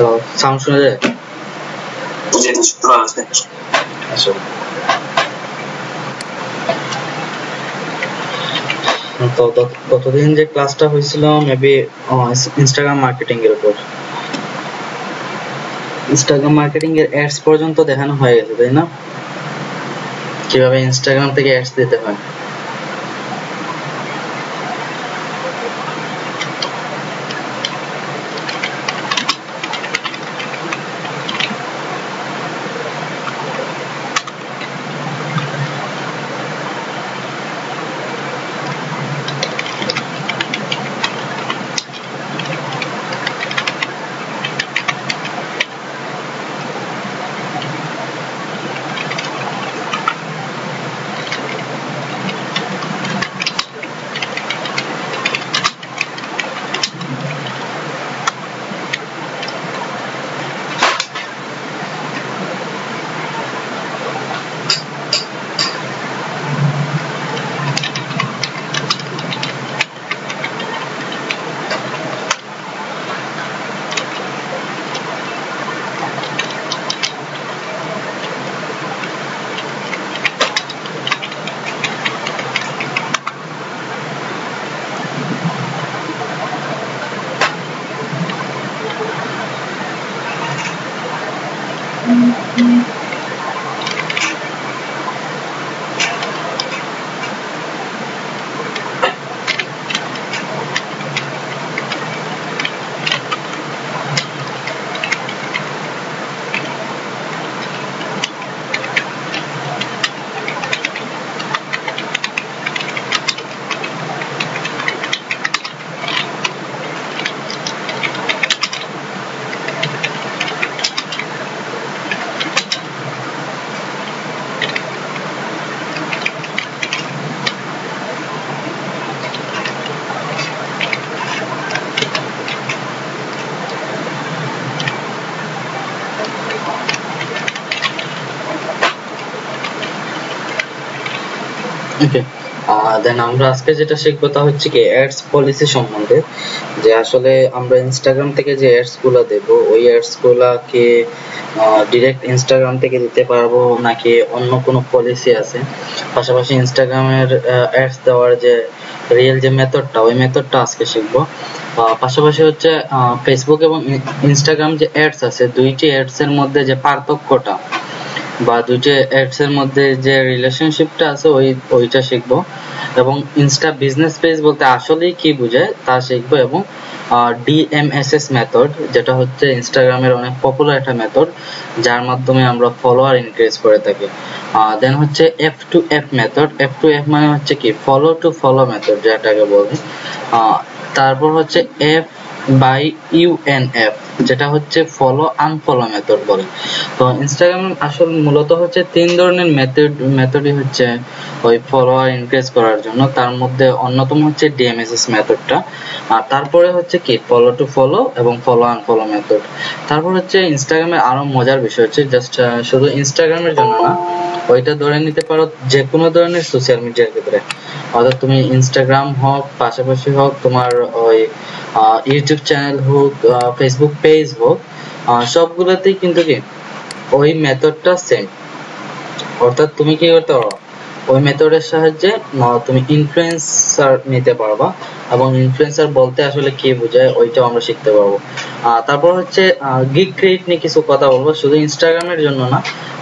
তো সাউন্ড শোনা যায়? জি জি শোনা যাচ্ছে আসো তো গতদিন যে ক্লাসটা হয়েছিল মেবি ইনস্টাগ্রাম মার্কেটিং এর উপর। ইনস্টাগ্রাম মার্কেটিং এর অ্যাডস পর্যন্ত দেখানো হয়ে গেছে তাই না? কীভাবে ইনস্টাগ্রাম থেকে অ্যাডস দিতে হয়? দেন আমরা আজকে যেটা শিখব তা হচ্ছে কি অ্যাডস পলিসি সম্বন্ধে, যে আসলে আমরা ইনস্টাগ্রাম থেকে যে অ্যাডসগুলা দেব, ওই অ্যাডস গুলাকে ডিরেক্ট ইনস্টাগ্রাম থেকে দিতে পারব নাকি অন্য কোনো পলিসি আছে? পাশাপাশি ইনস্টাগ্রামের অ্যাডস দেওয়ার যে রিয়েল যে মেথডটা ওই মেথডটা আজকে শিখব। পাশাপাশি হচ্ছে ফেসবুক এবং ইনস্টাগ্রাম যে অ্যাডস আছে, দুইটি অ্যাডস এর মধ্যে যে পার্থক্যটা, বা দুইটা অ্যাডস এর মধ্যে যে রিলেশনশিপটা আছে, ওই, ওইটা শিখব। এবং ইনস্টা বিজনেস পেজ বলতে আসলেই কি বোঝায় তা শিখব এবং ডিএমএসএস মেথড যেটা হচ্ছে ইনস্টাগ্রামের অনেক পপুলার একটা মেথড যার মাধ্যমে আমরা ফলোয়ার ইনক্রিজ করে থাকি। দেন হচ্ছে F to F method F to F মানে হচ্ছে কি? ফলো টু ফলো মেথড যেটাকে বলি। তারপর হচ্ছে এফ বাই ইউএনএফ যেটা হচ্ছে ফলো আনফলো মেথড বলে। তো ইনস্টাগ্রাম আসলে মূলত হচ্ছে তিন ধরনের মেথড মেথডই হচ্ছে ওই ফলোয়ার ইনক্রিজ করার জন্য। তার মধ্যে অন্যতম হচ্ছে ডিএমএসএস মেথডটা আর তারপরে হচ্ছে কি? ফলো টু ফলো এবং ফলো আনফলো মেথড তারপর হচ্ছে ইনস্টাগ্রামের আরও মজার বিষয় হচ্ছে জাস্ট শুধু ইনস্টাগ্রামের জন্য না, ওইটা ধরে নিতে পারো যে কোনো ধরনের সোশ্যাল মিডিয়ার ক্ষেত্রে অর্থাৎ তুমি ইনস্টাগ্রাম হোক, পাশাপাশি হোক তোমার ওই ইউটিউব চ্যানেল হোক ফেসবুক পেজ হোক সবগুলোতেই কিন্তু কি ওই মেথডটা সেম অর্থাৎ তুমি কি করতে পারো ওই মেথডের সাহায্যে তুমি ইনফ্লুয়েন্সার নিতে পারবা এবং ইনফ্লুয়েন্সার বলতে আসলে কি বোঝায় ওইটাও আমরা শিখতে পারব। তারপর হচ্ছে গিগ ক্রিয়েট নিয়ে কিছু কথা বলব। শুধু ইনস্টাগ্রামের জন্য না,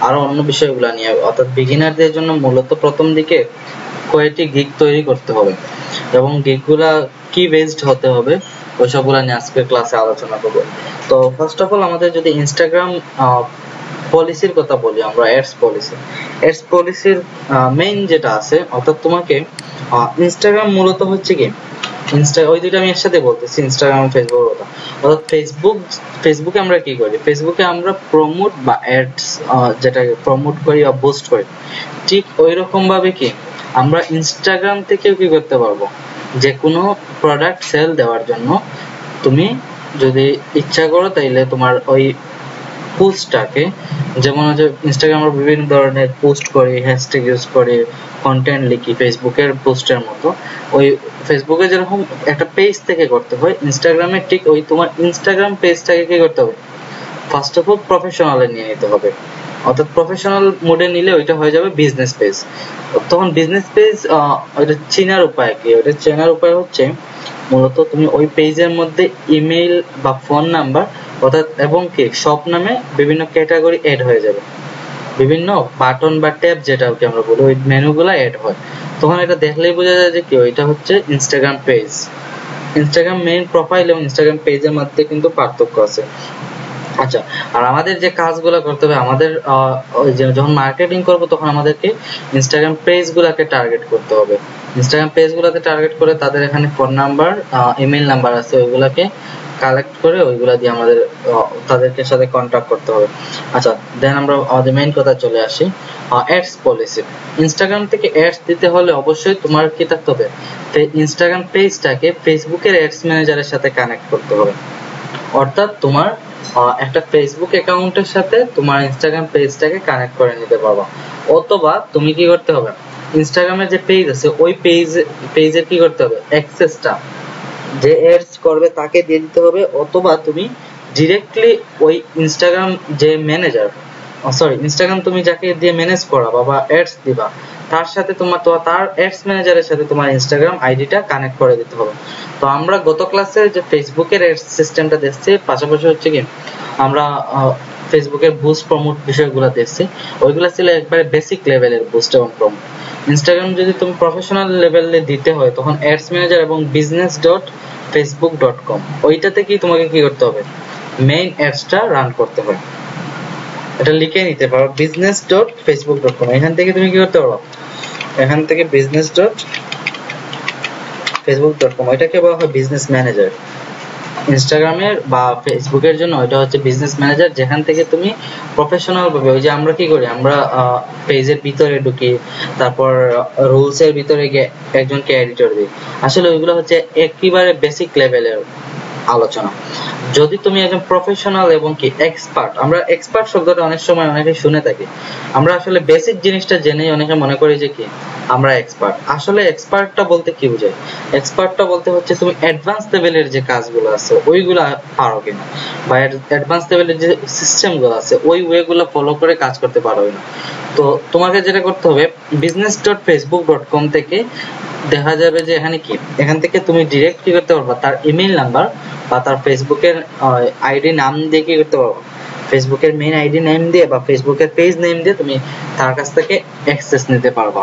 আরও অন্য বিষয়গুলো নিয়ে। অর্থাৎ বিগিনারদের জন্য মূলত প্রথম দিকে কয়েকটি গিগ তৈরি করতে হবে এবং গিগগুলা কি বেসড হতে হবে? ওই সবগুলা নিয়ে আজকের ক্লাসে আলোচনা করব। তো ফার্স্ট অফ অল আমাদের যদি ইনস্টাগ্রাম পলিসির কথা বলি আমরা অ্যাডস পলিসি অ্যাডস পলিসির মেইন যেটা আছে, অর্থাৎ তোমাকে ইনস্টাগ্রাম মূলত হচ্ছে কি? ইনস্টা ওই দুইটা আমি একসাথে বলতেছি ইনস্টাগ্রাম ফেসবুক কথা। অর্থাৎ ফেসবুক ফেসবুকে আমরা কি করি? ফেসবুকে আমরা প্রমোট বা অ্যাডস যেটাকে প্রমোট করি বা বুস্ট করি। ঠিক ওই রকম ভাবে কি? আমরা ইনস্টাগ্রাম থেকেও কি করতে পারব? যে কোনো প্রোডাক্ট সেল দেওয়ার জন্য তুমি যদি ইচ্ছা করো তাইলে তোমার ওই পোস্টটাকে যেমন হচ্ছে ইনস্টাগ্রাম বিভিন্ন ধরনের পোস্ট করি হ্যাশট্যাগ ইউজ করি কন্টেন্ট লিখি ফেসবুকের পোস্টের মতো। ওই ফেসবুকে যেরকম একটা পেজ থেকে করতে হয় ইনস্টাগ্রামে ঠিক ওই তোমার ইনস্টাগ্রাম পেজটাকে কি করতে হবে? ফার্স্ট অফ অল প্রফেশনালে নিয়ে নিতে হবে। অর্থাৎ প্রফেশনাল মোডে নিলে ওইটা হয়ে যাবে বিজনেস পেজ তখন বিজনেস পেজ ওইটা চেনার উপায় কি? ওইটা চেনার উপায় হচ্ছে মূলত তুমি ওই পেজের মধ্যে ইমেইল বা ফোন নাম্বার অর্থাৎ এবং কি সব নামে বিভিন্ন ক্যাটাগরি অ্যাড হয়ে যাবে। বিভিন্ন বাটন বা ট্যাব যেটা কি আমরা বলি, ওই মেনুগুলো অ্যাড হয়। তখন এটা দেখলেই বোঝা যায় যে কি, ওইটা হচ্ছে Instagram page Instagram main profile এবং ইনস্টাগ্রাম পেজের মধ্যে কিন্তু পার্থক্য আছে। আচ্ছা আর আমাদের যে কাজগুলো করতে হবে, আমাদের যখন মার্কেটিং করব তখন আমাদেরকে ইনস্টাগ্রাম পেজ গুলাকে টার্গেট করতে হবে। ইনস্টাগ্রাম পেজ গুলাকে টার্গেট করে তাদের এখানে ফোন নাম্বার ইমেল নাম্বার আছে, ওইগুলাকে কালেক্ট করে ওইগুলা দিয়ে আমাদের তাদেরকে সাথে কন্ট্যাক্ট করতে হবে। আচ্ছা দেন আমরা আমাদের মেইন কথা চলে আসি অ্যাডস পলিসি ইনস্টাগ্রাম থেকে অ্যাডস দিতে হলে অবশ্যই তোমার কি থাকতে হবে? ইনস্টাগ্রাম পেজটাকে ফেসবুকের অ্যাডস ম্যানেজারের সাথে কানেক্ট করতে হবে। অর্থাৎ তোমার একটা ফেসবুক অ্যাকাউন্টের সাথে তোমার ইনস্টাগ্রাম পেজটাকে কানেক্ট করে নিতে পারবা। অথবা তুমি কি করতে হবে? ইনস্টাগ্রামের যে পেজ আছে, ওই পেজ পেজের কি করতে হবে? অ্যাক্সেসটা যে অ্যাডস করবে, তাকে দিয়ে দিতে হবে। অথবা তুমি ডিরেক্টলি ওই ইনস্টাগ্রাম যে ম্যানেজার সরি ইনস্টাগ্রাম তুমি যাকে দিয়ে ম্যানেজ করাবা বা অ্যাডস দিবা তার সাথে তোমার তো তার অ্যাডস ম্যানেজারের সাথে তোমার ইনস্টাগ্রাম আইডিটা কানেক্ট করে দিতে হবে। তো আমরা গত ক্লাসে যে ফেসবুকের অ্যাডস সিস্টেমটা দেখছি, পাশাপাশি হচ্ছে কি, আমরা ফেসবুকের বুস্ট প্রমোট বিষয়গুলো দেখছি, ওইগুলো ছিল একবারে বেসিক লেভেলের বুস্ট এবং প্রমোট ইনস্টাগ্রাম যদি তুমি প্রফেশনাল লেভেলে দিতে হয়, তখন অ্যাডস ম্যানেজার এবং business dot Facebook dot com ওইটাতে কি তোমাকে কি করতে হবে? মেইন অ্যাডসটা রান করতে হবে এটা লিখে নিতে পারো business dot Facebook dot com এখান থেকে তুমি কি করতে পারো? এখান থেকে business dot Facebook dot com ওইটাকে বলা হয় বিজনেস ম্যানেজার ইনস্টাগ্রামের বা ফেসবুকের জন্য ওইটা হচ্ছে বিজনেস ম্যানেজার যেখান থেকে তুমি প্রফেশনাল ভাবে, ওই যে আমরা কি করি? আমরা পেজের ভিতরে ঢুকি, তারপর রুলস এর ভিতরে গিয়ে একজনকে এডিটর দিই। আসলে ওইগুলো হচ্ছে একেবারে বেসিক লেভেলের আলোচনা। যদি তুমি একজন প্রফেশনাল এবং কি এক্সপার্ট আমরা এক্সপার্ট শব্দটা অনেক সময় অনেকে শুনে থাকি। আমরা আসলে বেসিক জিনিসটা জেনেই অনেকে মনে করি যে কি, আমরা এক্সপার্ট আসলে এক্সপার্টটা বলতে কি বোঝায়? এক্সপার্টটা বলতে হচ্ছে তুমি অ্যাডভান্স লেভেলের যে কাজগুলো আছে, ওইগুলো পারো কিনা? বা অ্যাডভান্স লেভেলের যে সিস্টেমগুলো আছে, ওই ওয়েগুলো ফলো করে কাজ করতে পারো কিনা? তো তোমাকে যেটা করতে হবে business dot Facebook dot com থেকে দেখা যাবে যে এখানে কি, এখান থেকে তুমি ডিরেক্ট কি করতে পারবা, তার ইমেল নাম্বার বা তার ফেসবুকের আইডি নাম দিয়ে কি করতে পারবা? ফেসবুকের মেইন আইডি নেম দিয়ে বা ফেসবুকের পেজ নেম দিয়ে তুমি তার কাছ থেকে অ্যাক্সেস নিতে পারবা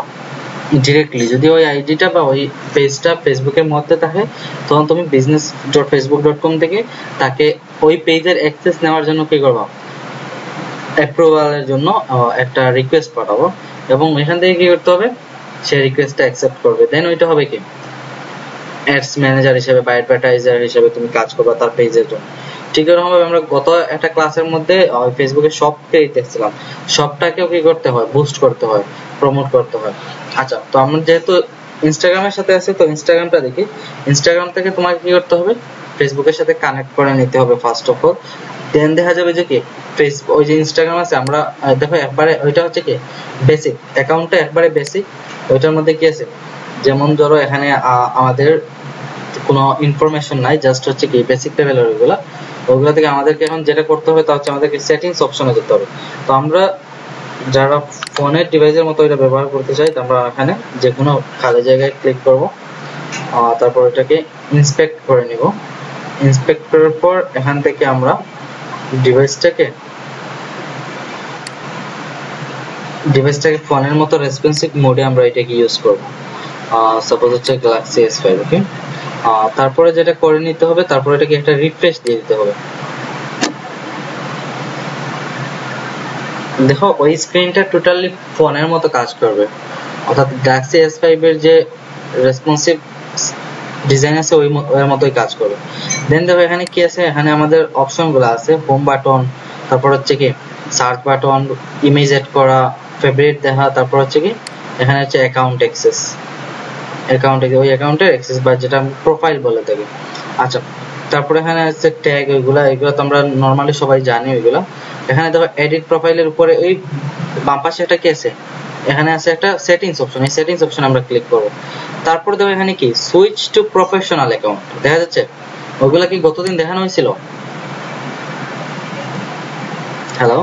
ডিরেক্টলি যদি ওই আইডিটা বা ওই পেজটা ফেসবুকের মধ্যে থাকে, তখন তুমি business dot Facebook dot com থেকে তাকে ওই পেজের অ্যাক্সেস নেওয়ার জন্য কি করবা? অ্যাপ্রুভালের জন্য একটা রিকোয়েস্ট পাঠাবো এবং এখান থেকে কি করতে হবে? সে রিকোয়েস্টটা অ্যাকসেপ্ট করবে। দেন ওইটা হবে কি? অ্যাডস ম্যানেজার হিসেবে বা অ্যাডভার্টাইজার হিসেবে তুমি কাজ করবে তার পেজের জন্য। ঠিক এরকম ভাবে আমরা গত একটা ক্লাসের মধ্যে ফেসবুকে শপকে দেখছিলাম। শপটাকেও কি করতে হয়? বুস্ট করতে হয় প্রমোট করতে হয়। আচ্ছা তো আমরা যেহেতু ইনস্টাগ্রামের সাথে আছে, তো ইনস্টাগ্রামটা দেখি। ইনস্টাগ্রাম থেকে তোমাকে কি করতে হবে? ফেসবুকের সাথে কানেক্ট করে নিতে হবে ফার্স্ট অফ অল দেন দেখা যাবে যে কি? ফেসবুক ওই যে ইনস্টাগ্রাম আছে, আমরা দেখো একবারে, ওইটা হচ্ছে কি? বেসিক অ্যাকাউন্টটা একবারে বেসিক ওইটার মধ্যে কি আছে? যেমন ধরো এখানে আমাদের কোনো ইনফরমেশন নাই জাস্ট হচ্ছে কি বেসিক লেভেলের ওইগুলা ওইগুলো থেকে আমাদেরকে এখন যেটা করতে হবে তা হচ্ছে আমাদেরকে সেটিংস অপশনে যেতে হবে। তো আমরা যারা ফোনের ডিভাইসের মতো এটা ব্যবহার করতে চাই আমরা এখানে যে কোনো খালি জায়গায় ক্লিক করব। তারপর এটাকে ইন্সপেক্ট করে নিব। ইন্সপেক্ট করার পর এখান থেকে আমরা ডিভাইসটাকে ডিভাইসটাকে ফোনের মতো রেসপন্সিভ মোডে আমরা এটাকে ইউজ করব। সাপোজ হচ্ছে গ্যালাক্সি এস ফাইভ ওকে তারপরে যেটা করে নিতে হবে, তারপরে এটাকে একটা রিফ্রেশ দিয়ে দিতে হবে। দেখো, ওই স্ক্রিনটা টোটালি ফোনের মতো কাজ করবে। অর্থাৎ গ্যালাক্সি এস ফাইভ এর যে রেসপন্সিভ ডিজাইন আছে, ওই ওর মতোই কাজ করবে। দেন দেখো, এখানে কি আছে? এখানে আমাদের অপশনগুলো আছে হোম বাটন তারপর হচ্ছে কি সার্চ বাটন ইমেজ এড করা ফেভারিট দেখা, তারপর হচ্ছে কি, এখানে হচ্ছে অ্যাকাউন্ট অ্যাক্সেস অ্যাকাউন্ট ওই অ্যাকাউন্টের অ্যাক্সেস বা যেটা প্রোফাইল বলে থাকি আচ্ছা তারপরে এখানে আছে ট্যাগ ওইগুলা, এগুলো তো আমরা নরমালি সবাই জানি ওইগুলা। এখানে দেখো এডিট প্রোফাইলের উপরে ওই বাম পাশে একটা কি আছে? এখানে আছে একটা সেটিংস অপশন এই সেটিংস অপশন আমরা ক্লিক করব। তারপর দেখো এখানে কি? সুইচ টু প্রফেশনাল অ্যাকাউন্ট দেখা যাচ্ছে? ওগুলা কি গতদিন দেখানো হয়েছিল? হ্যালো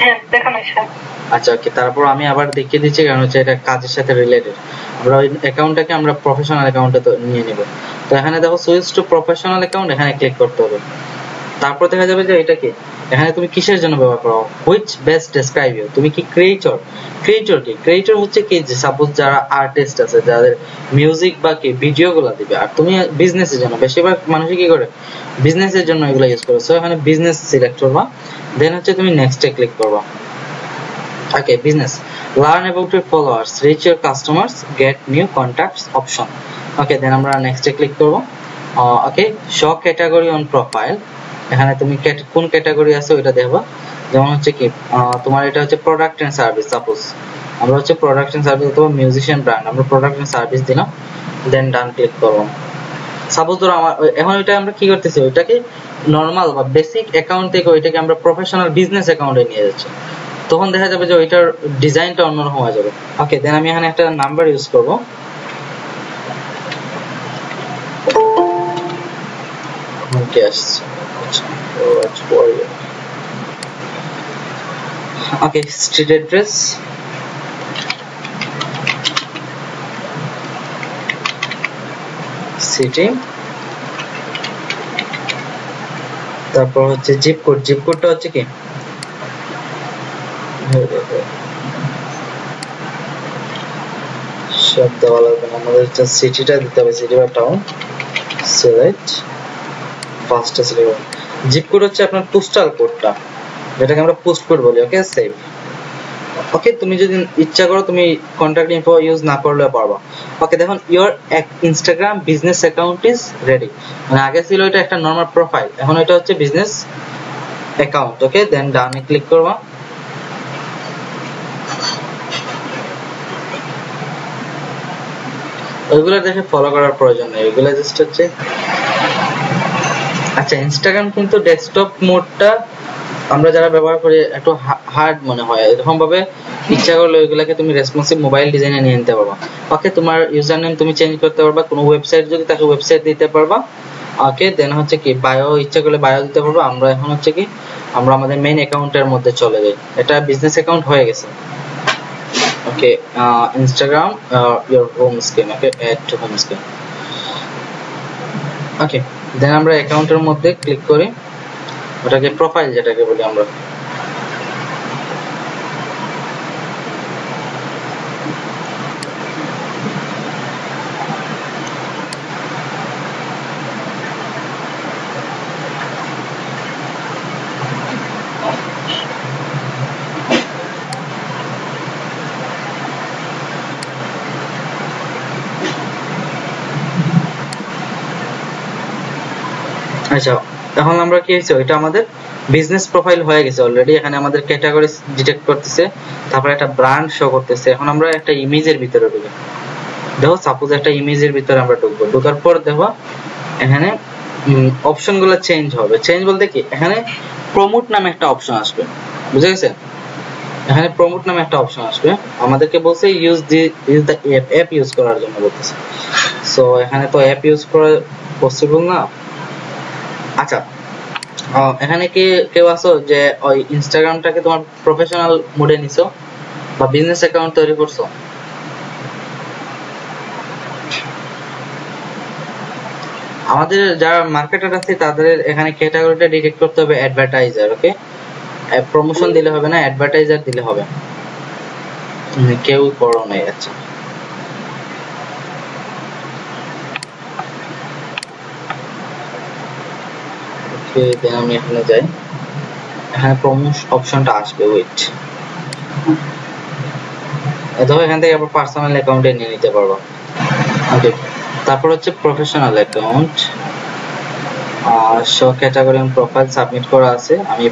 হ্যাঁ দেখানো স্যার আচ্ছা ওকে, তারপর আমি আবার দেখিয়ে দিচ্ছি কারণ হচ্ছে এটা কাজের সাথে রিলেটেড আমরা ওই অ্যাকাউন্টটাকে আমরা প্রফেশনাল অ্যাকাউন্টে তো নিয়ে নিব। তো এখানে দেখো সুইচ টু প্রফেশনাল অ্যাকাউন্ট এখানে ক্লিক করতে হবে। তারপর দেখা যাবে যে এটা কি? এখানে তুমি কিসের জন্য ব্যবহার করো? হুইচ বেস্ট ডেসক্রাইব ইউ তুমি কি ক্রিয়েটর ক্রিয়েটর কি? ক্রিয়েটর হচ্ছে কি? যে সাপোজ যারা আর্টিস্ট আছে, যাদের মিউজিক বা কি ভিডিও গুলো দিবে। আর তুমি বিজনেসের জন্য, বেশিরভাগ মানুষই কি করে? বিজনেসের জন্য এগুলো ইউজ করে। সো এখানে বিজনেস সিলেক্ট করবা দেন হচ্ছে তুমি নেক্সটে ক্লিক করবা। Okay, business. Learn about your followers, reach your customers, get new contacts option. Okay, then আমরা এ click করব। Uh, okay, show category on profile. এখানে তুমি কোন ক্যাটাগরি আছে ওইটা দেখবা যেমন হচ্ছে কি তোমার এটা হচ্ছে প্রোডাক্ট এন্ড সার্ভিস সাপোজ আমরা হচ্ছে প্রোডাক্ট এন্ড সার্ভিস অথবা মিউজিশিয়ান ব্র্যান্ড আমরা প্রোডাক্ট এন্ড সার্ভিস দিলাম দেন ডান ক্লিক করব সাপোজ ধরো আমার এখন ওইটা আমরা কি করতেছি ওইটাকে নর্মাল বা বেসিক অ্যাকাউন্ট থেকে ওইটাকে আমরা প্রফেশনাল বিজনেস অ্যাকাউন্টে নিয়ে যাচ্ছি তখন দেখা যাবে যে ওইটার ডিজাইনটা অন্যরকম হয়ে যাবে। ওকে দেন আমি এখানে একটা নাম্বার ইউজ করব। ওকে আসছে ওকে স্ট্রিট অ্যাড্রেস সিটি তারপর হচ্ছে জিপ কোড জিপ কোডটা হচ্ছে কি? আমাদের হচ্ছে সিটিটা দিতে হবে সিটি বা town select select zip code হচ্ছে আপনার পোস্টাল কোডটা যেটাকে আমরা পোস্ট কোড বলি ওকে সেভ ওকে তুমি যদি ইচ্ছা করো তুমি কন্ট্যাক্ট ইনফো ইউজ না করলেও পারবা ওকে দেখুন your Instagram business account is ready মানে আগে ছিল এটা একটা নর্মাল প্রোফাইল এখন এটা হচ্ছে বিজনেস অ্যাকাউন্ট ওকে দেন ডানে ক্লিক করবা ওইগুলো দেখে ফলো করার প্রয়োজন নেই। ওইগুলো জাস্ট হচ্ছে আচ্ছা ইনস্টাগ্রাম কিন্তু ডেস্কটপ মোডটা আমরা যারা ব্যবহার করি, একটু হার্ড মনে হয়। এরকম ভাবে ইচ্ছা করলে ওইগুলাকে তুমি রেসপন্সিভ মোবাইল ডিজাইনে নিয়ে নিতে পারবা। ওকে, তোমার ইউজার নেম তুমি চেঞ্জ করতে পারবা, কোনো ওয়েবসাইট যদি তাকে ওয়েবসাইট দিতে পারবা, ওকে দেন হচ্ছে কি বায়ো ইচ্ছা করলে বায়ো দিতে পারবা। আমরা এখন হচ্ছে কি, আমরা আমাদের মেইন অ্যাকাউন্টের মধ্যে চলে যাই। এটা বিজনেস অ্যাকাউন্ট হয়ে গেছে। Okay uh, instagram uh, your home screen okay add to home screen okay then আমরা অ্যাকাউন্টের মধ্যে ক্লিক করি ওটাকে প্রোফাইল যেটাকে বলি আমরা আচ্ছা এখন আমরা কি হয়েছে? ওইটা আমাদের বিজনেস প্রোফাইল হয়ে গেছে অলরেডি এখানে আমাদের ক্যাটাগরি ডিটেক্ট করতেছে, তারপরে একটা ব্র্যান্ড শো করতেছে। এখন আমরা একটা ইমেজের ভিতরে ঢুকি। দেখো সাপোজ একটা ইমেজের ভিতরে আমরা ঢুকবো। ঢোকার পর দেখো, এখানে অপশনগুলো চেঞ্জ হবে। চেঞ্জ বলতে কি? এখানে প্রমোট নামে একটা অপশন আসবে। বুঝে গেছে? এখানে প্রমোট নামে একটা অপশন আসবে। আমাদেরকে বলছে use the use the app app use করার জন্য বলতেছে। সো এখানে তো অ্যাপ ইউজ করা পসিবল না। আচ্ছা এখানে কি কেউ আছো যে ওই ইনস্টাগ্রামটাকে তোমার প্রফেশনাল মোডে নিছো বা বিজনেস অ্যাকাউন্ট তৈরি করছ? আমাদের যারা মার্কেটার আছে, তাদের এখানে ক্যাটাগরিটা ডিটেক্ট করতে হবে অ্যাডভার্টাইজার ওকে প্রমোশন দিলে হবে না অ্যাডভার্টাইজার দিলে হবে। কেউ করো নাই আচ্ছা। ওকে দেন আমি এখানে যাই। এখানে প্রমোশ অপশনটা আসবে ওয়েট দেখো এখান থেকে আবার পার্সোনাল অ্যাকাউন্টে নিয়ে নিতে পারব। ওকে তারপর হচ্ছে professional account show category profile submit করা আছে। আমি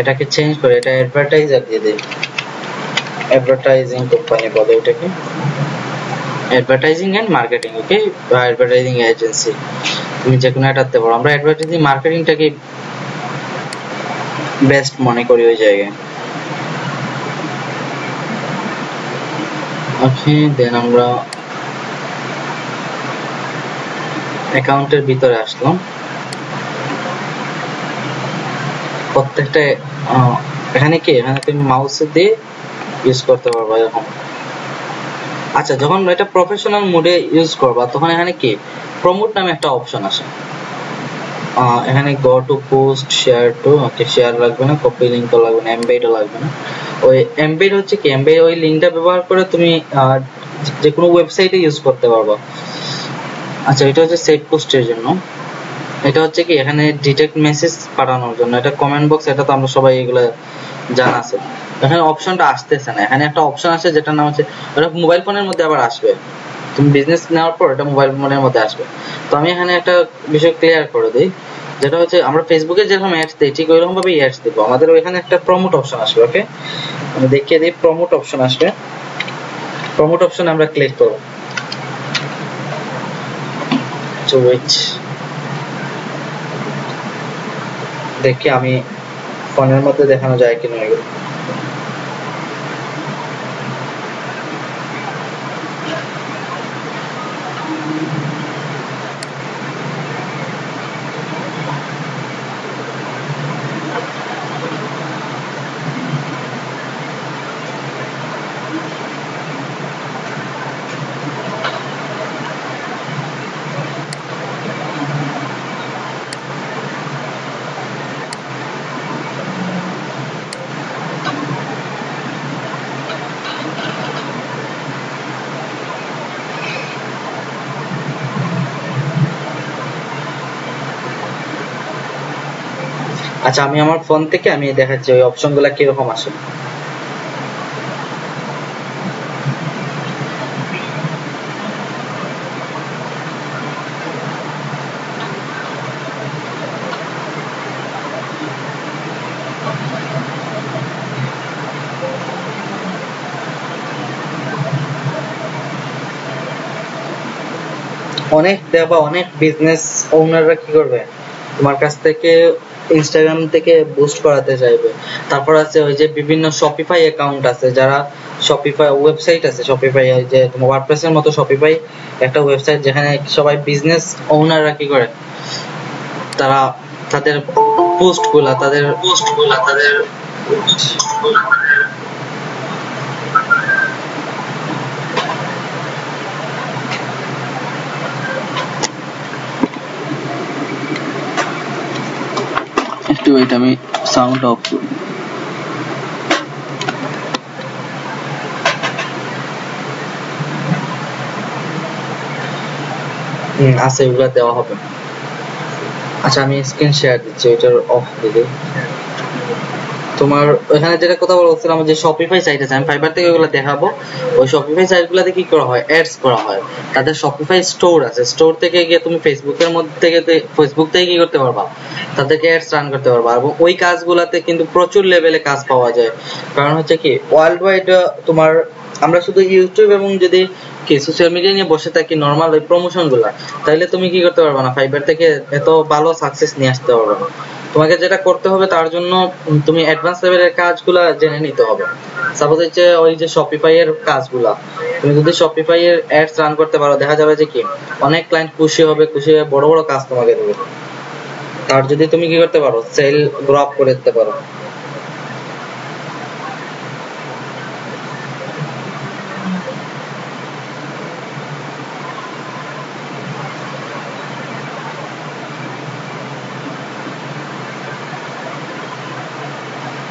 এটাকে চেঞ্জ করে, এটা অ্যাডভার্টাইজার দিয়ে দিই। অ্যাডভার্টাইজিং কোম্পানি বলে এটাকে advertising and marketing okay advertising agency তুমি যে কোনো একটা দিতে পারো। আমরা অ্যাডভার্টাইজিং মার্কেটিংটাকে বেস্ট মনে করি ওই জায়গায়। ওকে দেন আমরা অ্যাকাউন্টের ভিতরে আসলাম। প্রত্যেকটা এখানে কি? এখানে তুমি মাউস দিয়ে ইউজ করতে পারবা এরকম আচ্ছা যখন এটা প্রফেশনাল মোডে ইউজ করবা, তখন এখানে কি? প্রমোট নামে একটা অপশন আসে এখানে go to post share to okay share লাগবে না কপি লিংক লাগবে না এমবেডও লাগবে না। ওই এমবেড হচ্ছে কি এমবেড ওই লিংকটা ব্যবহার করে তুমি যে কোনো ওয়েবসাইটে ইউজ করতে পারবা। আচ্ছা এটা হচ্ছে সেভ পোস্টের জন্য। এটা হচ্ছে কি, এখানে ডিটেক্ট মেসেজ পাঠানোর জন্য। এটা কমেন্ট বক্স এটা তো আমরা সবাই এগুলো জানা আছে। এখানে অপশনটা আসতেছে না। এখানে একটা অপশন আছে যেটার নাম হচ্ছে মোবাইল ফোনের মধ্যে আবার আসবে। তুমি বিজনেস নেওয়ার পর এটা মোবাইল ফোনের মধ্যে আসবে। তো আমি এখানে একটা বিষয় ক্লিয়ার করে দিই, যেটা হচ্ছে আমরা ফেসবুকে যেরকম অ্যাডস দিই, ঠিক ওইরকম ভাবে অ্যাডস দিব। আমাদের ওইখানে একটা প্রমোট অপশন আসবে ওকে আমি দেখিয়ে দিই প্রমোট অপশন আসবে। প্রমোট অপশনে আমরা ক্লিক করব। তো ওয়েট দেখি আমি ফোনের মধ্যে দেখানো যায় কিনা এগুলো। আচ্ছা আমি আমার ফোন থেকে আমি দেখাচ্ছি ওই অপশন অপশনগুলো কীরকম আসে অনেক দেখবা অনেক বিজনেস ওনাররা কি করবে? তোমার কাছ থেকে ইনস্টাগ্রাম থেকে বুস্ট করাতে চাইবে। তারপর আছে ওই যে বিভিন্ন শপিফাই অ্যাকাউন্ট আছে, যারা শপিফাই ওয়েবসাইট আছে শপিফাই ওই যে ওয়ার্ডপ্রেসের মতো শপিফাই একটা ওয়েবসাইট যেখানে সবাই বিজনেস ওনাররা কি করে? তারা তাদের পোস্টগুলা তাদের পোস্টগুলা, তাদের একটু ওয়েট আমি সাউন্ড অফ করি। আছে, এগুলো দেওয়া হবে। আচ্ছা আমি স্ক্রিন শেয়ার দিচ্ছি এটার অফ দিলে তোমার ওখানে যেটা কথা বলছিলাম যে শপিফাই সাইট আছে, আমি ফাইবার থেকে ওগুলো দেখাবো। ওই শপিফাই সাইটগুলোতে কি করা হয়? অ্যাডস করা হয়। তাদের শপিফাই স্টোর আছে। স্টোর থেকে গিয়ে তুমি ফেসবুকের মধ্যে থেকে ফেসবুক থেকে কি করতে পারবা? তাদেরকে অ্যাডস রান করতে পারবা। এবং ওই কাজগুলাতে কিন্তু প্রচুর লেভেলে কাজ পাওয়া যায়। কারণ হচ্ছে কি ওয়ার্ল্ড ওয়াইড তোমার, আমরা শুধু ইউটিউব এবং যদি কি সোশ্যাল মিডিয়া নিয়ে বসে থাকি নর্মাল ওই প্রমোশনগুলা তাহলে তুমি কি করতে পারবে না? ফাইবার থেকে এত ভালো সাকসেস নিয়ে আসতে পারবে না। তোমাকে যেটা করতে হবে তার জন্য তুমি অ্যাডভান্স লেভেলের কাজগুলো জেনে নিতে হবে। সাপোজ হচ্ছে ওই যে শপিফাই এর কাজগুলা, তুমি যদি শপিফাই এর অ্যাডস রান করতে পারো, দেখা যাবে যে কি, অনেক ক্লায়েন্ট খুশি হবে, খুশি হয়ে বড় বড় কাজ তোমাকে দেবে। তার যদি তুমি কি করতে পারো সেল গ্রো আপ করে দিতে পারো।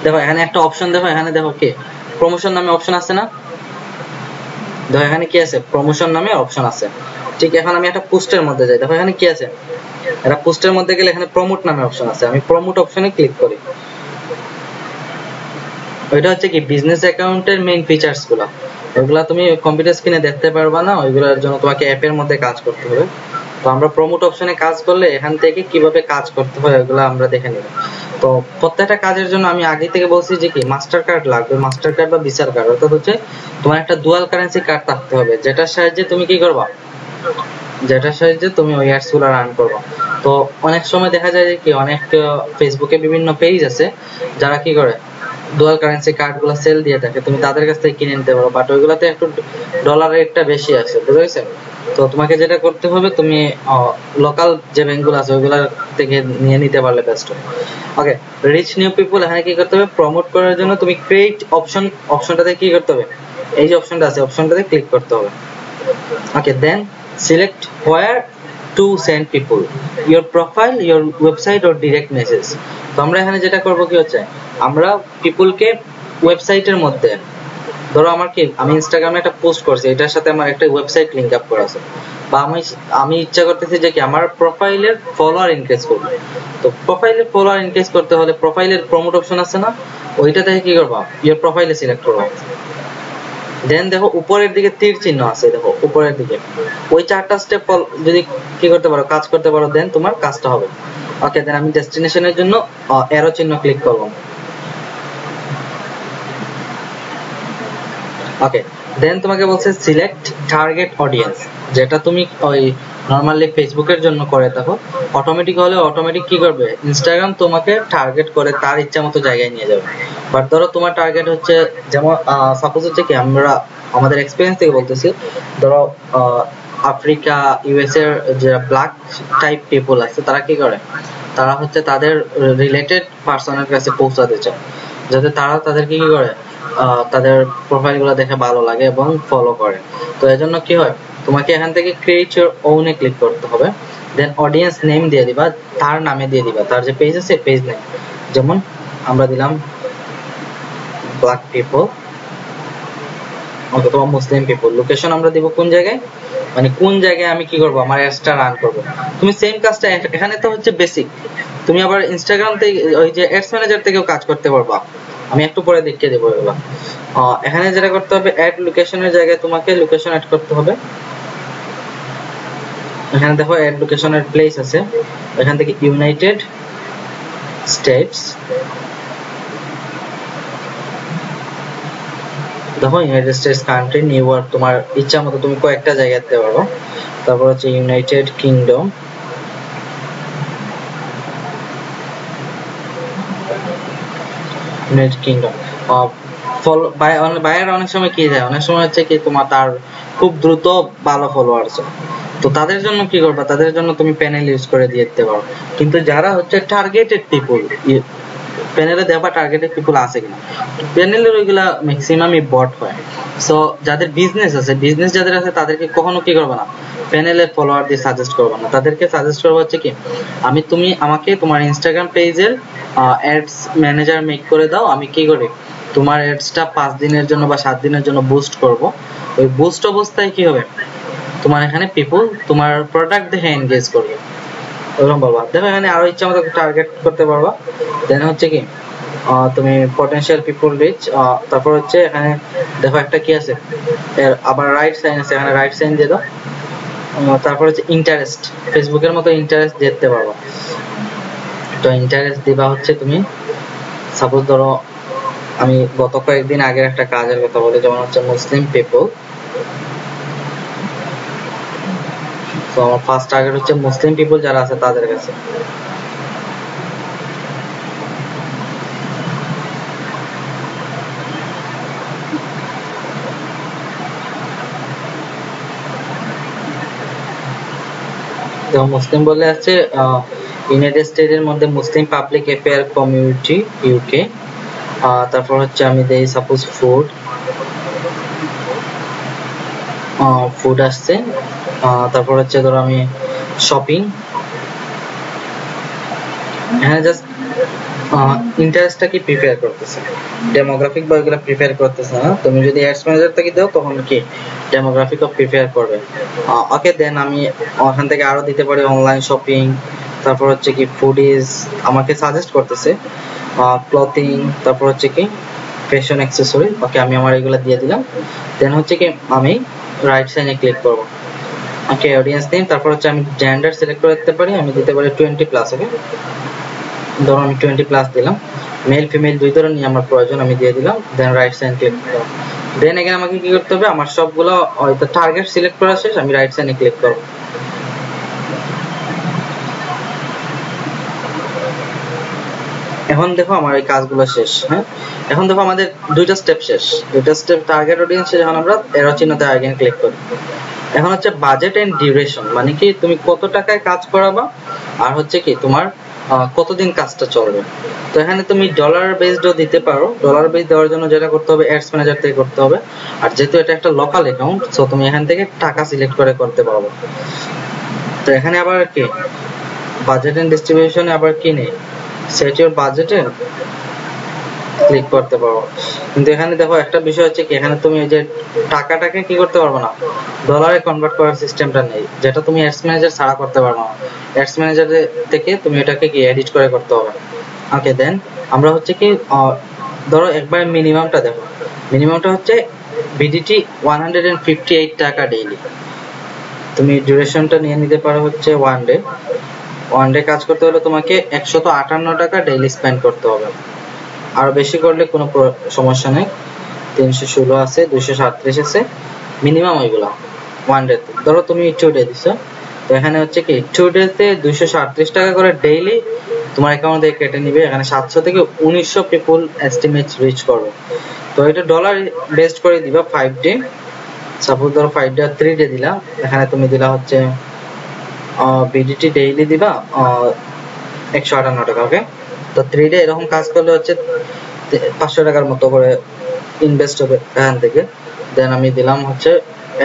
দেখো, এখানে একটা অপশন দেখো, এখানে দেখো কি? প্রমোশন নামে অপশন আছে না? দেখো, এখানে কি আছে? প্রমোশন নামে অপশন আছে। ঠিক, এখন আমি একটা পোস্টের মধ্যে যাই। দেখো, এখানে কি আছে? এটা পোস্টের মধ্যে গেলে এখানে প্রমোট নামে অপশন আছে। আমি প্রমোট অপশনে ক্লিক করি। ওইটা হচ্ছে কি বিজনেস অ্যাকাউন্টের মেইন ফিচার্সগুলা ওইগুলা তুমি কম্পিউটার স্ক্রিনে দেখতে পারবা না, ওইগুলোর জন্য তোমাকে অ্যাপের মধ্যে কাজ করতে হবে। তো আমরা প্রমোট অপশনে কাজ করলে এখান থেকে কীভাবে কাজ করতে হয় ওগুলো আমরা দেখে নেব। তো প্রত্যেকটা কাজের জন্য আমি আগে থেকে বলছি যে কি মাস্টার কার্ড লাগবে। মাস্টার কার্ড বা ভিসার কার্ড অর্থাৎ হচ্ছে তোমার একটা ডুয়াল কারেন্সি কার্ড থাকতে হবে, যেটার সাহায্যে তুমি কি করবা? যেটার সাহায্যে তুমি ওই অ্যাডসগুলো রান করবা। তো অনেক সময় দেখা যায় যে কি, অনেক ফেসবুকে বিভিন্ন পেজ আছে, যারা কি করে ডুয়াল কারেন্সি সেল দিয়ে থাকে, তুমি তাদের কাছ থেকে কিনে নিতে পারো। বাট একটু ডলার রেটটা বেশি আছে তো তোমাকে যেটা করতে হবে, তুমি লোকাল যে আছে ওইগুলা থেকে নিয়ে নিতে পারলে best okay reach new people এখানে কি করতে হবে? প্রমোট করার জন্য তুমি ক্রিয়েট অপশন অপশনটাতে কি করতে হবে? এই যে অপশনটা আছে অপশনটাতে ক্লিক করতে হবে। Okay then select where to send people your profile your website or direct message তো আমরা এখানে যেটা করব কি হচ্ছে? আমরা পিপলকে ওয়েবসাইটের মধ্যে, ধরো আমার কি, আমি ইনস্টাগ্রামে একটা পোস্ট করছি, এটার সাথে আমার একটা ওয়েবসাইট লিংক আপ করা আছে। বা আমি আমি ইচ্ছা করতেছি যে কি, আমার প্রোফাইলের ফলোয়ার ইনক্রিজ করব। তো প্রোফাইলের ফলোয়ার ইনক্রিজ করতে হলে প্রোফাইলের প্রমোট অপশন আছে না? ওইটা থেকে কি করবা? ইওর প্রোফাইলে সিলেক্ট করবা। দেন দেখো, উপরের দিকে তীর চিহ্ন আছে, দেখো, উপরের দিকে। ওই চারটা স্টেপ যদি কি করতে পারো, কাজ করতে পারো দেন তোমার কাজটা হবে। ওকে দেন আমি ডেস্টিনেশনের জন্য অ্যারো চিহ্ন ক্লিক করব। ওকে দেন তোমাকে বলছে সিলেক্ট টার্গেট অডিয়েন্স যেটা তুমি ওই নরমালি ফেসবুকের জন্য করে থাকো অটোমেটিক হলে অটোমেটিক কি করবে? ইনস্টাগ্রাম তোমাকে টার্গেট করে, তার ইচ্ছা মতো জায়গায় নিয়ে যাবে। বাট ধরো তোমার টার্গেট হচ্ছে, যেমন সাপোজ হচ্ছে কি, আমরা, আমাদের এক্সপিরিয়েন্স থেকে বলতেছি, ধরো আফ্রিকা ইউএস এর যে ব্ল্যাক টাইপ পিপল আছে, তারা কি করে? তারা হচ্ছে তাদের রিলেটেড পার্সনের কাছে পৌঁছাতে চায়। যাতে তারা তাদেরকে কি করে? তাদের প্রোফাইলগুলো দেখে ভালো লাগে এবং ফলো করে। তো এজন্য কি হয়? তোমাকে এখান থেকে ক্রিয়েট ইউর ওনে ক্লিক করতে হবে। দেন অডিয়েন্স নেম দিয়ে দিবা, তার নামে দিয়ে দিবা, তার যে পেজ আছে পেজ নেম যেমন আমরা দিলাম ব্ল্যাক পিপল অথবা মুসলিম পিপল লোকেশন আমরা দিব কোন জায়গায়? মানে কোন জায়গায় আমি কি করব? আমার অ্যাডসটা রান করব। তুমি সেম কাজটা এখানে তো হচ্ছে বেসিক তুমি আবার ইনস্টাগ্রাম থেকে ওই যে অ্যাডস ম্যানেজার থেকেও কাজ করতে পারবা। আমি একটু পরে দেখিয়ে দেবো এগুলো। এখানে যেটা করতে হবে অ্যাড লোকেশনের জায়গায় তোমাকে লোকেশন অ্যাড করতে হবে। এখানে দেখো অ্যাড লোকেশনের প্লেস আছে। এখান থেকে ইউনাইটেড স্টেটস দেখো United States country New York তোমার ইচ্ছা মতো তুমি কয়েকটা জায়গায় দিতে পারো। তারপর হচ্ছে ইউনাইটেড কিংডম ইউনাইটেড কিংডম বাইরে অনেক সময় কি যায় অনেক সময় হচ্ছে কি তোমার তার খুব দ্রুত ভালো ফলোয়ার্স তো তাদের জন্য কি করবা? তাদের জন্য তুমি প্যানেল ইউজ করে দিয়ে দিতে পারো। কিন্তু যারা হচ্ছে টার্গেটেড পিপল প্যানেলে দেওয়া টার্গেটেড পিপল আছে কিনা? প্যানেলের ওইগুলা ম্যাক্সিমামই বট হয়। সো যাদের বিজনেস আছে বিজনেস যাদের আছে, তাদেরকে কখনো কি করবে না? প্যানেলের ফলোয়ার দিয়ে সাজেস্ট করবে না। তাদেরকে সাজেস্ট করব হচ্ছে কি, আমি তুমি আমাকে তোমার ইনস্টাগ্রাম পেজের অ্যাডস ম্যানেজার মেক করে দাও। আমি কি করি? তোমার অ্যাডসটা পাঁচ দিনের জন্য বা সাত দিনের জন্য বুস্ট করব। ওই বুস্ট অবস্থায় কি হবে? তোমার এখানে পিপল তোমার প্রোডাক্ট দেখে এনগেজ করবে। ওরকম বলবা। দেখো এখানে আরও ইচ্ছা মতো টার্গেট করতে পারবা। দেন হচ্ছে কি তুমি পটেনশিয়াল পিপল রিচ তারপর হচ্ছে এখানে দেখো একটা কি আছে? এর আবার রাইট সাইন আছে, এখানে রাইট সাইন দিয়ে দাও। তারপর হচ্ছে ইন্টারেস্ট ফেসবুকের মতো ইন্টারেস্ট দিতে পারবা। তো ইন্টারেস্ট দিবা হচ্ছে তুমি সাপোজ ধরো আমি গত কয়েকদিন আগের একটা কাজের কথা বলি, যেমন হচ্ছে মুসলিম পিপল তো আমার ফার্স্ট টার্গেট হচ্ছে মুসলিম পিপল যারা আছে তাদের কাছে। যেমন মুসলিম বলে আছে ইউনাইটেড স্টেটের মধ্যে Muslim public affair community UK তারপর হচ্ছে আমি দেই সাপোজ ফুড ফুড আসছে। তারপর হচ্ছে ধরো আমি শপিং এখানে জাস্ট ইন্টারেস্টটা কি প্রিপেয়ার করতেছে? ডেমোগ্রাফিক বা এগুলো প্রিপেয়ার করতেছে না তুমি যদি অ্যাডস ম্যানেজার থেকে দাও, তখন কি ডেমোগ্রাফিক অফ প্রিপেয়ার করবে। ওকে দেন আমি ওখান থেকে আরও দিতে পারি অনলাইন শপিং তারপর হচ্ছে কি ফুডিজ আমাকে সাজেস্ট করতেছে। ক্লথিং তারপর হচ্ছে কি ফ্যাশন অ্যাক্সেসরি ওকে আমি আমার এগুলো দিয়ে দিলাম। দেন হচ্ছে কি আমি রাইট সাইনে ক্লিক করব। ওকে অডিয়েন্স নেম তারপর হচ্ছে আমি জেন্ডার সিলেক্ট করতে পারি, আমি দিতে পারি টোয়েন্টি প্লাস ওকে ধরুন আমি টোয়েন্টি প্লাস দিলাম। মেল ফিমেল দুই ধরনেরই আমার প্রয়োজন, আমি দিয়ে দিলাম দেন রাইট সাইন ক্লিক করব দেন এখানে আমাকে কি করতে হবে? আমার সবগুলো হয়তো টার্গেট সিলেক্ট করা শেষ, আমি রাইট সাইনে ক্লিক করব। এখন দেখো আমার এই কাজগুলো শেষ হ্যাঁ? এখন দেখো আমাদের দুইটা স্টেপ শেষ। দুইটা স্টেপ টার্গেট অডিয়েন্স এখন আমরা এরো চিহ্নতে আইকন ক্লিক করব এখন হচ্ছে বাজেট এন্ড ডিউরেশন মানে কি তুমি কত টাকায় কাজ করাবা, আর হচ্ছে কি তোমার কতদিন কাজটা চলবে। তো এখানে তুমি ডলার বেসডও দিতে পারো। ডলার বেস দেওয়ার জন্য যেটা করতে হবে অ্যাডস ম্যানেজার থেকে করতে হবে। আর যেহেতু এটা একটা লোকাল অ্যাকাউন্ট সো তুমি এখান থেকে টাকা সিলেক্ট করে করতে পারবে তো এখানে আবার কি? বাজেট এন্ড ডিস্ট্রিবিউশনে আবার কি নেই? সেট ইউর বাজেটে ক্লিক করতে পারো কিন্তু এখানে দেখো, একটা বিষয় হচ্ছে কি, এখানে তুমি এই যে টাকাটাকে কি করতে পারবে না? ডলারে কনভার্ট করার সিস্টেমটা নেই, যেটা তুমি অ্যাডস ম্যানেজার ছাড়া করতে পারবে না। অ্যাডস ম্যানেজার থেকে তুমি এটাকে কি এডিট করে করতে হবে? ওকে দেন আমরা হচ্ছে কি ধরো একবার মিনিমামটা দেখো। মিনিমামটা হচ্ছে BDT one hundred and fifty eight টাকা ডেইলি তুমি ডিউরেশনটা নিয়ে নিতে পারো হচ্ছে ওয়ান ডে ওয়ান ডে কাজ করতে হলে তোমাকে একশত আটান্ন টাকা ডেইলি স্পেন্ড করতে হবে। আর বেশি করলে কোনো সমস্যা নেই। তিনশো ষোলো আছে, দুইশো সাতত্রিশ আছে। মিনিমাম ওইগুলা ওয়ান ডে ধরো তুমি টু ডে দিছো। তো এখানে হচ্ছে কি টু ডে তে দুইশো সাতত্রিশ টাকা করে ডেইলি তোমার অ্যাকাউন্ট থেকে কেটে নিবে। এখানে সাতশো থেকে উনিশশো পিপুল এস্টিমেট রিচ করবে। তো এটা ডলার বেস্ট করে দিবা ফাইভ ডে সাপোজ ধরো ফাইভ ডে থ্রি ডে দিলা। এখানে তুমি দিলা হচ্ছে বিডিটি ডেইলি দিবা একশো আটান্ন টাকা ওকে তো থ্রি ডে এরকম কাজ করলে হচ্ছে পাঁচশো টাকার মতো করে ইনভেস্ট হবে এখান থেকে। দেন আমি দিলাম হচ্ছে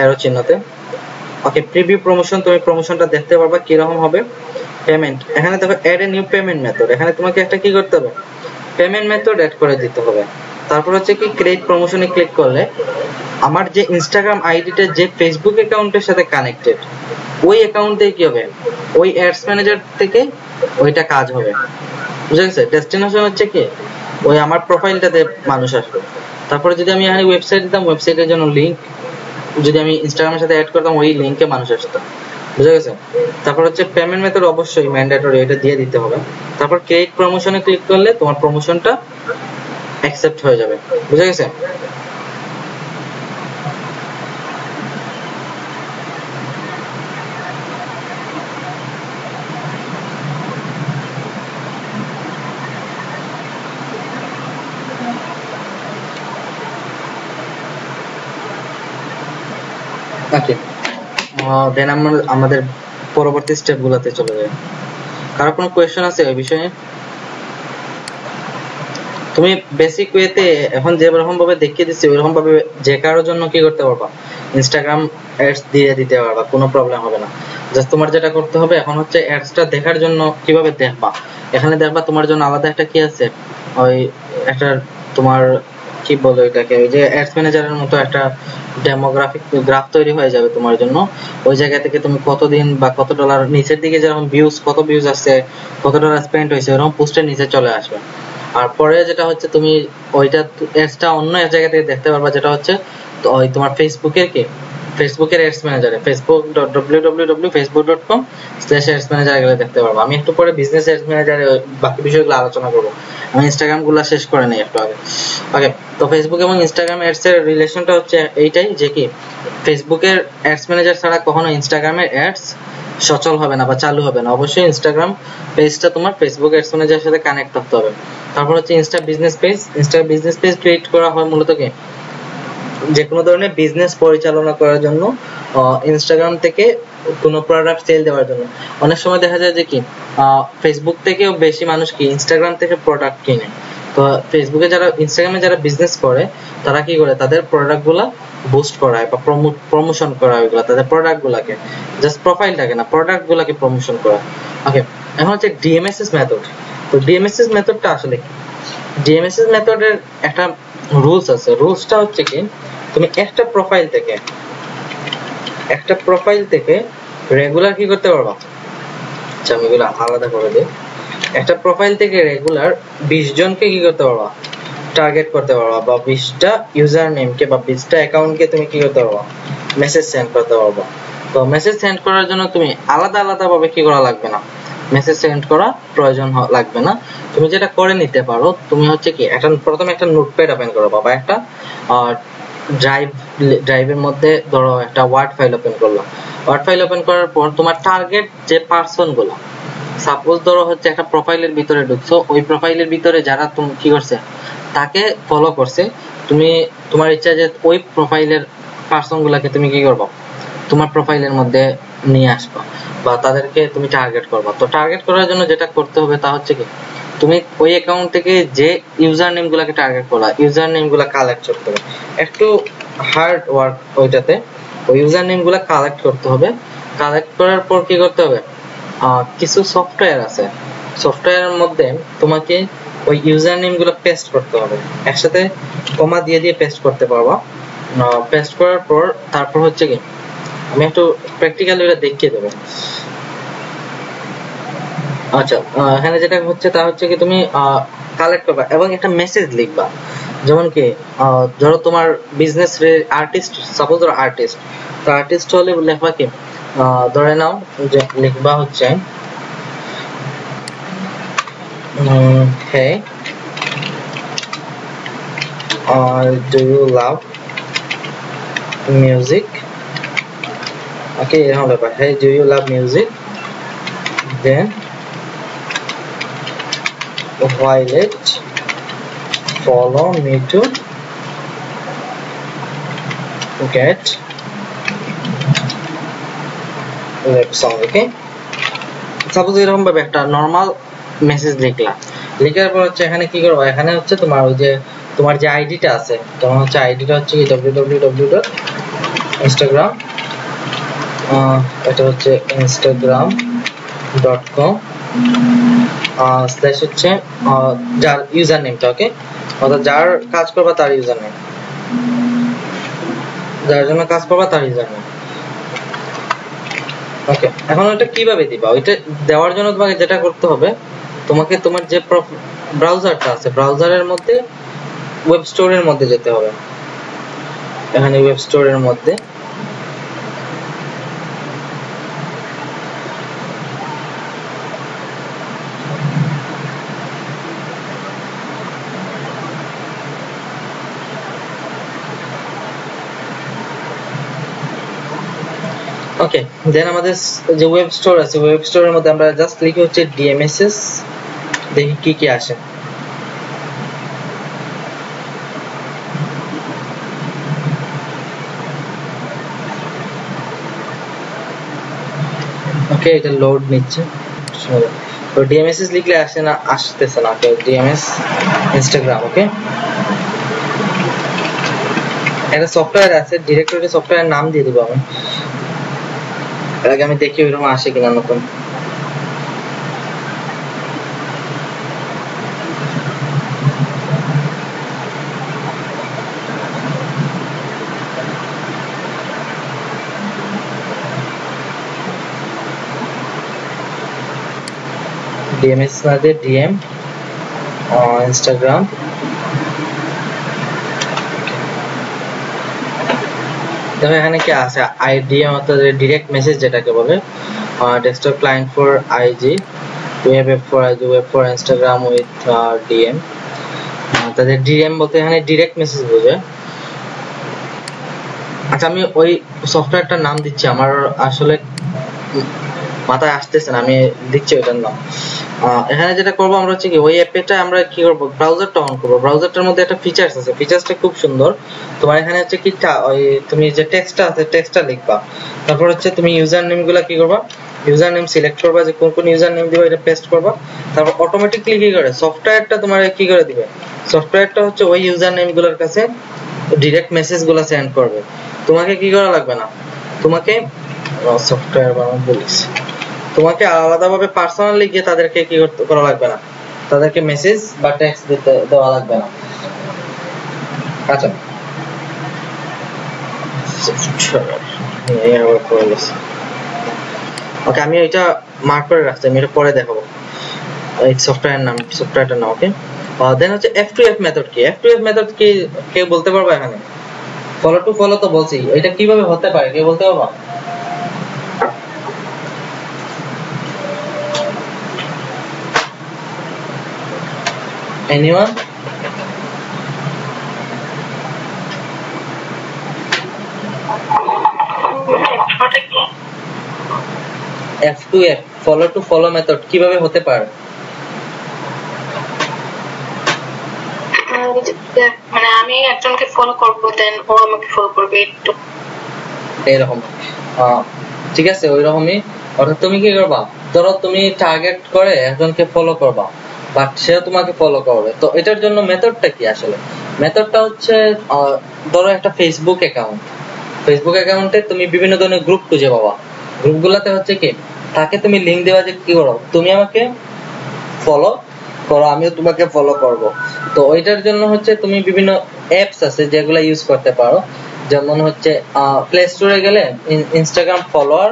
এরো চিহ্নতে। ওকে প্রিভিউ প্রমোশন তুমি প্রমোশনটা দেখতে পারবা কীরকম হবে। পেমেন্ট এখানে দেখো add a new payment method এখানে তোমাকে একটা কি করতে হবে? পেমেন্ট মেথড অ্যাড করে দিতে হবে। তারপর হচ্ছে কি ক্রিয়েট প্রমোশনে ক্লিক করলে আমার যে ইনস্টাগ্রাম আইডিটা যে ফেসবুক অ্যাকাউন্টের সাথে কানেক্টেড ওই অ্যাকাউন্ট থেকে কি হবে? ওই অ্যাডস ম্যানেজার থেকে ওইটা কাজ হবে। বুঝা গেছে ডেস্টিনেশন হচ্ছে কি? ওই আমার প্রোফাইলটাতে মানুষ আসবে। তারপরে যদি আমি এখানে ওয়েবসাইট দিতাম ওয়েবসাইটের জন্য লিংক যদি আমি ইনস্টাগ্রামের সাথে অ্যাড করতাম, ওই লিংকে মানুষ আসতো। বুঝে গেছে? তারপর হচ্ছে পেমেন্ট মেথড অবশ্যই ম্যান্ডেটরি এটা দিয়ে দিতে হবে। তারপর ক্রেডিট প্রমোশনে ক্লিক করলে তোমার প্রমোশনটা অ্যাকসেপ্ট হয়ে যাবে। বুঝে গেছে? ওকে দেন আমরা, আমাদের পরবর্তী স্টেপ গুলাতে চলে যাই। কারও কোনো কোয়েশ্চেন আছে এই বিষয়ে? তুমি বেসিক ওয়েতে এখন যে রকম ভাবে দেখিয়ে দিচ্ছি, ওইরকম ভাবে যে কারোর জন্য কি করতে পারবা? ইনস্টাগ্রাম অ্যাডস দিয়ে দিতে পারবা, কোনো প্রবলেম হবে না। জাস্ট তোমার যেটা করতে হবে এখন হচ্ছে অ্যাডসটা দেখার জন্য কীভাবে দেখবা? এখানে দেখবা তোমার জন্য আলাদা একটা কি আছে? ওই একটা তোমার কি বলে এটাকে ওই যে অ্যাডস ম্যানেজারের মতো একটা ডেমোগ্রাফিক গ্রাফ তৈরি হয়ে যাবে তোমার জন্য। ওই জায়গা থেকে তুমি কতদিন বা কত ডলার নিচের দিকে যেরকম ভিউজ কত ভিউজ আসছে, কত ডলার স্পেন্ড হয়েছে এরকম পোস্টের নিচে চলে আসবে। আর পরে যেটা হচ্ছে, তুমি ওইটা অ্যাডসটা অন্য এক জায়গা থেকে দেখতে পারবা, যেটা হচ্ছে, ওই তোমার ফেসবুকের কি? ফেসবুকের ads ম্যানেজারে Facebook dot W W W Facebook dot com slash ads manager গেলে দেখতে পারব। আমি একটু পরে বিজনেস অ্যাডস ম্যানেজারে বাকি বিষয়গুলো আলোচনা করব। আমি ইনস্টাগ্রামগুলো শেষ করে নেই একটু আগে। ওকে তো ফেসবুক এবং ইনস্টাগ্রাম অ্যাডস এর রিলেশনটা হচ্ছে এইটাই যে কি ফেসবুকের অ্যাডস ম্যানেজার ছাড়া কখনো ইনস্টাগ্রামের অ্যাডস সচল হবে না বা চালু হবে না। অবশ্যই ইনস্টাগ্রাম পেজটা তোমার ফেসবুক অ্যাডস ম্যানেজারের সাথে কানেক্ট করতে হবে। তারপর হচ্ছে Insta business page Insta business page create করা হয় মূলত কি? যে কোনো ধরনের বিজনেস পরিচালনা করার জন্য ইনস্টাগ্রাম থেকে কোনো প্রোডাক্ট সেল দেওয়ার জন্য। অনেক সময় দেখা যায় যে কি ফেসবুক থেকেও বেশি মানুষ কি ইনস্টাগ্রাম থেকে প্রোডাক্ট কিনে। তো ফেসবুকে যারা ইনস্টাগ্রামে যারা বিজনেস করে, তারা কি করে, তাদের প্রোডাক্টগুলা বুস্ট করায় বা প্রমোশন করায় ওইগুলা, তাদের প্রোডাক্ট গুলাকে। জাস্ট প্রোফাইলটাকে না প্রোডাক্ট গুলাকে প্রমোশন করা ওকে এখন হচ্ছে ডিএমএসএস মেথড তো ডিএমএসএস মেথডটা আসলে কি? ডিএমএসএস মেথডের একটা রুলস আছে। রুলসটা হচ্ছে কি, তুমি একটা প্রোফাইল থেকে, একটা প্রোফাইল থেকে রেগুলার কি করতে পারবা? আচ্ছা আমি এগুলো আলাদা করে দিই। একটা প্রোফাইল থেকে রেগুলার 20 জনকে কি করতে পারবা? টার্গেট করতে পারবা বা 20টা ইউজার নেমকে বা 20টা অ্যাকাউন্টকে তুমি কি করতে পারবা? মেসেজ সেন্ড করতে পারবা। তো মেসেজ সেন্ড করার জন্য তুমি আলাদা আলাদা ভাবে কি করা লাগবে না? মেসেজ সেন্ড করা প্রয়োজন লাগবে না। তুমি যেটা করে নিতে পারো, তুমি হচ্ছে কি একটা, প্রথমে একটা নোটপ্যাড ওপেন করো বা একটা ড্রাইভ ড্রাইভের মধ্যে ধরো একটা ওয়ার্ড ফাইল ওপেন করল ওয়ার্ড ফাইল ওপেন করার পর তোমার টার্গেট যে পার্সনগুলো সাপোজ ধরো হচ্ছে একটা প্রোফাইলের ভিতরে ঢুকছো, ওই প্রোফাইলের ভিতরে যারা তুমি কি করছে, তাকে ফলো করছে, তুমি, তোমার ইচ্ছা যে ওই প্রোফাইলের পার্সন গুলাকে তুমি কি করবা? তোমার প্রোফাইলের মধ্যে নিয়ে আসবা বা তাদেরকে তুমি টার্গেট করবা। তো টার্গেট করার জন্য যেটা করতে হবে তা হচ্ছে কি, তুমি ওই অ্যাকাউন্ট থেকে যে ইউজার নেম গুলাকে টার্গেট করলা ইউজার নেমগুলা কালেক্ট করতে হবে। একটু হার্ড ওয়ার্ক ওইটাতে। ওই ইউজার নেমগুলা কালেক্ট করতে হবে। কালেক্ট করার পর কি করতে হবে? কিছু সফটওয়্যার আছে। সফটওয়্যারের মধ্যে তোমাকে ওই ইউজার নেমগুলো পেস্ট করতে হবে। একসাথে কমা দিয়ে দিয়ে পেস্ট করতে পারবা। পেস্ট করার পর তারপর হচ্ছে কি আমি একটু প্র্যাকটিক্যালি ওটা দেখিয়ে দেবো। আচ্ছা এখানে যেটা হচ্ছে তা হচ্ছে কি তুমি কালেক্ট করবা এবং একটা মেসেজ লিখবা। যেমন কি ধরো তোমার বিজনেস আর্টিস্ট সাপোজ ধরো আর্টিস্ট তো আর্টিস্ট হলে লেখবা কি ধরে নাও যে লিখবা হচ্ছে hey do you love music okay এরকম ব্যাপার hey do you love music then violet, follow me to get web song okay? Suppose এরকম ভাবে একটা নর্মাল মেসেজ লিখলা। লেখার পর হচ্ছে এখানে কি করব? এখানে হচ্ছে তোমার ওই যে, তোমার যে আইডিটা আছে, তোমার হচ্ছে আইডিটা হচ্ছে কি? www ইনস্টাগ্রাম এটা হচ্ছে ইনস্টাগ্রাম ডট কম স্ল্যাশ হচ্ছে যার ইউজার নেমটা ওকে অর্থাৎ যার কাজ করবা তার ইউজার নেম যার জন্য কাজ করবা তার ইউজার নেম ওকে এখন ওটা কীভাবে দিবা? ওইটা দেওয়ার জন্য তোমাকে যেটা করতে হবে, তোমাকে তোমার যে ব্রাউজারটা আছে ব্রাউজারের মধ্যে ওয়েব স্টোরের মধ্যে যেতে হবে। এখানে ওয়েব স্টোরের মধ্যে ওকে দেন আমাদের যে ওয়েব স্টোর আছে ওয়েব স্টোরের মধ্যে আমরা জাস্ট লিখি হচ্ছে ডিএমএসএস দেখি কি কি আসে। ওকে এটা লোড নিচ্ছে। তো ডিএমএসএস লিখলে আসে না, আসতেছে না ওকে ডিএমএস ইনস্টাগ্রাম ওকে একটা সফটওয়্যার আছে ডিরেক্টরি সফটওয়্যার নাম দিয়ে দিব আমি। এর আগে আমি দেখি ওইরকম আসে কিনা নতুন। ডিএমএস না দিয়ে ডিএম ইনস্টাগ্রাম দেখো এখানে কি আছে? আইডিএম অর্থাৎ ডিরেক্ট মেসেজ যেটাকে বলে desktop client for IG web app for IG web for Instagram with DM তাদের ডিএম বলতে এখানে ডিরেক্ট মেসেজ বোঝায়। আচ্ছা আমি ওই সফটওয়্যারটার নাম দিচ্ছি, আমার আসলে মাথায় আসতেছে না, আমি দিচ্ছি ওইটার নাম। এখানে যেটা করব আমরা হচ্ছে কি, ওই অ্যাপেটা আমরা কি করব ব্রাউজারটা অন করব। ব্রাউজারটার মধ্যে একটা ফিচার্স আছে ফিচার্সটা খুব সুন্দর। তোমার এখানে হচ্ছে কি ওই তুমি যে টেক্সটটা আছে টেক্সটটা লিখবা। তারপর হচ্ছে তুমি ইউজার নেমগুলা কি করবা? ইউজার নেম সিলেক্ট করবা, যে কোন কোন ইউজার নেম দিবা, এটা পেস্ট করবা। তারপর অটোমেটিকলি কি করে? সফটওয়্যারটা তোমার কি করে দিবে? সফটওয়্যারটা হচ্ছে ওই ইউজার নেমগুলোর কাছে ডিরেক্ট মেসেজগুলা সেন্ড করবে। তোমাকে কি করা লাগবে না? তোমাকে সফটওয়্যার বানানো বলিস। তোমাকে আলাদাভাবে পার্সোনালি গিয়ে তাদেরকে কি করা লাগবে না। তাদেরকে মেসেজ বা টেক্সট দিতে দেওয়া লাগবে না। আচ্ছা। ওকে আমি এটা মার্ক করে রাখছি, আমি এটা পরে দেখাবো। এই সফটওয়্যার নাম সফটওয়্যারটার নাম ওকে দেন হচ্ছে এফ টু এফ মেথড কি? এফ টু এফ মেথড কি বলতে পারবে এখানে? ফলো টু ফলো তো বলছি। এটা কীভাবে হতে পারে? কেউ বলতে পারবা? Anyone? F to F follow to follow method কীভাবে হতে পারে? মানে আমি একজনকে ফলো করব দেন ও আমাকে ফলো করবে একটু এরকম ঠিক আছে ওই রকমই অর্থাৎ তুমি কি করবা? ধরো তুমি টার্গেট করে একজনকে ফলো করবা। বাট সেও তোমাকে ফলো করবে। তো এটার জন্য মেথডটা কি আসলে? মেথডটা হচ্ছে ধরো একটা ফেসবুক অ্যাকাউন্ট ফেসবুক অ্যাকাউন্টে তুমি বিভিন্ন ধরনের গ্রুপ খুঁজে গ্রুপগুলোতে হচ্ছে কি? তাকে তুমি দেওয়া যে, কি করো? তুমি আমাকে ফলো করো, আমিও তোমাকে ফলো করব। তো ওইটার জন্য হচ্ছে তুমি বিভিন্ন অ্যাপস আছে যেগুলো ইউজ করতে পারো। যেমন হচ্ছে প্লে স্টোরে গেলে ইনস্টাগ্রাম ফলোয়ার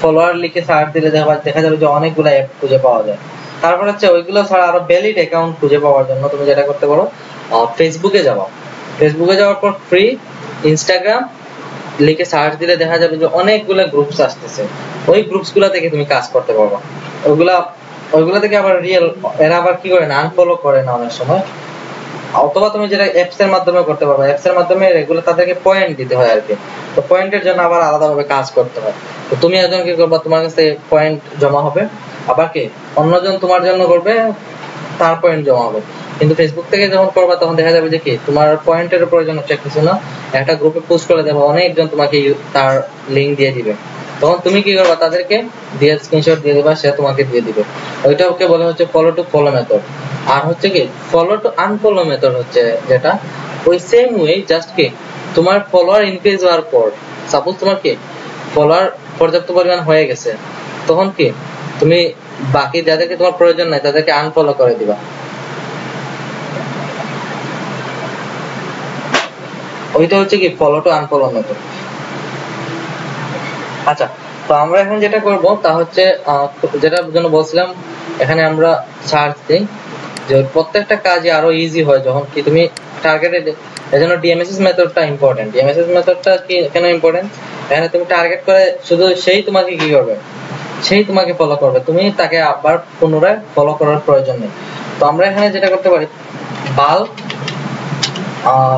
ফলোয়ার লিখে সার্চ দিলে দেখা যাবে যে অনেকগুলো অ্যাপ খুঁজে পাওয়া যায়। তারপর হচ্ছে ওইগুলো ছাড়া আরও ভ্যালিড অ্যাকাউন্ট খুঁজে পাওয়ার জন্য তুমি যেটা করতে পারো ফেসবুকে যাব ফেসবুকে যাওয়ার পর ফ্রি ইনস্টাগ্রাম লিখে সার্চ দিলে দেখা যাবে যে অনেকগুলো গ্রুপস আসতেছে। ওই গ্রুপসগুলা থেকে তুমি কাজ করতে পারবা। ওইগুলা ওইগুলা থেকে আবার রিয়েল এরা আবার কি করে না আনফলো করে না অনেক সময়। অথবা তুমি যেটা অ্যাপস এর মাধ্যমে করতে পারবে। অ্যাপস এর মাধ্যমে রেগুলার তাদেরকে পয়েন্ট দিতে হয় আর কি তো পয়েন্টের জন্য আবার আলাদাভাবে কাজ করতে হয়। তো তুমি একজন কি করবা, তোমার কাছে পয়েন্ট জমা হবে। আবার কি অন্যজন তোমার জন্য করবে, তার পয়েন্ট জমা হবে কিন্তু ফেসবুক থেকে যখন করবা, তখন দেখা যাবে যে কি, তোমার পয়েন্টের প্রয়োজন হচ্ছে কিছু না, একটা গ্রুপে পোস্ট করে দেবো, অনেকজন তোমাকে তার লিংক দিয়ে দিবে। তখন তুমি কি করবা, তাদেরকে দিয়ে স্ক্রিনশট দিয়ে দিবা, সে তোমাকে দিয়ে দিবে। ওইটা ওকে বলে হচ্ছে ফলো টু ফলো মেথড আর হচ্ছে কি ফলো টু আনফলো মেথড হচ্ছে যেটা। ওই সেম ওয়ে জাস্ট কি, তোমার ফলোয়ার ইনক্রিজ হওয়ার পর সাপোজ তোমার কি ফলোয়ার পর্যাপ্ত পরিমাণ হয়ে গেছে, তখন কি তুমি বাকি যাদেরকে তোমার প্রয়োজন নাই, তাদেরকে আনফলো করে দিবা। ওইটা হচ্ছে কি ফলো টু আনফলো মেথড আচ্ছা তো আমরা এখন যেটা করব, তা হচ্ছে যেটার জন্য বলছিলাম, এখানে আমরা সার্চ দিই, যে প্রত্যেকটা কাজই আরও ইজি হয়, যখন কি তুমি টার্গেটে এজন্য ডিএমএসএস মেথডটা ইম্পর্টেন্ট ডিএমএসএস মেথডটা কি কেন ইম্পর্টেন্ট এখানে তুমি টার্গেট করে শুধু সেই তোমাকে কি করবে? সেই তোমাকে ফলো করবে। তুমি তাকে আবার পুনরায় ফলো করার প্রয়োজন নেই। তো আমরা এখানে যেটা করতে পারি বাল্ক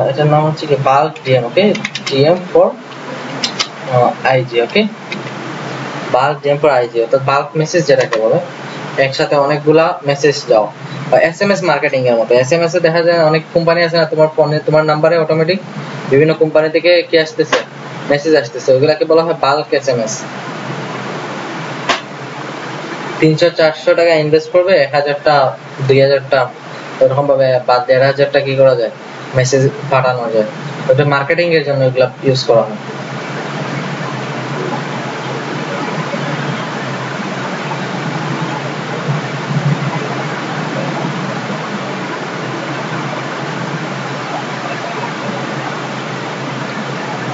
এটার নাম হচ্ছে কি? Bulk DM okay DM for IG okay bulk DM for IG অর্থাৎ বাল্ক মেসেজ যেটাকে বলে, একসাথে অনেকগুলা মেসেজ দাও। বা এসএমএস মার্কেটিং এর মতো। এসএমএস এ দেখা যায় অনেক কোম্পানি আছে না, তোমার ফোনে তোমার নাম্বারে অটোমেটিক বিভিন্ন কোম্পানি থেকে কি আসতেছে? মেসেজ আসতেছে। ওইগুলাকে বলা হয় বাল্ক এসএমএস তিনশো চারশো টাকা ইনভেস্ট করবে, এক হাজারটা, দুই হাজারটা ওরকম ভাবে বা দেড় হাজারটা কি করা যায়? মেসেজ পাঠানো যায়। ওটা মার্কেটিং এর জন্য এগুলা ইউজ করা হয়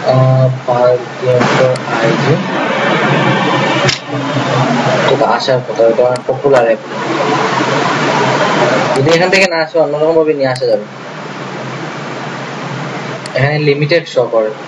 uh, per for IG এটা আসার কথা এটা অনেক পপুলার অ্যাপ যদি এখান থেকে না আসে অন্যরকম ভাবে নিয়ে আসা যাবে। এখানে লিমিটেড শো করে হচ্ছে.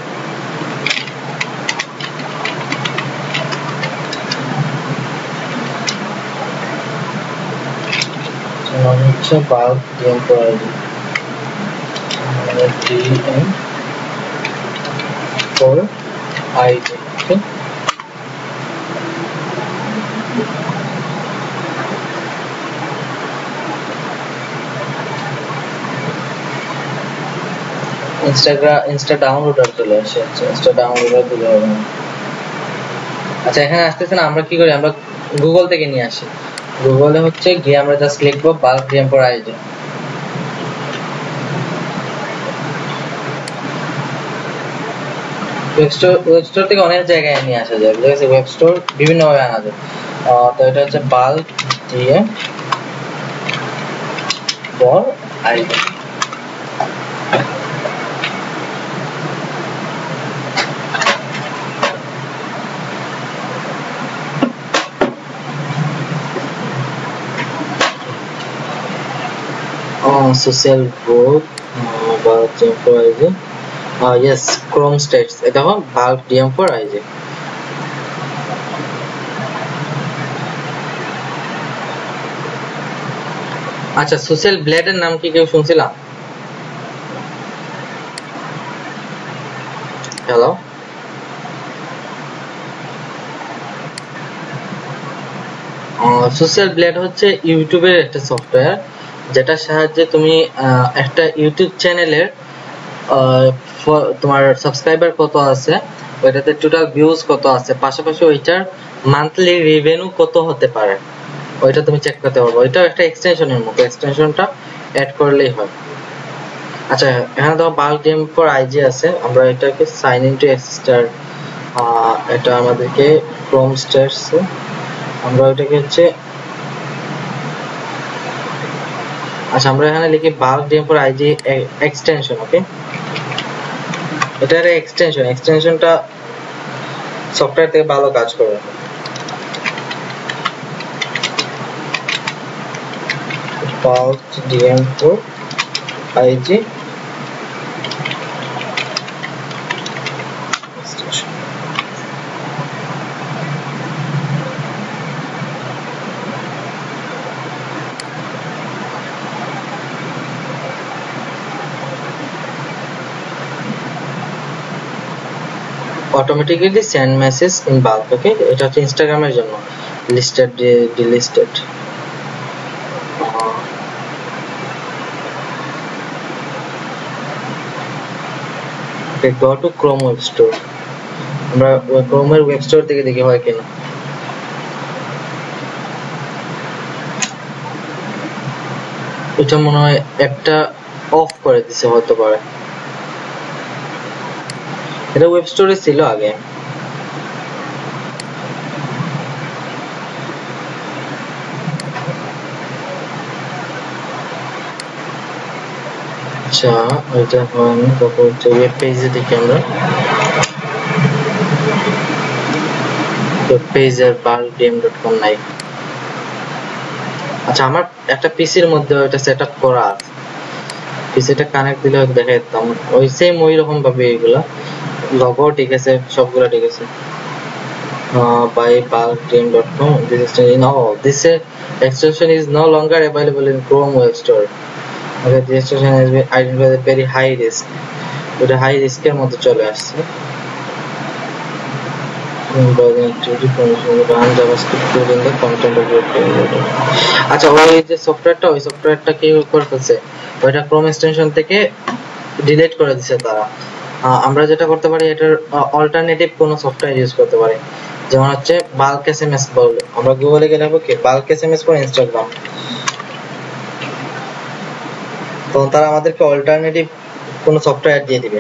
ইনস্টাগ্রাম ইনস্টা ডাউনলোডার চলে আসে আচ্ছা ইনস্টা ডাউনলোডার হবে না। আচ্ছা এখানে আসতেছে না, আমরা কি করি? আমরা গুগল থেকে নিয়ে আসি। গুগলে হচ্ছে গিয়ে আমরা জাস্ট লিখব bulk ID web store web store থেকে অনেক জায়গায় নিয়ে আসা যায় বুঝা গেছে ওয়েব স্টোর বিভিন্ন ভাবে আনা যায়। তো এটা হচ্ছে বাল্ক দিয়ে for ID uh, social group uh, bulk DM for IG uh, yes Chrome states এটা হল bulk DM for IG আচ্ছা সোশ্যাল ব্লেডের নাম কি কেউ শুনছিলাম হ্যালো সোশ্যাল ব্লেড হচ্ছে ইউটিউবের একটা সফটওয়্যার যেটার সাহায্যে তুমি একটা ইউটিউব চ্যানেলের তোমার সাবস্ক্রাইবার কত আছে, ওইটাতে টোটাল ভিউজ কত আছে, পাশাপাশি ওইটার মান্থলি রেভিনিউ কত হতে পারে। ওইটা তুমি চেক করতে পারবে। ওইটাও একটা এক্সটেনশনের মতো। এক্সটেনশনটা অ্যাড করলেই হয়। আচ্ছা এখানে তো বাল্ক ডিএম ফর আইজি আছে। আমরা এটাকে সাইন ইন টু এক্সটার এটা আমাদেরকে ক্রোম স্টার্স আমরা ওইটাকে হচ্ছে আচ্ছা আমরা এখানে লিখি bulk game for IG extension okay এটা একটা এক্সটেনশন এক্সটেনশনটা সফটওয়্যার থেকে ভালো কাজ করবে bulk dm for ig automatically send message in bulk okay এটা হচ্ছে ইনস্টাগ্রামের জন্য listed delisted okay, go to chrome web store. আমরা chrome এর web store থেকে দেখি হয় কিনা। এটা মনে হয় একটা অফ করে দিছে হতে পারে। এটা ওয়েব স্টোরে ছিল আগে। আচ্ছা তারপর হচ্ছে ওয়েব পেজে দেখি আমরা। পেজের ডট কম নাই। আচ্ছা আমার একটা পিসির মধ্যে ওইটা সেট আপ করা আছে। পিসিটা কানেক্ট দিলে ওই সেম ওই রকম ভাবে এগুলা লগো ঠিক আছে সবগুলো ঠিক আছে। by bulkdm.com this extension no this uh, extension is no longer available in chrome okay this extension has been identified as very high high রিস্কের মধ্যে চলে আসছে। আচ্ছা ওই যে সফটওয়্যারটা ওই সফটওয়্যারটা কি করে ওইটা ক্রোম এক্সটেনশন থেকে ডিলিট করে দিছে তারা। আমরা যেটা করতে পারি, এটার অল্টারনেটিভ কোনো সফটওয়্যার ইউজ করতে পারি। যেমন হচ্ছে বাল্ক এসএমএস বলে আমরা গুগলে গেলে হবে কি? বাল্ক এসএমএস ফর ইনস্টাগ্রাম তো তারা আমাদেরকে অল্টারনেটিভ কোনো সফটওয়্যার দিয়ে দিবে।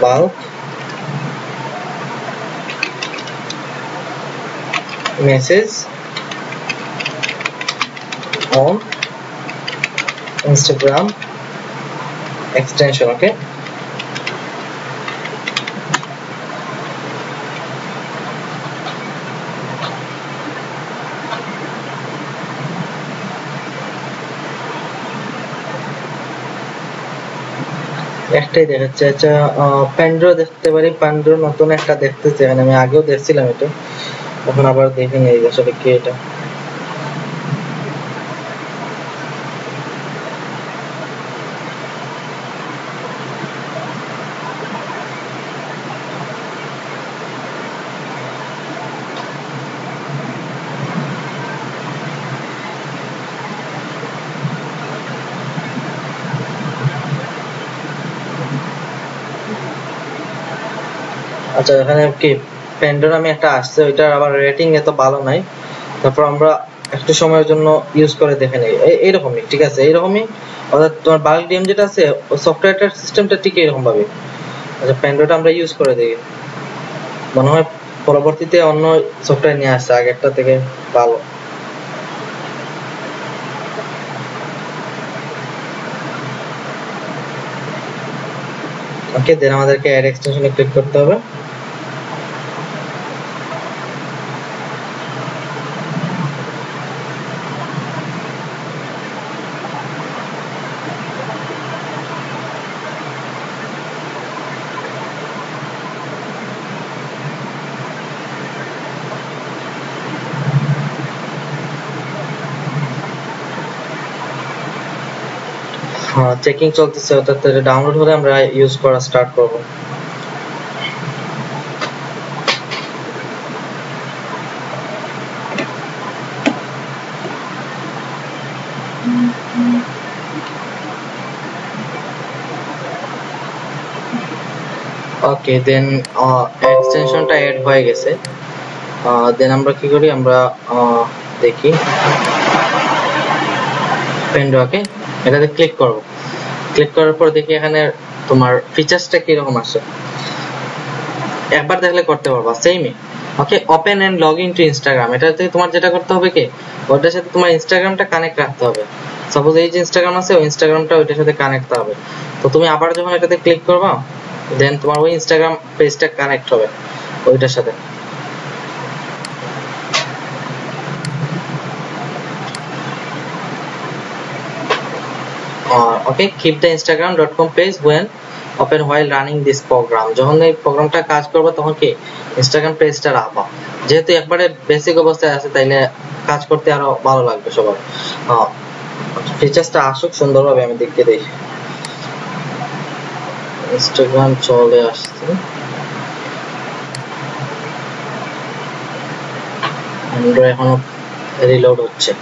Bulk message on. Instagram. Extension okay? একটাই দেখাচ্ছে আচ্ছা প্যান্ড্রো দেখতে পারি প্যান্ড্রো নতুন একটা দেখতেছি মানে আমি আগেও দেখছিলাম এটা। এখন আবার দেখে নেই আসলে কি এটা। আচ্ছা এখানে কি প্যান্ডোর আমি একটা আসছে, ওইটার আবার রেটিং এত ভালো নাই। তারপর আমরা একটু সময়ের জন্য ইউজ করে দেখে নেই। এইরকমই, ঠিক আছে? এইরকমই, অর্থাৎ তোমার বাল্ক ডিএম যেটা আছে সফটওয়্যারটার সিস্টেমটা ঠিক এরকম ভাবে আচ্ছা প্যান্ডোটা আমরা ইউজ করে দেখি। মনে হয় পরবর্তীতে অন্য সফটওয়্যার নিয়ে আসছে, আগেরটা থেকে ভালো। ওকে দেন আমাদেরকে অ্যাড এক্সটেনশনে ক্লিক করতে হবে। চেকিং চলতেছে অর্থাৎ ডাউনলোড হলে আমরা ইউজ করা স্টার্ট করব। ওকে দেন এক্সটেনশনটা অ্যাড হয়ে গেছে। uh, দেন আমরা কি করি? আমরা uh, দেখি। পেন্ডোয়াকে এটাতে ক্লিক করব। ক্লিক করার পর দেখি এখানে তোমার ফিচার্সটা কীরকম আসে একবার দেখলে করতে পারবা সেমই okay open and log in to Instagram এটাতে তোমার যেটা করতে হবে কি, ওটার সাথে তোমার ইনস্টাগ্রামটা কানেক্ট রাখতে হবে। সাপোজ এই যে ইনস্টাগ্রাম আছে, ওই ইনস্টাগ্রামটা ওইটার সাথে কানেক্ট হবে। তো তুমি আবার যখন এটাতে ক্লিক করবা দেন তোমার ওই ইনস্টাগ্রাম পেজটা কানেক্ট হবে, ওইটার সাথে। Keep the Instagram dot com page when open while running this program যখন এই প্রোগ্রামটা কাজ করবে, তখন কি ইনস্টাগ্রাম পেজটা রাখবা। যেহেতু একবারে বেসিক অবস্থায় আছে, তাইলে কাজ করতে আরও ভালো লাগবে সবার। ফিচার্সটা আসুক, সুন্দরভাবে আমি দেখতে দেখি ইনস্টাগ্রাম চলে আসছে। এখনও রিলোড হচ্ছে।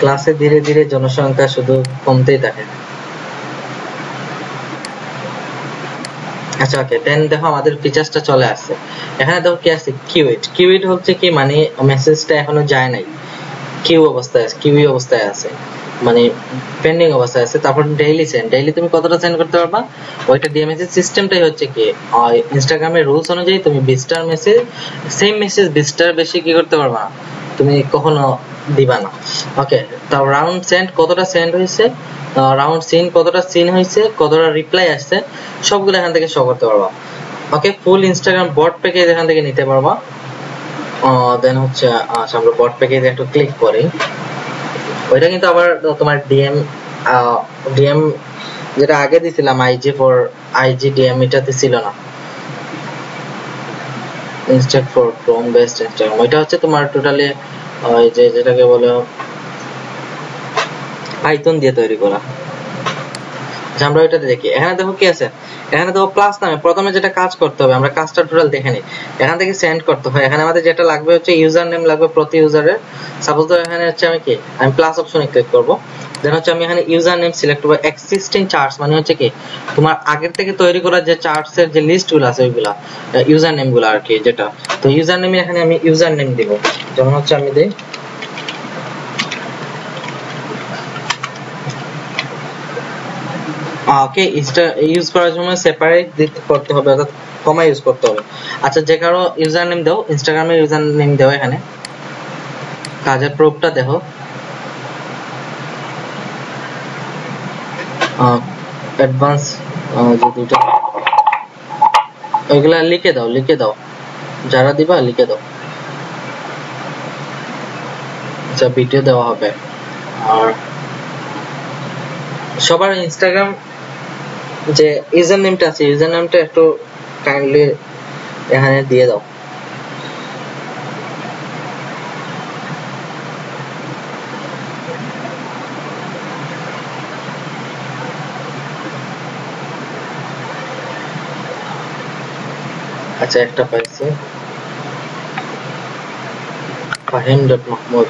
ক্লাসে ধীরে ধীরে জনসংখ্যা শুধু কমতেই থাকে। আচ্ছা ওকে দেন দেখো আমাদের ফিচার্সটা চলে আসছে। এখানে দেখো কি আছে কিউইট কিউইট হচ্ছে কি মানে মেসেজটা এখনও যায় নাই। কিউ অবস্থায় আছে কিউই অবস্থায় আছে। মানে পেন্ডিং অবস্থায় আছে। তারপর ডেইলি সেন্ড ডেইলি তুমি কতটা সেন্ড করতে পারবা? ওইটা দিয়ে ডিএমএস সিস্টেমটাই হচ্ছে কি ইনস্টাগ্রামের রুলস অনুযায়ী তুমি বিশটার মেসেজ সেম মেসেজ বিশটার বেশি কি করতে পারবা? তুমি কখনো দিবা না। ওকে তাও রাউন্ড সেন্ড কতটা সেন্ড হয়েছে? রাউন্ড সিন কতটা সিন হয়েছে? কতটা রিপ্লাই আসছে? সবগুলো এখান থেকে শো করতে পারবা। ওকে ফুল ইনস্টাগ্রাম বট প্যাকেজ এখান থেকে নিতে পারবা। দেন হচ্ছে আচ্ছা আমরা বট প্যাকেজে একটু ক্লিক করি। ওইটা কিন্তু আবার তোমার ডিএম ডিএম যেটা আগে দিছিলাম আইজি ফর আইজি ডিএম এটাতে ছিল না। Instead for Chrome based Instagram ওইটা হচ্ছে তোমার টোটালি যে যেটাকে বলে দিয়ে তৈরি করা। আচ্ছা, আমরা দেখি। এখানে দেখো কি আছে? এখানে দেখো প্লাস নামে। প্রথমে যেটা কাজ করতে হবে আমরা কাজটা টোটাল দেখে নিই। এখান থেকে সেন্ড করতে হয়। এখানে আমাদের যেটা লাগবে হচ্ছে ইউজার নেম লাগবে প্রতি ইউজারের সাপোজ ধরো এখানে হচ্ছে আমি কি? আমি প্লাস অপশনে ক্লিক করব। দেন হচ্ছে আমি এখানে ইউজার নেম সিলেক্ট করব এক্সিস্টিং চার্টস মানে হচ্ছে কি, তোমার আগের থেকে তৈরি করা যে চার্টস এর যে লিস্টগুলো আছে ওইগুলা ইউজার নেমগুলো আর কি, যেটা। তো ইউজার নেমে এখানে আমি ইউজার নেম দিব। যেমন হচ্ছে আমি দেই ওকে ইনস্টা ইউজ করার সময় সেপারেট দিতে করতে হবে, অর্থাৎ কমা ইউজ করতে হবে। আচ্ছা যে কারও ইউজার নেম দাও ইনস্টাগ্রামে ইউজার নেম দাও এখানে। কাজের প্রুফটা দেখো। অ্যাডভান্স যে দুটো ওইগুলা লিখে দাও লিখে দাও। যারা দিবা লিখে দাও। আচ্ছা ভিডিও দেওয়া হবে। আর সবার ইনস্টাগ্রাম যে ইউজার নেমটা আছে ইউজার নেমটা একটু কাইন্ডলি এখানে দিয়ে দাও। আচ্ছা একটা পাইছি। Fahim dot Mahmud.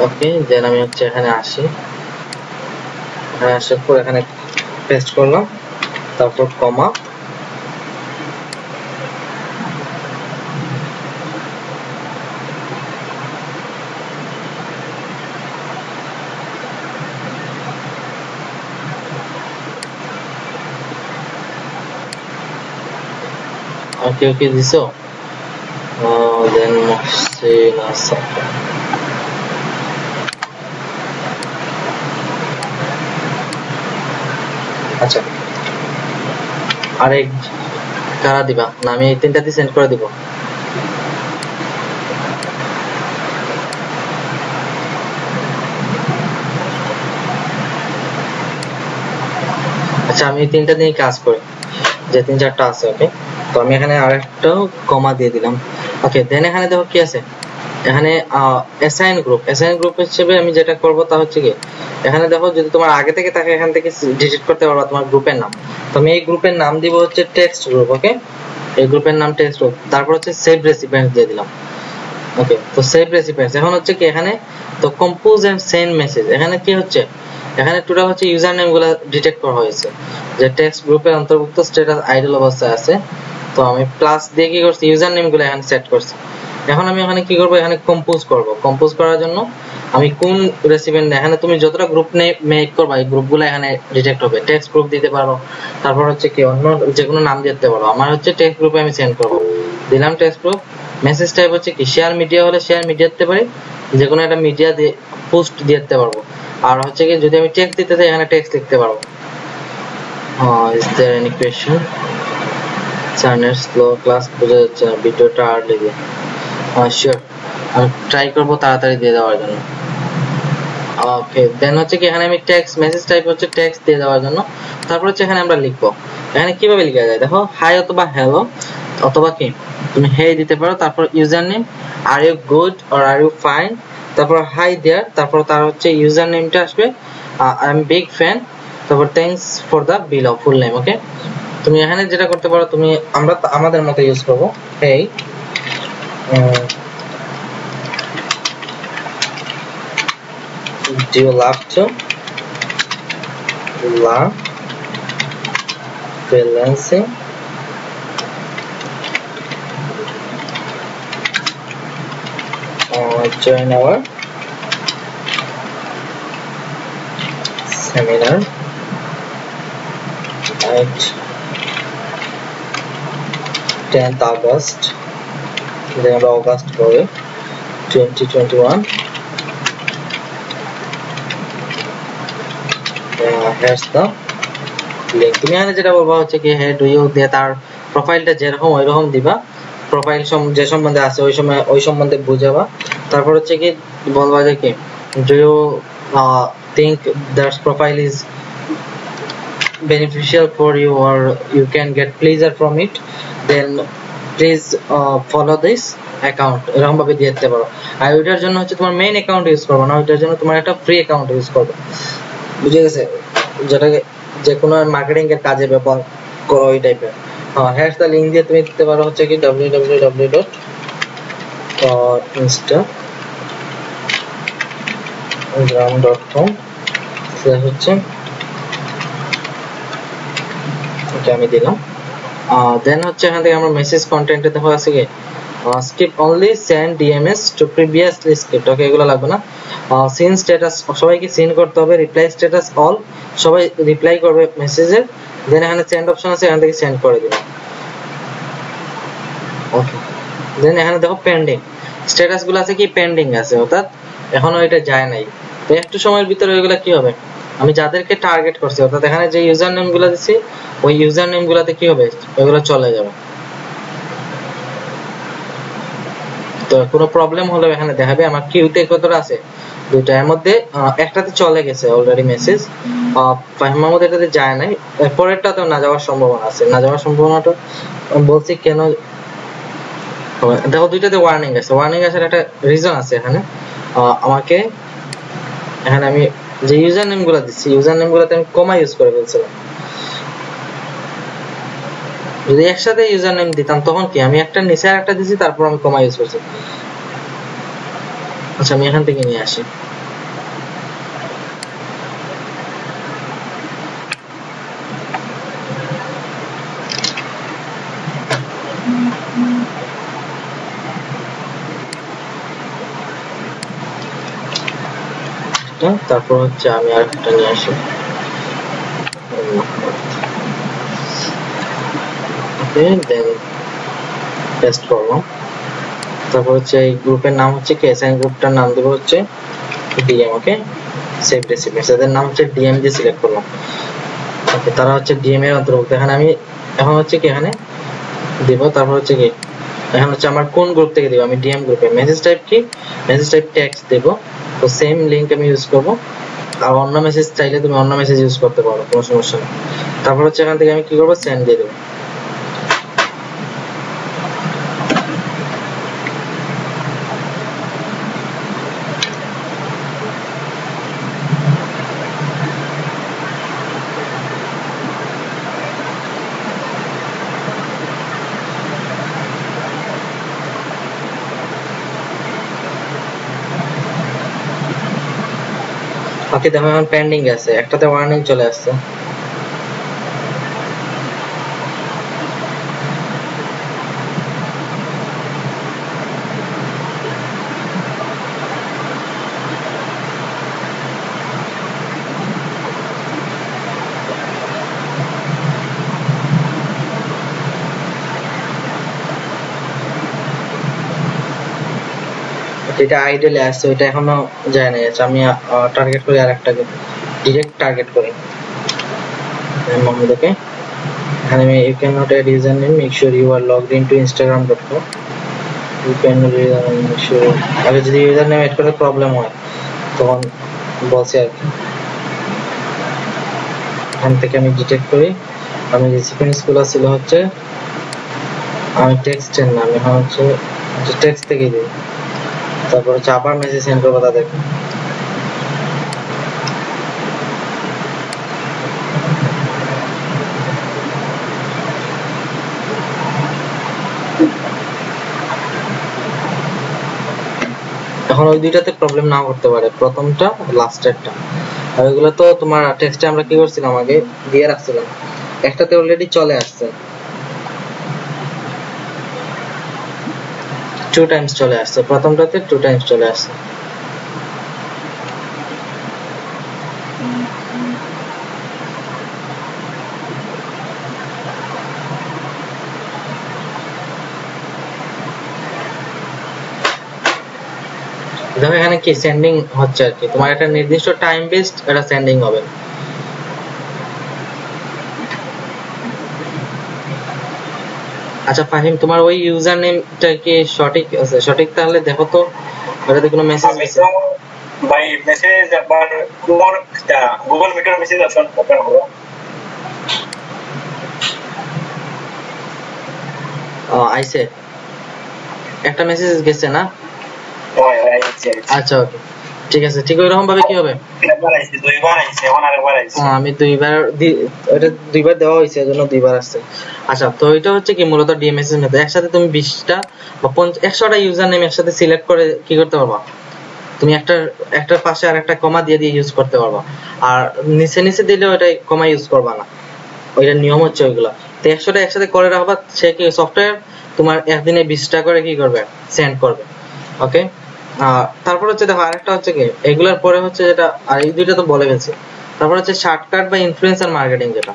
Okay, then আমি হচ্ছে এখানে আসি। এখানে আসার পর এখানে পেস্ট করলাম। তারপর কমা কেউ কি দিছ দেন মহসিন আসাদ আচ্ছা আরেক কারা দিবা না আমি এই তিনটাতে সেন্ড করে দিব আচ্ছা আমি তিনটা নিয়ে কাজ করি যে তিন চারটা আছে ওকে তো আমি এখানে আরেকটা কমা দিয়ে দিলাম। ওকে দেন এখানে দেখো কি আছে? এখানে অ্যাসাইন গ্রুপ অ্যাসাইন গ্রুপ হিসেবে আমি যেটা করব তা হচ্ছে কি, এখানে দেখো যদি তোমার আগে থেকে থাকে, এখান থেকে ডিলিট করতে পারবা তোমার গ্রুপের নাম। তো আমি এই গ্রুপের নাম দিব হচ্ছে টেক্সট গ্রুপ ওকে এই গ্রুপের নাম টেক্সট গ্রুপ তারপর হচ্ছে সেভ রেসিপিয়েন্টস দিয়ে দিলাম। ওকে তো সেভ রেসিপিয়েন্টস এখন হচ্ছে কি এখানে, তো কম্পোজ এন্ড সেন্ড মেসেজ এখানে কি হচ্ছে? এখানে টোটাল হচ্ছে ইউজার নেমগুলো ডিটেক্ট করা হয়েছে। যে টেক্সট গ্রুপের অন্তর্ভুক্ত স্ট্যাটাস আইডল অবস্থায় আছে। তো আমি প্লাস দিয়ে কি করছি? ইউজার নেমগুলো এখানে সেট করছি। এখন আমি এখানে কি করব? এখানে কম্পোজ করব। কম্পোজ করার জন্য আমি কোন রেসিপিয়েন্ট এখানে তুমি যতটা গ্রুপ মেক করবা, এই গ্রুপগুলো এখানে ডিটেক্ট হবে। টেক্সট গ্রুপ দিতে পারো। তারপর হচ্ছে কি অন্য যে কোনো নাম দিতে পারো। আমার হচ্ছে টেক্সট গ্রুপে আমি সেন্ড করব। দিলাম টেক্সট গ্রুপ মেসেজ টাইপ হচ্ছে কি? শেয়ার মিডিয়া হলে শেয়ার মিডিয়া দিতে পারি। যে কোনো একটা মিডিয়া দিয়ে পোস্ট দিতে পারব। আর হচ্ছে কি, যদি আমি টেক্সট দিতে চাই, এখানে টেক্সট লিখতে পারব। Is there any question channel slow class বোঝা যাচ্ছে না, ভিডিওটা আর লেগে শিওর আমি ট্রাই করব তাড়াতাড়ি দিয়ে দেওয়ার জন্য। ওকে দেন হচ্ছে কি, এখানে আমি টেক্সট মেসেজ টাইপ হচ্ছে টেক্সট দিয়ে দেওয়ার জন্য। তারপর হচ্ছে এখানে আমরা লিখব। এখানে কীভাবে লেখা যায়? দেখো হাই অথবা হ্যালো অথবা কি? তুমি হে দিতে পারো, তারপর user name are you good or are you fine তারপর হাই দেয়ার তারপর তার হচ্ছে ইউজার নেমটা আসবে। আই এম বিগ ফ্যান তারপর thanks for the bill full name okay তুমি এখানে যেটা করতে পারো, তুমি আমরা আমাদের মতো ইউজ করব। এই do you love to? Love, balancing uh, join our seminar. At 10th August আমরা অগাস্ট করে 2021 here's the link. তুমি যেটা বলবা হচ্ছে কি হ্যাঁ ডু ইউ দিয়ে তার প্রোফাইলটা যেরকম ওইরকম দিবা। প্রোফাইল যে সম্বন্ধে আছে ওই সময় ওই সম্বন্ধে বুঝাবা। তারপর হচ্ছে কি বলবা যে কি do you think that profile is beneficial for you or you can get pleasure from then please uh, follow this account এরকম ভাবে দিয়ে দিতে পারো। আর ওইটার জন্য হচ্ছে তোমার মেইন অ্যাকাউন্ট ইউজ করবে না ওইটার জন্য তোমার একটা ফ্রি অ্যাকাউন্ট ইউজ করবে। বুঝে গেছে? যেটাকে যে কোনো মার্কেটিং এর কাজে ব্যবহার করো ওই টাইপের হ্যাশ দা লিংক দিয়ে তুমি দিতে পারো হচ্ছে কি www.instagram.com স্ল্যাশ হচ্ছে এটা আমি দিলাম। দেন হচ্ছে এখান থেকে আমরা মেসেজ কন্টেন্টে দেখো আছে কি? Skip only send DMs to previously script okay এগুলো লাগবে না। সিন স্ট্যাটাস সবাইকে সিন করতে হবে রিপ্লাই স্ট্যাটাস অল সবাই রিপ্লাই করবে মেসেজের দেন এখানে সেন্ড অপশন আছে, এখান থেকে সেন্ড করে দিলাম। ওকে দেন এখানে দেখো পেন্ডিং স্ট্যাটাসগুলো আছে কি? পেন্ডিং আছে, অর্থাৎ এখনও এটা যায় নাই। তো একটু সময়ের ভিতরে ওইগুলো কি হবে? আমি যাদেরকে টার্গেট করছি, অর্থাৎ এখানে যে ইউজার নেমগুলো দিচ্ছি ওই ইউজার নেম গুলাতে কি হবে? ওইগুলো চলে যাবে। তো কোনো প্রবলেম হলে এখানে দেখাবে, আমার কিউতে কতটা আছে? দুইটা এর মধ্যে একটাতে চলে গেছে অলরেডি মেসেজ ফাহিমার মধ্যে এটাতে যায় নাই পরেরটাতেও না যাওয়ার সম্ভাবনা আছে। না যাওয়ার সম্ভাবনাটা বলছি কেন, দেখো দুইটাতে ওয়ার্নিং আছে। ওয়ার্নিং আসার একটা রিজন আছে এখানে। আমাকে, এখানে আমি যে ইউজার নেমগুলো দিচ্ছি ইউজার নেম গুলোতে আমি কমা ইউজ করে ফেলছিলাম। যদি একসাথে ইউজার নেম দিতাম, তখন কি আমি একটা নিচে একটা দিছি, তারপর আমি কমা ইউজ করছি। আচ্ছা আমি এখান থেকে নিয়ে আসি তারপর হচ্ছে আমি আর একটা নিয়ে আসি ওকে দেন টেস্ট করলাম তারপর হচ্ছে এই গ্রুপের নাম হচ্ছে কি? এসআইন গ্রুপটার নাম দেবো হচ্ছে ডিএম ওকে সেভ রেসিপিস এদের নাম হচ্ছে ডিএম দিয়ে সিলেক্ট করলাম। ওকে তারা হচ্ছে ডিএম এর অন্তর্ভুক্ত। এখানে আমি এখন হচ্ছে কি এখানে দিব, তারপর হচ্ছে কি? এখন হচ্ছে আমার কোন গ্রুপ থেকে দিব? আমি ডিএম গ্রুপে মেসেজ টাইপ কি? মেসেজ টাইপ টেক্সট দেব। তো সেম লিংক আমি ইউজ করব। আর অন্য মেসেজ চাইলে তুমি অন্য মেসেজ ইউজ করতে পারো, কোনো সমস্যা নেই। তারপর হচ্ছে এখান থেকে আমি কি করব? সেন্ড দিয়ে দেবো। ওকে দেখো এখন পেন্ডিং আছে। একটাতে ওয়ার্নিং চলে আসছে। এটা আইডলে আসছে ওইটা এখনও যায় নাই। আচ্ছা আমি টার্গেট করি আরেকটাকে ডিরেক্ট টার্গেট করি। মোহাম্মদকে এখানে আমি you can not add user name make sure you are logged into instagram.com you can not make sure আগে যদি ইউজার নেম এড করে প্রবলেম হয়, তখন বলছে আর কি। এখান থেকে আমি ডিটেক্ট করি। আমি যে সিকোয়েন্সগুলো ছিল হচ্ছে আমি টেক্সটের না আমি এখন হচ্ছে টেক্সট থেকে দিই। তারপর হচ্ছে আবার মেসেজ সেন্ড করব তাদেরকে এখন ওই দুইটাতে প্রবলেম নাও করতে পারে। প্রথমটা লাস্টেরটা আর ওইগুলো তো তোমার টেক্সটে আমরা কি করছিলাম আগে? দিয়ে রাখছিলাম। একটাতে অলরেডি চলে আসছে। টু টাইমস চলে আসছে। প্রথমটাতে টু টাইমস চলে আসছে। দেখো এখানে কি সেন্ডিং হচ্ছে আর কি। তোমার একটা নির্দিষ্ট টাইম বেসড এটা সেন্ডিং হবে। আচ্ছা ফাহিম তোমার ওই ইউজার নেমটা কি সঠিক আছে সঠিক তাহলে দেখো তো ওটাতে কোনো মেসেজ তো ভাই মেসেজ একবার তোমার গুগল মিটার মেসেজ অপশন ওপেন করো আইসে একটা মেসেজ গেছে না। আচ্ছা ওকে। ঠিক আছে ঠিক ওইরকম ভাবে কি হবে? আমি দুইবার ওটা দুইবার দেওয়া হয়েছে এজন্য দুইবার আসছে। আচ্ছা তো এটা হচ্ছে কি মূলত ডিএমএস এর মেথড একসাথে তুমি বিশটা বা পঞ্চ- একশোটা ইউজার নেম একসাথে সিলেক্ট করে কি করতে পারবা? তুমি একটা একটার পাশে আর একটা কমা দিয়ে দিয়ে ইউজ করতে পারবা। আর নিচে নিচে দিলে ওটা কমা ইউজ করবা না। ওইটার নিয়ম হচ্ছে ওইগুলা। তো একশোটা একসাথে করে রাখবা সে কি সফটওয়্যার তোমার একদিনে বিশটা করে কি করবে? সেন্ড করবে। ওকে তারপর হচ্ছে দেখো আরেকটা হচ্ছে কি, এগুলার পরে হচ্ছে যেটা, আর এই দুইটা তো বলে গেছি। তারপর হচ্ছে শর্টকাট বা ইনফ্লুয়েন্সার মার্কেটিং যেটা।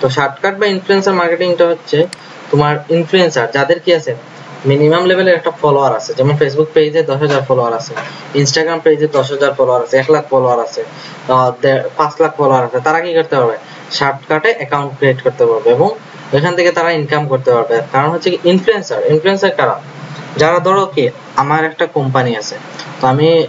তো শর্টকাট বা ইনফ্লুয়েন্সার মার্কেটিংটা হচ্ছে তোমার ইনফ্লুয়েন্সার যাদের কি আছে মিনিমাম লেভেলের একটা ফলোয়ার আছে। যেমন ফেসবুক পেজে দশ হাজার ফলোয়ার আছে ইনস্টাগ্রাম পেজে দশ হাজার ফলোয়ার আছে, এক লাখ ফলোয়ার আছে পাঁচ লাখ ফলোয়ার আছে। তারা কি করতে পারবে? শর্টকাটে অ্যাকাউন্ট ক্রিয়েট করতে পারবে এবং এখান থেকে তারা ইনকাম করতে পারবে। কারণ হচ্ছে ইনফ্লুয়েন্সার ইনফ্লুয়েন্সার কারা? যারা ধরো কি, আমার একটা কোম্পানি আছে। তো আমি,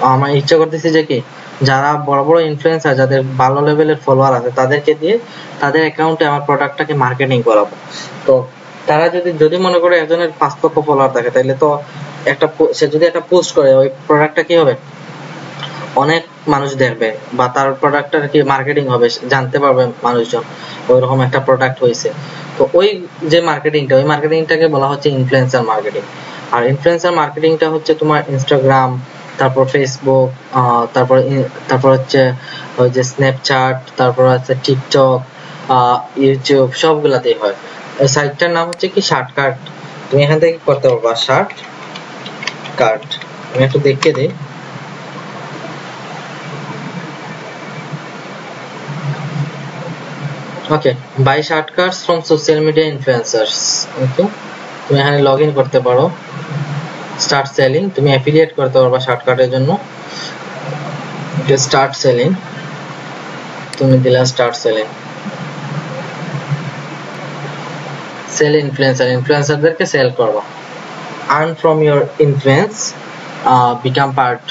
আমার ইচ্ছা করতেছি যে কি, যারা বড় বড় ইনফ্লুয়েন্সার যাদের ভালো লেভেলের ফলোয়ার আছে, তাদেরকে দিয়ে তাদের অ্যাকাউন্টে আমার প্রোডাক্টটাকে মার্কেটিং করাবো। তো তারা যদি যদি মনে করে একজনের পাঁচ লক্ষ ফলোয়ার থাকে তাহলে তো একটা সে যদি একটা পোস্ট করে, ওই প্রোডাক্টটা কি হবে? অনেক মানুষ দেখবে বা তার প্রোডাক্টটার কি মার্কেটিং হবে, জানতে পারবে মানুষজন, ওইরকম একটা প্রোডাক্ট হয়েছে। তো ওই যে মার্কেটিংটা ওই মার্কেটিংটাকে বলা হচ্ছে ইনফ্লুয়েন্সার মার্কেটিং আর ইনফ্লুয়েন্সার মার্কেটিংটা হচ্ছে তোমার ইনস্টাগ্রাম তারপর ফেসবুক তারপর তারপর হচ্ছে ওই যে স্ন্যাপচ্যাট তারপর হচ্ছে টিকটক ইউটিউব সবগুলাতেই হয়। ওই সাইটটার নাম হচ্ছে কি শার্টকাট তুমি এখান থেকে করতে পারবা? শার্ট কাট আমি একটু দেখিয়ে দিই। Okay buy shortcuts from social media influencers okay তুমি এখানে লগ ইন করতে পারো। স্টার্ট সেলিং তুমি অ্যাফিলিয়েট করতে পারবা শর্টকাটের জন্য। স্টার্ট সেলিং তুমি দিলা স্টার্ট সেলিং সেল ইনফ্লুয়েন্সার ইনফ্লুয়েন্সারদেরকে সেল করবা। Earn from your influence become part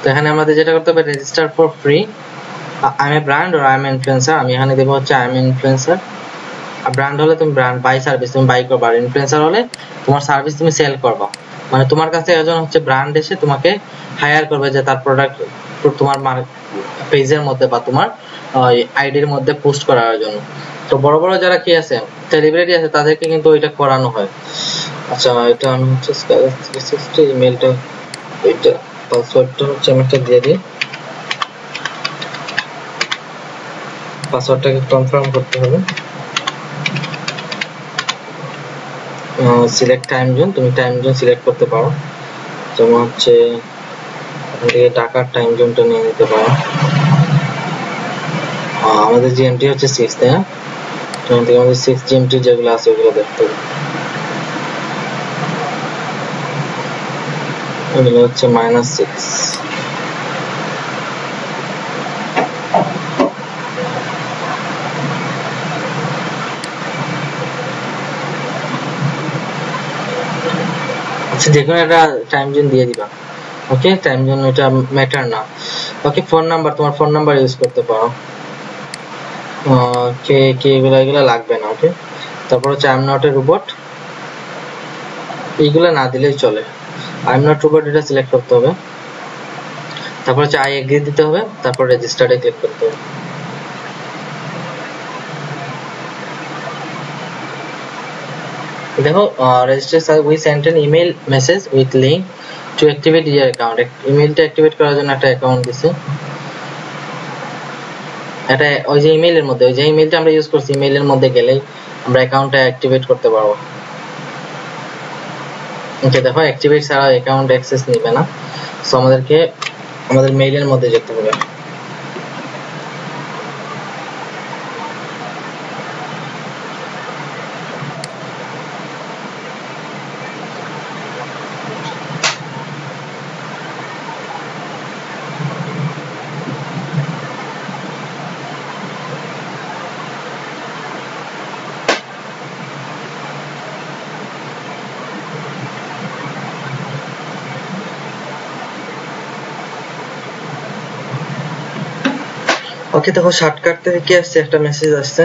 তো এখানে আমাদের যেটা করতে হবে register for free I am a brand R I am influencer আমি এখানে দেবো হচ্ছে আই এম ইনফ্লুয়েন্সার আর ব্র্যান্ড হলে তুমি ব্র্যান্ড বাই সার্ভিস তুমি বাই করবা। আর ইনফ্লুয়েন্সার হলে তোমার সার্ভিস তুমি সেল করবা। মানে তোমার কাছে একজন হচ্ছে ব্র্যান্ড এসে তোমাকে হায়ার করবে যে তার প্রোডাক্ট তোমার পেজের মধ্যে বা তোমার আইডির মধ্যে পোস্ট করার জন্য। তো বড় বড় যারা কি আছে সেলিব্রিটি আছে, তাদেরকে কিন্তু ওইটা করানো হয়। আচ্ছা এটা আমি হচ্ছে ইমেলটা এটা পাসওয়ার্ডটা হচ্ছে আমি একটা দিয়ে দিই পাসওয়ার্ডটাকে কনফার্ম করতে হবে। সিলেক্ট টাইম জোন তুমি টাইম জোন সিলেক্ট করতে পারো। যেমন হচ্ছে ঢাকার টাইম জোনটা নিয়ে নিতে পারো। আমাদের জিএমটি হচ্ছে সিক্স তাই না? এখান থেকে আমাদের সিক্স জিএমটি যেগুলো আছে, ওগুলো দেখতে হবে। এগুলো হচ্ছে মাইনাস সিক্স আচ্ছা দেখুন একটা টাইম জোন দিয়ে দিবা। ওকে টাইম জোন এটা ম্যাটার না। ওকে ফোন নাম্বার তোমার ফোন নাম্বার ইউজ করতে পারো। কে কে এগুলো এগুলো লাগবে না ওকে তারপর হচ্ছে I am not a robot এইগুলো না দিলেই চলে। আই এম নট রোবট এটা সিলেক্ট করতে হবে। তারপর হচ্ছে আই এগ্রি দিতে হবে। তারপর রেজিস্টারে ক্লিক করতে হবে। দেখো register we sent an email message with link to activate your account ইমেলটা অ্যাক্টিভেট করার জন্য একটা অ্যাকাউন্ট দিছে। এটা ওই যে ইমেইলের মধ্যে, ওই যে ইমেইলটা আমরা ইউজ করছি ইমেইলের মধ্যে গেলেই আমরা অ্যাকাউন্টটা অ্যাক্টিভেট করতে পারব। ওকে, দেখো অ্যাক্টিভেট ছাড়া অ্যাকাউন্ট অ্যাক্সেস নেবে না। সো আমাদেরকে, আমাদের মেইলের মধ্যে যেতে হবে। ওকে দেখো শর্টকাট থেকে কি আসছে, একটা মেসেজ আসছে।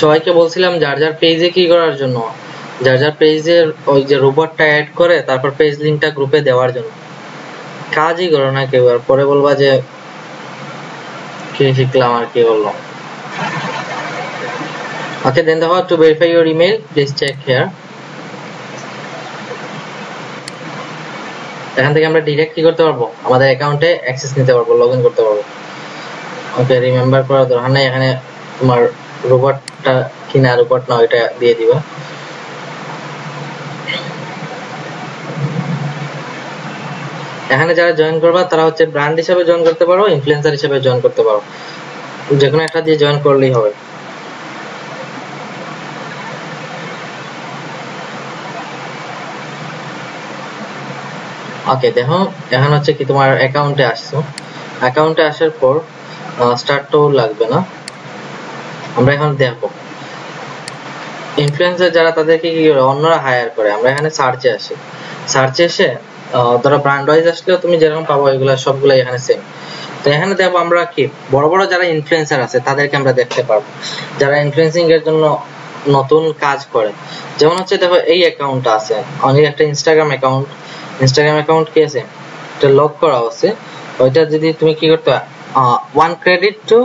সবাইকে বলছিলাম যার যার পেজে কি করার জন্য, যার যার পেজে ওই যে রোবটটা অ্যাড করে, তারপর পেজ লিংকটা গ্রুপে দেওয়ার জন্য। কাজই করো না কেউ, আর পরে বলবা যে, কি শিখলাম আর কি বলল okay, then the how to verify your email. Please check here. এখান থেকে আমরা ডিরেক্ট কি করতে পারব? আমাদের অ্যাকাউন্টে অ্যাক্সেস নিতে পারব লগইন করতে পারব। ওকে রিমেম্বার করার দরকার নেই, এখানে তোমার রোবটটা কিনা রোবট না, ওইটা দিয়ে দিবা। এখানে যারা জয়েন করবা, তারা হচ্ছে ব্র্যান্ড হিসেবে জয়েন করতে পারো ইনফ্লুয়েন্সার হিসেবে জয়েন করতে পারো। যে কোনো একটা দিয়ে জয়েন করলেই হবে। ওকে দেখো, এখন হচ্ছে কি তোমার অ্যাকাউন্টে আসছো। অ্যাকাউন্টে আসার পর স্টার্ট তো লাগবে না। আমরা এখন দেখো। ইনফ্লুয়েন্সার যারা তাদেরকে কি অন্যরা হায়ার করে। আমরা এখানে সার্চে আসি। সার্চে এসে ধরো ব্র্যান্ড ওয়াইজ আসলেও তুমি যেরকম পাবো, এগুলো সবগুলো এখানে সেম তো এখানে দেখো আমরা কি? বড় বড় যারা ইনফ্লুয়েন্সার আছে, তাদেরকে আমরা দেখতে পারব। যারা ইনফ্লুয়েন্সিং এর জন্য নতুন কাজ করে। যেমন হচ্ছে দেখো, এই অ্যাকাউন্টটা আছে। অনেক একটা ইনস্টাগ্রাম অ্যাকাউন্ট ইনস্টাগ্রাম অ্যাকাউন্ট কি আছে? এটা লক করা আছে। ওইটা যদি তুমি কি করতে one credit to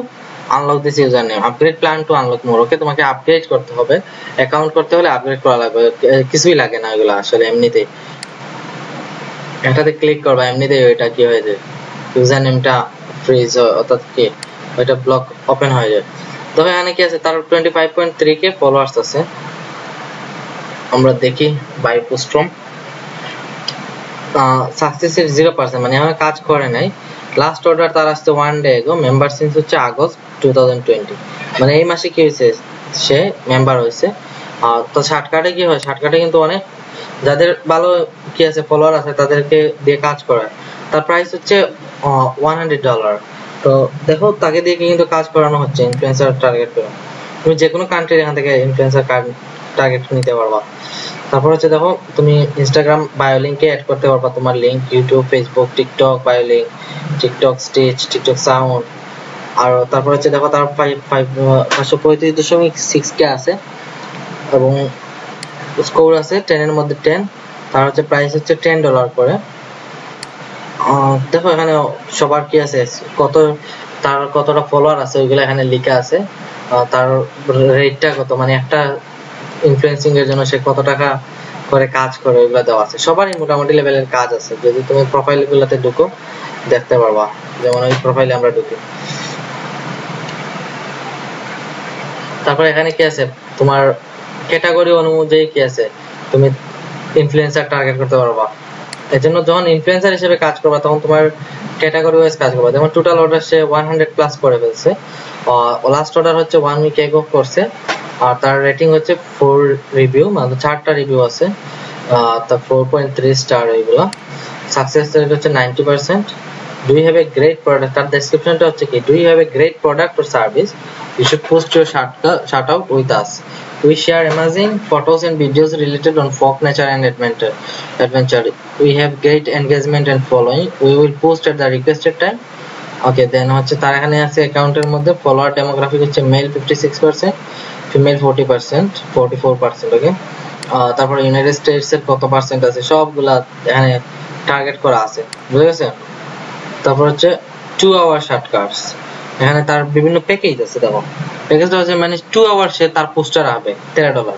unlock this user name upgrade plan to unlock more okay তোমাকে আপগ্রেড করতে হবে। অ্যাকাউন্ট করতে হলে আপগ্রেড করা লাগবে। কিছুই লাগে না এগুলো আসলে এমনিতেই। এটাতে ক্লিক করবা, এমনিতেই ওইটা কি হয়ে যায়? ইউজার নেমটা ফ্রিজ অর্থাৎ কি? ওইটা ব্লক ওপেন হয়ে যায়। তবে এখানে কি আছে? তার twenty five point three K followers আছে। আমরা দেখি বাই পোস্ট্রম সাকসেসের জিরো পার্সেন্ট মানে এখনও কাজ করে নাই। লাস্ট অর্ডার তার আসছে one day ago member since হচ্ছে আগস্ট টু থাউজেন্ড টোয়েন্টি মানে এই মাসে কি হয়েছে? সে মেম্বার হয়েছে। তো শর্টকাটে কি হয়? শর্টকাটে কিন্তু অনেক যাদের ভালো কি আছে ফলোয়ার আছে, তাদেরকে দিয়ে কাজ করায়। তার প্রাইস হচ্ছে ওয়ান হান্ড্রেড ডলার তো দেখো, তাকে দিয়ে কিন্তু কাজ করানো হচ্ছে ইনফ্লুয়েন্সার টার্গেট করে। তুমি যে কোনো কান্ট্রির এখান থেকে ইনফ্লুয়েন্সার টার্গেট নিতে পারবা। তারপর হচ্ছে দেখো, তুমি ইনস্টাগ্রাম বায়ো লিঙ্কে অ্যাড করতে পারবা তোমার link YouTube Facebook TikTok bio link TikTok stage TikTok sound আর তারপর হচ্ছে দেখো তার পাঁচশো পঁয়ত্রিশ দশমিক সিক্স কে আছে, এবং স্কোর আছে টেনের মধ্যে টেন তার হচ্ছে প্রাইস হচ্ছে টেন ডলার করে। দেখো এখানে সবার কি আছে, কত, তার কতটা ফলোয়ার আছে, ওইগুলো এখানে লেখা আছে। তার রেটটা কত মানে একটা ইনফ্লুয়েন্সিং এর জন্য সে কত টাকা করে কাজ করে, ওইগুলো দেওয়া আছে। সবারই মোটামুটি লেভেলের কাজ আছে। যদি তুমি প্রোফাইল গুলোতে ঢুকো, দেখতে পারবা। যেমন ওই প্রোফাইলে আমরা ঢুকি। তারপর এখানে কি আছে? তোমার ক্যাটাগরি অনুযায়ী কি আছে? তুমি ইনফ্লুয়েন্সার টার্গেট করতে পারবা। এর জন্য যখন ইনফ্লুয়েন্সার হিসেবে কাজ করবা, তখন তোমার ক্যাটাগরি ওয়াইজ কাজ করবা। যেমন টোটাল অর্ডার সে 100 প্লাস করে ফেলছে। লাস্ট অর্ডার হচ্ছে ওয়ান উইক এগো করছে। আর তার রেটিং হচ্ছে ফোর রিভিউ মানে চারটা রিভিউ আছে। তার ফোর পয়েন্ট স্টার এইগুলো সাকসেস রেট হচ্ছে ninety percent do you have a great product তার ডেসক্রিপশনটা হচ্ছে কি do you have a great product or service you should post your shout, shout out with us. We share amazing photos and videos related on folk nature and adventure. Adventure. We have great engagement and following. We will post at the requested time. Okay then হচ্ছে তার এখানে আছে অ্যাকাউন্টের মধ্যে follower demographic হচ্ছে forty percent forty four percent okay তারপরে United States এর কত পার্সেন্ট আছে সবগুলা এখানে টার্গেট করা আছে বুঝে গেছে তারপর হচ্ছে টু আওয়ার শর্ট কাটস এখানে তার বিভিন্ন প্যাকেজ আছে, দেখো। প্যাকেজটা হচ্ছে মানে টু আওয়ার সে তার পোস্টার হবে তেরো ডলার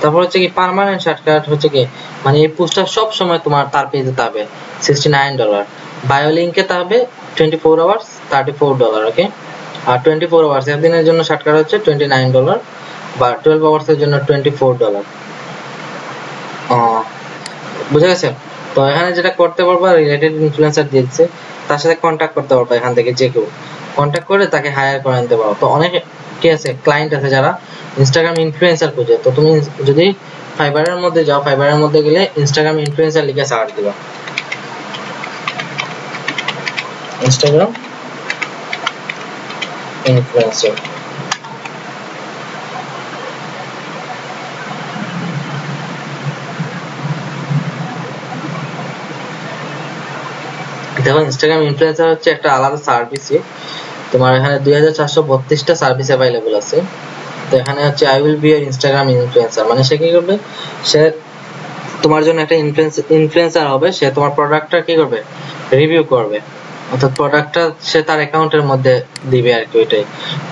তারপর হচ্ছে কি পার্মানেন্ট শর্টকাট হচ্ছে কি মানে এই পোস্টার সব সময় তোমার তার পেজে হবে সিক্সটি নাইন ডলার বায়ো লিঙ্কে হবে twenty four hours thirty four dollar okay আর টোয়েন্টি ফোর আওয়ার্স একদিনের জন্য শর্টকাট হচ্ছে টোয়েন্টি নাইন ডলার বা টুয়েলভ আওয়ার্স এর জন্য টোয়েন্টি ফোর ডলার বুঝা গেছে? তো এখানে যেটা করতে পারবা রিলেটেড ইনফ্লুয়েন্সার দিচ্ছে তার সাথে কন্ট্যাক্ট করতে পারব এখান থেকে যে কেউ। কন্ট্যাক্ট করে তাকে হায়ার করে আনতে পারো তো অনেক কি আছে? ক্লায়েন্ট আছে যারা। ইনস্টাগ্রাম ইনফ্লুয়েন্সার খুঁজে। তো তুমি যদি ফাইবারের মধ্যে যাও ফাইবারের মধ্যে গেলে ইনস্টাগ্রাম ইনফ্লুয়েন্সার লিখে সার্চ দিবা। ইনস্টাগ্রাম ইনফ্লুয়েন্সার দেখো ইনস্টাগ্রাম ইনফ্লুয়েন্সার হচ্ছে একটা আলাদা সার্ভিসই তোমার এখানে দুই হাজার চারশো বত্রিশটা সার্ভিস অ্যাভেলেবল আছে। তো এখানে হচ্ছে I will be your Instagram influencer মানে সে কি করবে? সে তোমার জন্য একটা ইনফ্লুয়েন্সার হবে। সে তোমার প্রোডাক্টটা কি করবে? রিভিউ করবে। অর্থাৎ প্রোডাক্টটা সে তার অ্যাকাউন্টের মধ্যে দিবে আর কি ওইটাই।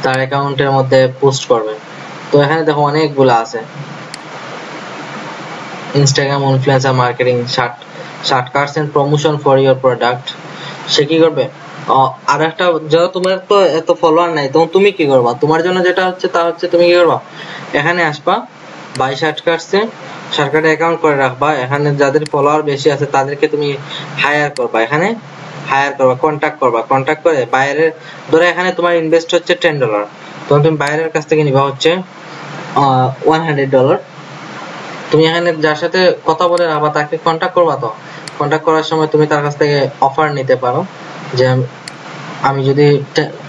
তার অ্যাকাউন্টের মধ্যে পোস্ট করবে। তো এখানে দেখো অনেকগুলো আছে। Instagram influencer marketing shout shout carts and promotion for your product সে কি করবে? আর একটা যখন তোমার তো এত ফলোয়ার নাই তখন তুমি কি করবা? তোমার জন্য যেটা হচ্ছে, তা হচ্ছে তুমি কি করবা? এখানে আসবা, বাই শার্ট কার্ডসে শার্ট কার্ডে অ্যাকাউন্ট করে রাখবা, এখানে যাদের ফলোয়ার বেশি আছে, তাদেরকে তুমি হায়ার করবা, এখানে হায়ার করবা কন্ট্যাক্ট করবা কন্ট্যাক্ট করে বাইরের, ধরো এখানে তোমার ইনভেস্ট হচ্ছে টেন ডলার তখন তুমি বাইরের কাছ থেকে নিবা হচ্ছে ওয়ান হান্ড্রেড ডলার তুমি এখানে যার সাথে কথা বলে রাখবা, তাকে কন্ট্যাক্ট করবা তো কন্ট্যাক্ট করার সময় তুমি তার কাছ থেকে অফার নিতে পারো যে আমি যদি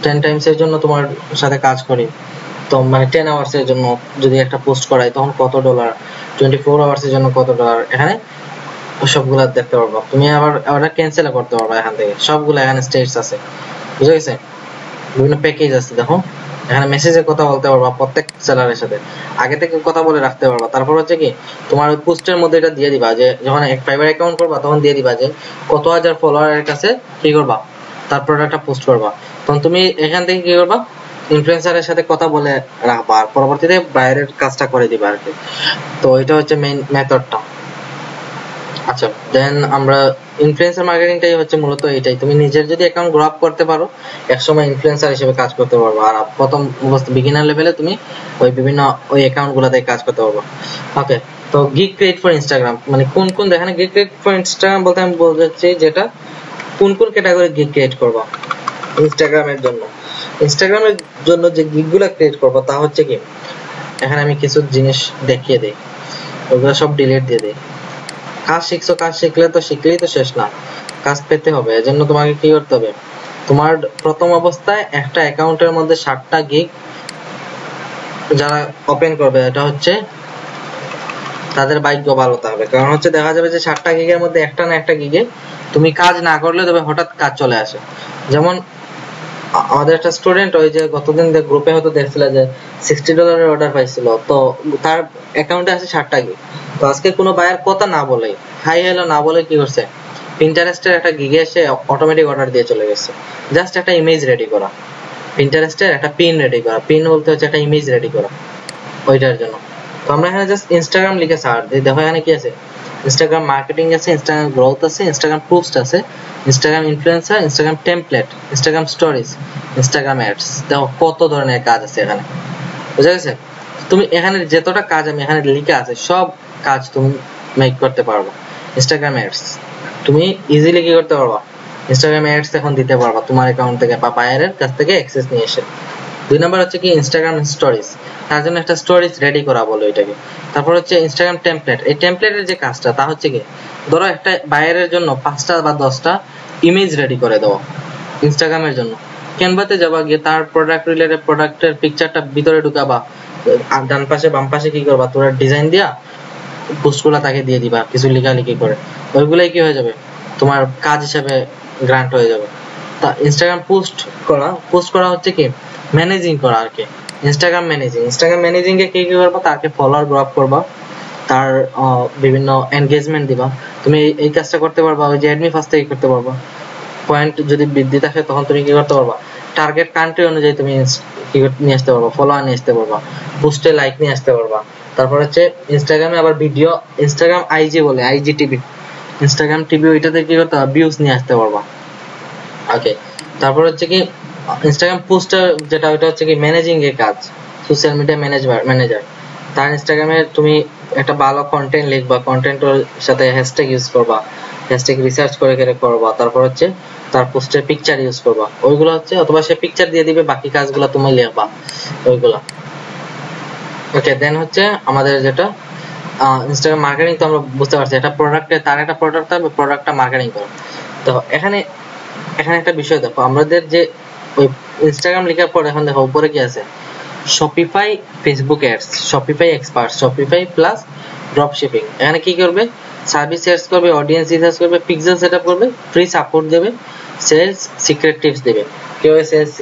টেন টাইমস এর জন্য তোমার সাথে কাজ করি, তো মানে টেন আওয়ার্স এর জন্য যদি একটা পোস্ট করাই, তখন কত ডলার টোয়েন্টি ফোর আওয়ার্স এর জন্য কত ডলার এখানে সবগুলা দেখতে পারবা। তুমি আবার অর্ডার ক্যান্সেল করতে পারবা এখান থেকে। সবগুলো এখানে স্টেটস আছে। বুঝে গেছে? বিভিন্ন প্যাকেজ আছে, দেখো। এখানে মেসেজে কথা বলতে পারবা প্রত্যেক সেলারের সাথে। আগে থেকে কথা বলে রাখতে পারবা। তারপর হচ্ছে কি, তোমার পোস্টের মধ্যে এটা দিয়ে দিবা যে, যখন এক ফাইবার অ্যাকাউন্ট করবা, তখন দিয়ে দিবা যে, কত হাজার ফলোয়ারের কাছে কি করবা? তার প্রোডাক্টটা পোস্ট করবা। তখন তুমি এখান থেকে কি করবা? ইনফ্লুয়েন্সারের সাথে কথা বলে রাখবা। আর পরবর্তীতে বাইরের কাজটা করে দিবা আর কি তো এটা হচ্ছে মেইন মেথডটা আচ্ছা দেন আমরা ইনফ্লুয়েন্সার মার্কেটিংটাই হচ্ছে মূলত এটাই তুমি নিজের যদি অ্যাকাউন্ট গ্রো আপ করতে পারো, একসময় ইনফ্লুয়েন্সার হিসেবে কাজ করতে পারব। আর প্রথম অবস্থা বিগিনার লেভেলে তুমি ওই বিভিন্ন ওই অ্যাকাউন্ট গুলাতে কাজ করতে পারব। ওকে তো গিগ ক্রিয়েট ফর ইনস্টাগ্রাম মানে কোন কোন এখানে গিগ ক্রিয়েট ফর ইনস্টাগ্রাম বলতে আমি বলতে যেটা কোন কোন ক্যাটাগরি গিগ ক্রিয়েট করবা? ইনস্টাগ্রামের জন্য। ইনস্টাগ্রামের জন্য যে গিগগুলো ক্রিয়েট করব, তা হচ্ছে কি? এখানে আমি কিছু জিনিস দেখিয়ে দিই। ওগুলো সব ডিলিট দিয়ে দিই। কাজ শিখছো, কাজ শিখলে তো শিখলেই তো শেষ না। কাজ পেতে হবে, এজন্য তোমাকে কি করতে হবে? তোমার প্রথম অবস্থায় একটা অ্যাকাউন্টের মধ্যে ষাটটা গিগ যারা ওপেন করবে, এটা হচ্ছে তাদের ভাগ্য ভালো থাকবে। কারণ হচ্ছে দেখা যাবে যে ষাটটা গিগের মধ্যে একটা না একটা গিগে তুমি কাজ না করলে তবে হঠাৎ কাজ চলে আসে। যেমন আমাদের একটা স্টুডেন্ট ওই যে গতদিন গ্রুপে হয়তো দেখছিল যে সিক্সটি ডলারের অর্ডার পাইছিল। তো তার অ্যাকাউন্টে আছে ষাটটা গিগ তো আজকে কোনো বায়ার কথা না বলে হাই হ্যালো না বলে কি করছে? পিন্টারেস্টের একটা গিগে এসে অটোমেটিক অর্ডার দিয়ে চলে গেছে। জাস্ট একটা ইমেজ রেডি করা। পিন্টারেস্টের একটা পিন রেডি করা। পিন বলতে হচ্ছে একটা ইমেজ রেডি করা। ওইটার জন্য। তো আমরা এখানে জাস্ট ইনস্টাগ্রাম লিখে সার্চ দিই। দেখো এখানে কি আছে? ইনস্টাগ্রাম মার্কেটিং আছে ইনস্টাগ্রাম গ্রোথ আছে ইনস্টাগ্রাম পোস্ট আছে Instagram influencer Instagram template Instagram stories Instagram ads দেখো কত ধরনের কাজ আছে এখানে। বুঝা গেছে? তুমি এখানে যতটা কাজ আমি এখানে লিখে আছে, সব কাজ তুমি মেক করতে পারবা। ইনস্টাগ্রাম অ্যাডস তুমি ইজিলি কি করতে পারবা? ইনস্টাগ্রাম অ্যাডস এখন দিতে পারবা তোমার অ্যাকাউন্ট থেকে বা বায়ারের কাছ থেকে অ্যাক্সেস নিয়ে এসে। দুই নাম্বার হচ্ছে কি ইনস্টাগ্রাম স্টোরিজ তার জন্য একটা স্টোরিজ রেডি করা বলো এটাকে। তারপর হচ্ছে ইনস্টাগ্রাম টেমপ্লেট এই টেমপ্লেটের যে কাজটা, তা হচ্ছে কি, ধরো একটা বায়ারের জন্য পাঁচটা বা দশটা ইমেজ রেডি করে দেওয়া ইনস্টাগ্রামের জন্য। ক্যানভাতে যাবা, গিয়ে তার প্রোডাক্ট রিলেটেড প্রোডাক্টের পিকচারটা ভিতরে ঢুকাবা, আর ডান পাশে, বাম পাশে কি করবা, তোরা ডিজাইন দিয়া পোস্টগুলো তাকে দিয়ে দিবা, কিছু লেখালেখি করে। ওইগুলাই কি হয়ে যাবে? তোমার কাজ হিসেবে গ্রান্ট হয়ে যাবে। তা ইনস্টাগ্রাম পোস্ট করা পোস্ট করা হচ্ছে কি ম্যানেজিং করা আর কি। ইনস্টাগ্রাম ম্যানেজিং ইনস্টাগ্রাম ম্যানেজিং এ কি কি করবা? তাকে ফলোয়ার গ্রো আপ করবা। তার বিভিন্ন এনগেজমেন্ট দিবা। তুমি এই- কাজটা করতে পারবা, ওই যে অ্যাডমি ফার্স্ট থেকে করতে পারবা। পয়েন্ট যদি বৃদ্ধি থাকে, তখন তুমি কি করতে পারবা? টার্গেট কান্ট্রি অনুযায়ী তুমি কি নিয়ে আসতে পারবা ফলোয়ার নিয়ে আসতে পারবা। পোস্টে লাইক নিয়ে আসতে পারবা। তারপর হচ্ছে ইনস্টাগ্রামে আবার ভিডিও ইনস্টাগ্রাম আইজি বলে আইজি টিভি ইনস্টাগ্রাম টিভি ওইটাতে কি করতে পারবা ভিউজ নিয়ে আসতে পারবা। ওকে তারপর হচ্ছে কি ইনস্টাগ্রাম পোস্টার যেটা ওটা হচ্ছে কি ম্যানেজিং এর কাজ সোশ্যাল মিডিয়া ম্যানেজার ম্যানেজার তার ইনস্টাগ্রামে তুমি একটা ভালো কন্টেন্ট লিখবা কন্টেন্টের সাথে হ্যাশট্যাগ ইউজ করবা হ্যাশট্যাগ রিসার্চ করে করে করবা, তারপর হচ্ছে তার পোস্টের পিকচার ইউজ করবা। ওইগুলো হচ্ছে, অথবা সে পিকচার দিয়ে দিবে, বাকি কাজগুলো তুমি লিখবা, ওইগুলা। ওকে দেন হচ্ছে আমাদের যেটা ইনস্টাগ্রাম মার্কেটিং তো আমরা বুঝতে পারছি এটা প্রোডাক্টে তার একটা প্রোডাক্ট থাকবে প্রোডাক্টটা মার্কেটিং করো। তো এখানে এখানে একটা বিষয় দেখো, আমাদের যে ওই ইনস্টাগ্রাম লেখার পর এখন দেখো, উপরে কি আছে? Shopify Facebook ads Shopify expert Shopify plus drop shipping এখানে কি করবে? সার্ভিস সেটস করবে অডিয়েন্স রিসার্চ করবে পিক্সেল সেটআপ করবে ফ্রি সাপোর্ট দেবে সেলস সিক্রেট টিপস দেবে। কেউ সেলস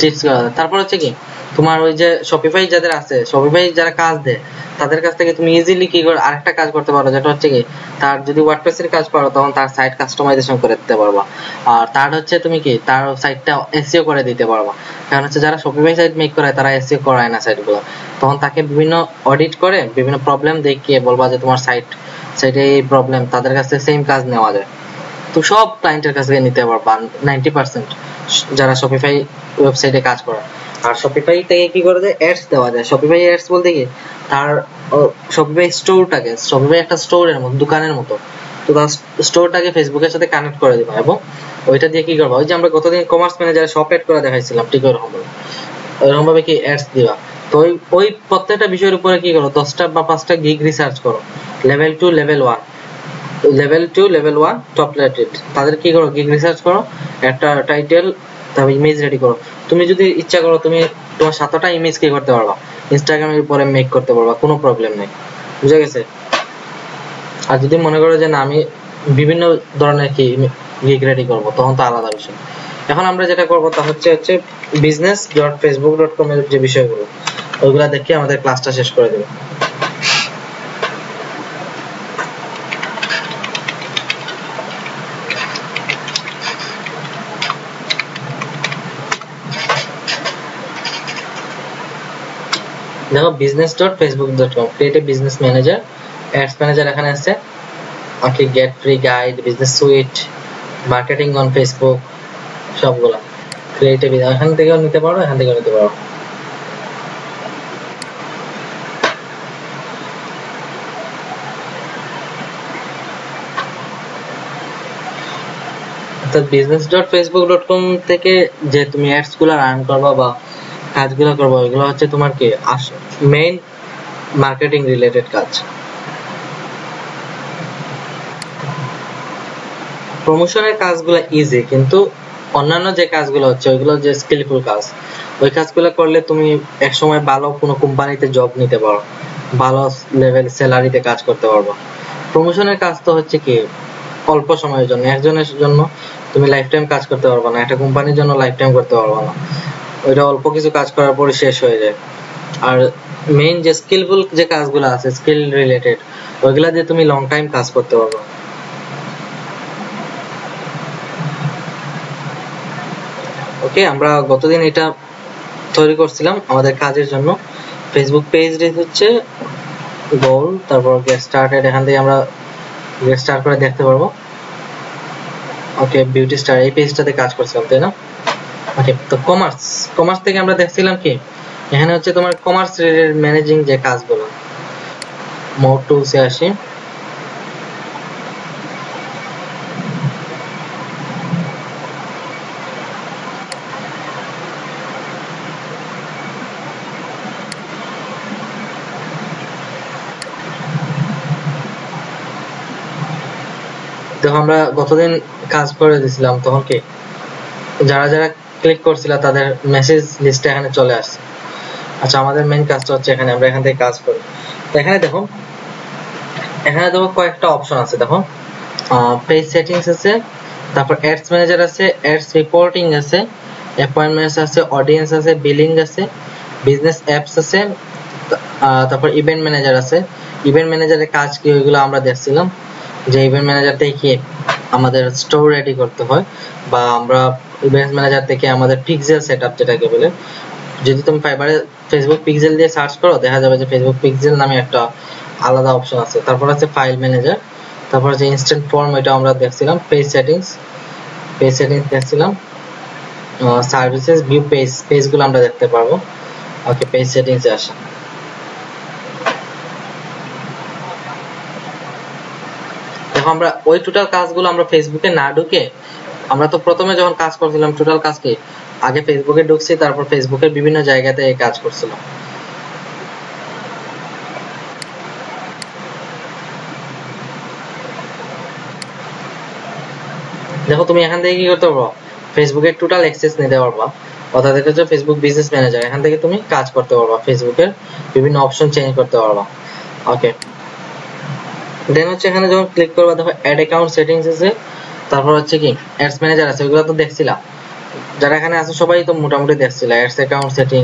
টিপস তারপর হচ্ছে কি? তোমার ওই যে শপিফাই যাদের আছে শপিফাই যারা কাজ দেয়, তাদের কাছ থেকে তুমি ইজিলি কি করে আরেকটা কাজ করতে পারো? যেটা হচ্ছে কি, তার যদি ওয়ার্ডপ্রেস এর কাজ পারো, তখন তার সাইট কাস্টমাইজেশন করে দিতে পারবা। আর তার হচ্ছে তুমি কি, তার সাইটটা এসইও করে দিতে পারবা। কারণ হচ্ছে যারা শপিফাই সাইট মেক করে, তারা এসইও করায় না সাইটগুলো তখন তাকে বিভিন্ন অডিট করে, বিভিন্ন প্রবলেম দেখিয়ে বলবা যে তোমার সাইট সাইটে এই প্রবলেম তাদের কাছ থেকে সেম কাজ নেওয়া যায়। তো সব ক্লায়েন্টের কাছ নিতে পারবা নাইনটি পার্সেন্ট যারা শপিফাই ওয়েবসাইটে কাজ করে। আর শপিফাই থেকে কি করে যায় অ্যাডস দেওয়া যায়? শপিফাই অ্যাডস বলতে কি? তার শপিফাই স্টোরটাকে শপিফাই একটা স্টোরের মতো, দোকানের মতো। তো তার স্টোরটাকে ফেসবুকের সাথে কানেক্ট করে দিবা এবং ওইটা দিয়ে কি করবা? ওই যে আমরা গতদিন কমার্স ম্যানেজারে শপ অ্যাড করে দেখাইছিলাম, ঠিক ওরকম ভাবে। ওইরকম ভাবে কি অ্যাডস দিবা? তো ওই ওই প্রত্যেকটা বিষয়ের উপরে কি করো? দশটা বা পাঁচটা গিগ রিসার্চ করো। Level two level one level two level one top rated তাদের কি করো? গিগ রিসার্চ করো। একটা টাইটেল তারপর ইমেজ রেডি করো। তুমি যদি ইচ্ছা করো, তুমি তোমার সাতটা ইমেজ কি করতে পারবা। ইনস্টাগ্রামের উপরে মেক করতে পারবা, কোনো প্রবলেম নেই। বুঝা গেছে? আর যদি মনে করো যে না, আমি বিভিন্ন ধরনের কি গিগ রেডি করব, তখন তো আলাদা বিষয়। এখন আমরা যেটা করব তা হচ্ছে হচ্ছে business dot Facebook dot com এর যে বিষয়গুলো, ওইগুলা দেখে আমাদের ক্লাসটা শেষ করে দেবে। দেখো business dot Facebook dot com create a business manager ads manager এখানে আছে। Okay get free guide business suite marketing on Facebook সবগুলা। ক্রিয়েটিভ এখান থেকেও নিতে পারো, এখান থেকেও নিতে পারো। অর্থাৎ business dot Facebook dot com থেকে যে তুমি অ্যাডসগুলো রান করবা বা কাজগুলো করব, এগুলো হচ্ছে তোমার কি মেইন মার্কেটিং রিলেটেড কাজ। প্রমোশনের কাজগুলো ইজি কিন্তু অন্যান্য যে কাজগুলো হচ্ছে, ওইগুলো যে স্কিলফুল কাজ। ওই কাজগুলো করলে তুমি এক সময় ভালো কোনো কোম্পানিতে জব নিতে পারো, ভালো লেভেল স্যালারিতে কাজ করতে পারব। প্রমোশনের কাজ তো হচ্ছে কি, অল্প সময়ের জন্য, একজনের জন্য তুমি লাইফ টাইম কাজ করতে পারবে না, একটা কোম্পানির জন্য লাইফ টাইম করতে পারবে না। ওইটা অল্প কিছু কাজ করার পরে শেষ হয়ে যায়। আর মেইন যে স্কিলফুল যে কাজগুলো আছে স্কিল রিলেটেড ওইগুলা দিয়ে তুমি লং টাইম কাজ করতে পারবে। ওকে আমরা গতদিন এটা তৈরি করছিলাম আমাদের কাজের জন্য। ফেসবুক পেজ হচ্ছে গোল তারপর গেট স্টার্টেড এখান থেকে আমরা গেট স্টার্ট করে দেখতে পারব। ওকে বিউটি স্টার এই পেজটাতে কাজ করছিলাম, তাই না? ওকে তো কমার্স কমার্স থেকে আমরা দেখছিলাম কি, এখানে হচ্ছে তোমার কমার্স রিলেটেড ম্যানেজিং যে কাজগুলো মোড টুলসে আসি। দেখো, আমরা গতদিন কাজ করে দিছিলাম তখন কি, যারা যারা ক্লিক করছিল, তাদের মেসেজ লিস্টে এখানে চলে আসছে। আচ্ছা আমাদের মেইন কাজটা হচ্ছে এখানে, আমরা এখান থেকে কাজ করি। এখানে দেখো এখানে দেখো কয়েকটা অপশন আছে, দেখো। পেজ সেটিংস আছে, তারপর অ্যাডস ম্যানেজার আছে অ্যাডস রিপোর্টিং আছে অ্যাপয়েন্টমেন্টস আছে অডিয়েন্স আছে বিলিং আছে বিজনেস অ্যাপস আছে তারপর ইভেন্ট ম্যানেজার আছে। ইভেন্ট ম্যানেজারের কাজ কি, ওইগুলো আমরা দেখছিলাম। যে ইভেন্ট ম্যানেজার থেকে আমাদের স্টোর রেডি করতে হয় বা আমরা ইভেন্ট ম্যানেজার থেকে আমাদের পিক্সেল সেটআপ যেটাকে বলে, যদি তুমি ফাইবারে ফেসবুক পিক্সেল দিয়ে সার্চ করো, দেখা যাবে যে ফেসবুক পিক্সেল নামে একটা আলাদা অপশন আছে। তারপর আছে ফাইল ম্যানেজার তারপর আছে ইনস্ট্যান্ট ফর্ম এটা আমরা দেখছিলাম পেজ সেটিংস পেজ সেটিংস দেখছিলাম সার্ভিসেস ভিউ পেজ পেজগুলো আমরা দেখতে পারব। ওকে পেজ সেটিংসে আসা। দেখো আমরা ওই টোটাল কাজগুলো আমরা ফেসবুকে না ঢুকে, আমরা তো প্রথমে যখন কাজ করছিলাম টোটাল কাজ কি আগে ফেসবুকে ঢুকছি, তারপর ফেসবুকের বিভিন্ন জায়গাতে এই কাজ করছিলাম। দেখো তুমি এখান থেকে কি করতে পারব ফেসবুকের টোটাল অ্যাক্সেস নিতে পারবা। অর্থাৎ এটা হচ্ছে ফেসবুক বিজনেস ম্যানেজার এখান থেকে তুমি কাজ করতে পারবা। ফেসবুকের বিভিন্ন অপশন চেঞ্জ করতে পারবা। ওকে দেন হচ্ছে এখানে যখন ক্লিক করবা, দেখো অ্যাড অ্যাকাউন্ট সেটিংস আছে, তারপর হচ্ছে কি অ্যাডস ম্যানেজার আছে, ওগুলো তো দেখছিলা যারা এখানে আছে, সবাই তো মোটামুটি দেখছিল ads account setting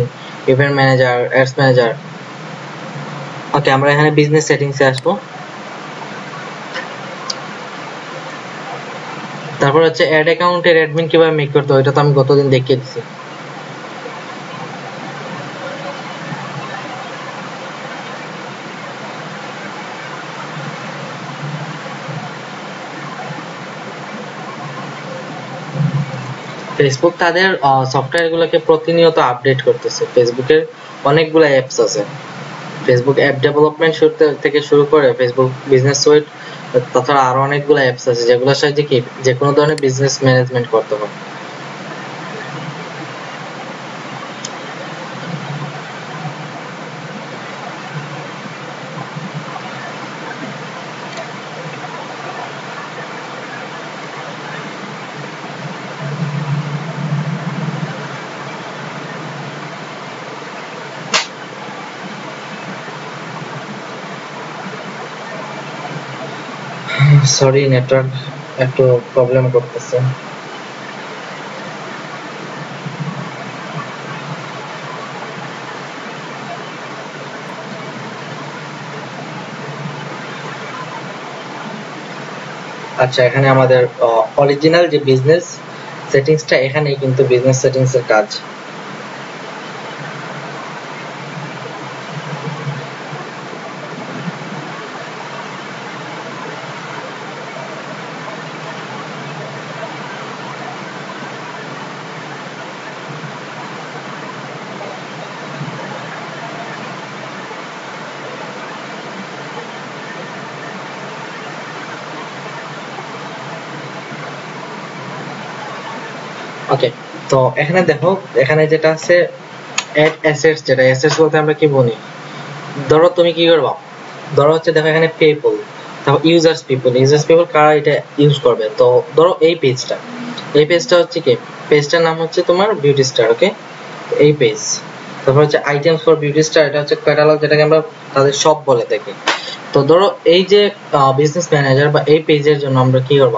event manager ads manager okay আমরা এখানে বিজনেস সেটিংসে আসব। তারপর হচ্ছে অ্যাড অ্যাকাউন্টের অ্যাডমিন কীভাবে মেক করতে হয় এটা তো আমি গতদিন দেখিয়ে দিছি। ফেসবুক তাদের সফটওয়্যার গুলোকে প্রতিনিয়ত আপডেট করতেছে। ফেসবুকের অনেকগুলো অ্যাপস আছে। ফেসবুক অ্যাপ ডেভেলপমেন্ট শুরু থেকে শুরু করে ফেসবুক বিজনেস সুইট তাছাড়া আরও অনেকগুলো অ্যাপস আছে যেগুলোর সাহায্যে কি যে কোনো ধরনের বিজনেস ম্যানেজমেন্ট করতে হয় সরি, নেটওয়ার্ক একটু প্রবলেম করতেছে। আচ্ছা এখানে আমাদের অরিজিনাল যে বিজনেস সেটিংসটা এখানেই কিন্তু বিজনেস সেটিংস এর কাজ। তো এখানে দেখো, এখানে যেটা আছে অ্যাড অ্যাসেটস যেটা অ্যাসেটস বলতে আমরা কি বলি? ধরো তুমি কি করবা? ধরো হচ্ছে দেখো এখানে পেপল তারপর ইউজার্স পিপল ইউজার্স পিপল কারা এটা ইউজ করবে? তো ধরো এই পেজটা এই পেজটা হচ্ছে কি? পেজটার নাম হচ্ছে তোমার বিউটি স্টার ওকে এই পেজ তারপর হচ্ছে আইটেমস ফর বিউটি স্টার এটা হচ্ছে ক্যাটালগ যেটাকে আমরা তাদের সব বলে থাকি। তো ধরো এই যে বিজনেস ম্যানেজার বা এই পেজের জন্য আমরা কি করব?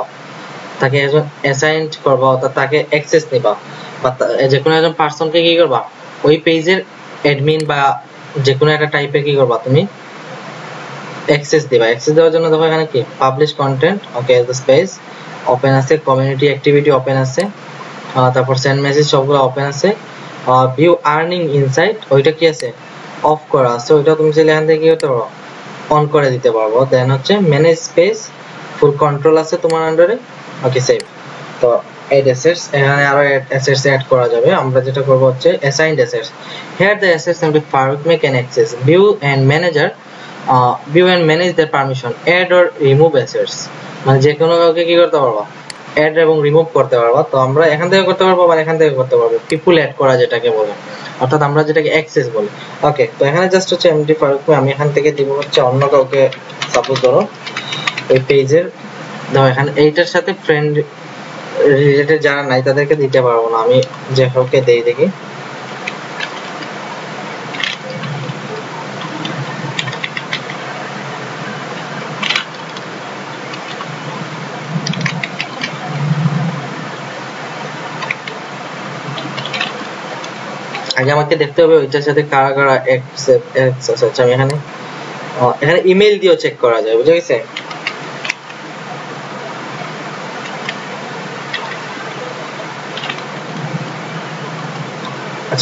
তাকে একজন অ্যাসাইন করবা অর্থাৎ তাকে অ্যাক্সেস নিবা। বা যে কোনো একজন পার্সনকে কি করবা? ওই পেজের অ্যাডমিন বা যে কোনো একটা টাইপের কি করবা তুমি? অ্যাক্সেস দিবা। অ্যাক্সেস দেওয়ার জন্য দেখো এখানে কি? Publish content okay the space open আছে কমিউনিটি অ্যাক্টিভিটি ওপেন আছে তারপর সেন্ড মেসেজ সবগুলো ওপেন আছে ভিউ আর্নিং ইনসাইট ওইটা কি আছে? অফ করা আছে ওইটা তুমি চাইলে এখান থেকে কি করতে পারো? অন করে দিতে পারব দেন হচ্ছে ম্যানেজ স্পেস ফুল কন্ট্রোল আছে তোমার আন্ডারে okay save to add assets এখানে আরও অ্যাসেটস অ্যাড করা যাবে। আমরা যেটা করব হচ্ছে assigned assets here the assets and Faruk make an access view and manager view and manage the permission or remove assets মানে যে কোনো কাউকে কি করতে পারবা? অ্যাড এবং রিমুভ করতে পারবা। তো আমরা এখান থেকে করতে পারব মানে এখান থেকে করতে পারব। পিপুল অ্যাড করা যেটাকে বলে। অর্থাৎ আমরা যেটাকে অ্যাক্সেস বলি। ওকে তো এখানে জাস্ট হচ্ছে এমডি ফারুক আমি এখান থেকে দিব হচ্ছে অন্য কাউকে সাপোজ ধরো ওই পেজের ধরো এখানে এইটার সাথে ফ্রেন্ড রিলেটেড যারা নাই তাদেরকে দিতে পারব না, আমি যে কাউকে দেই দেখি। আগে আমাকে দেখতে হবে ওইটার সাথে কারা কারা অ্যাক্সেস আছে, আমি এখানে এখানে ইমেল দিয়েও চেক করা যায় বুঝে গেছে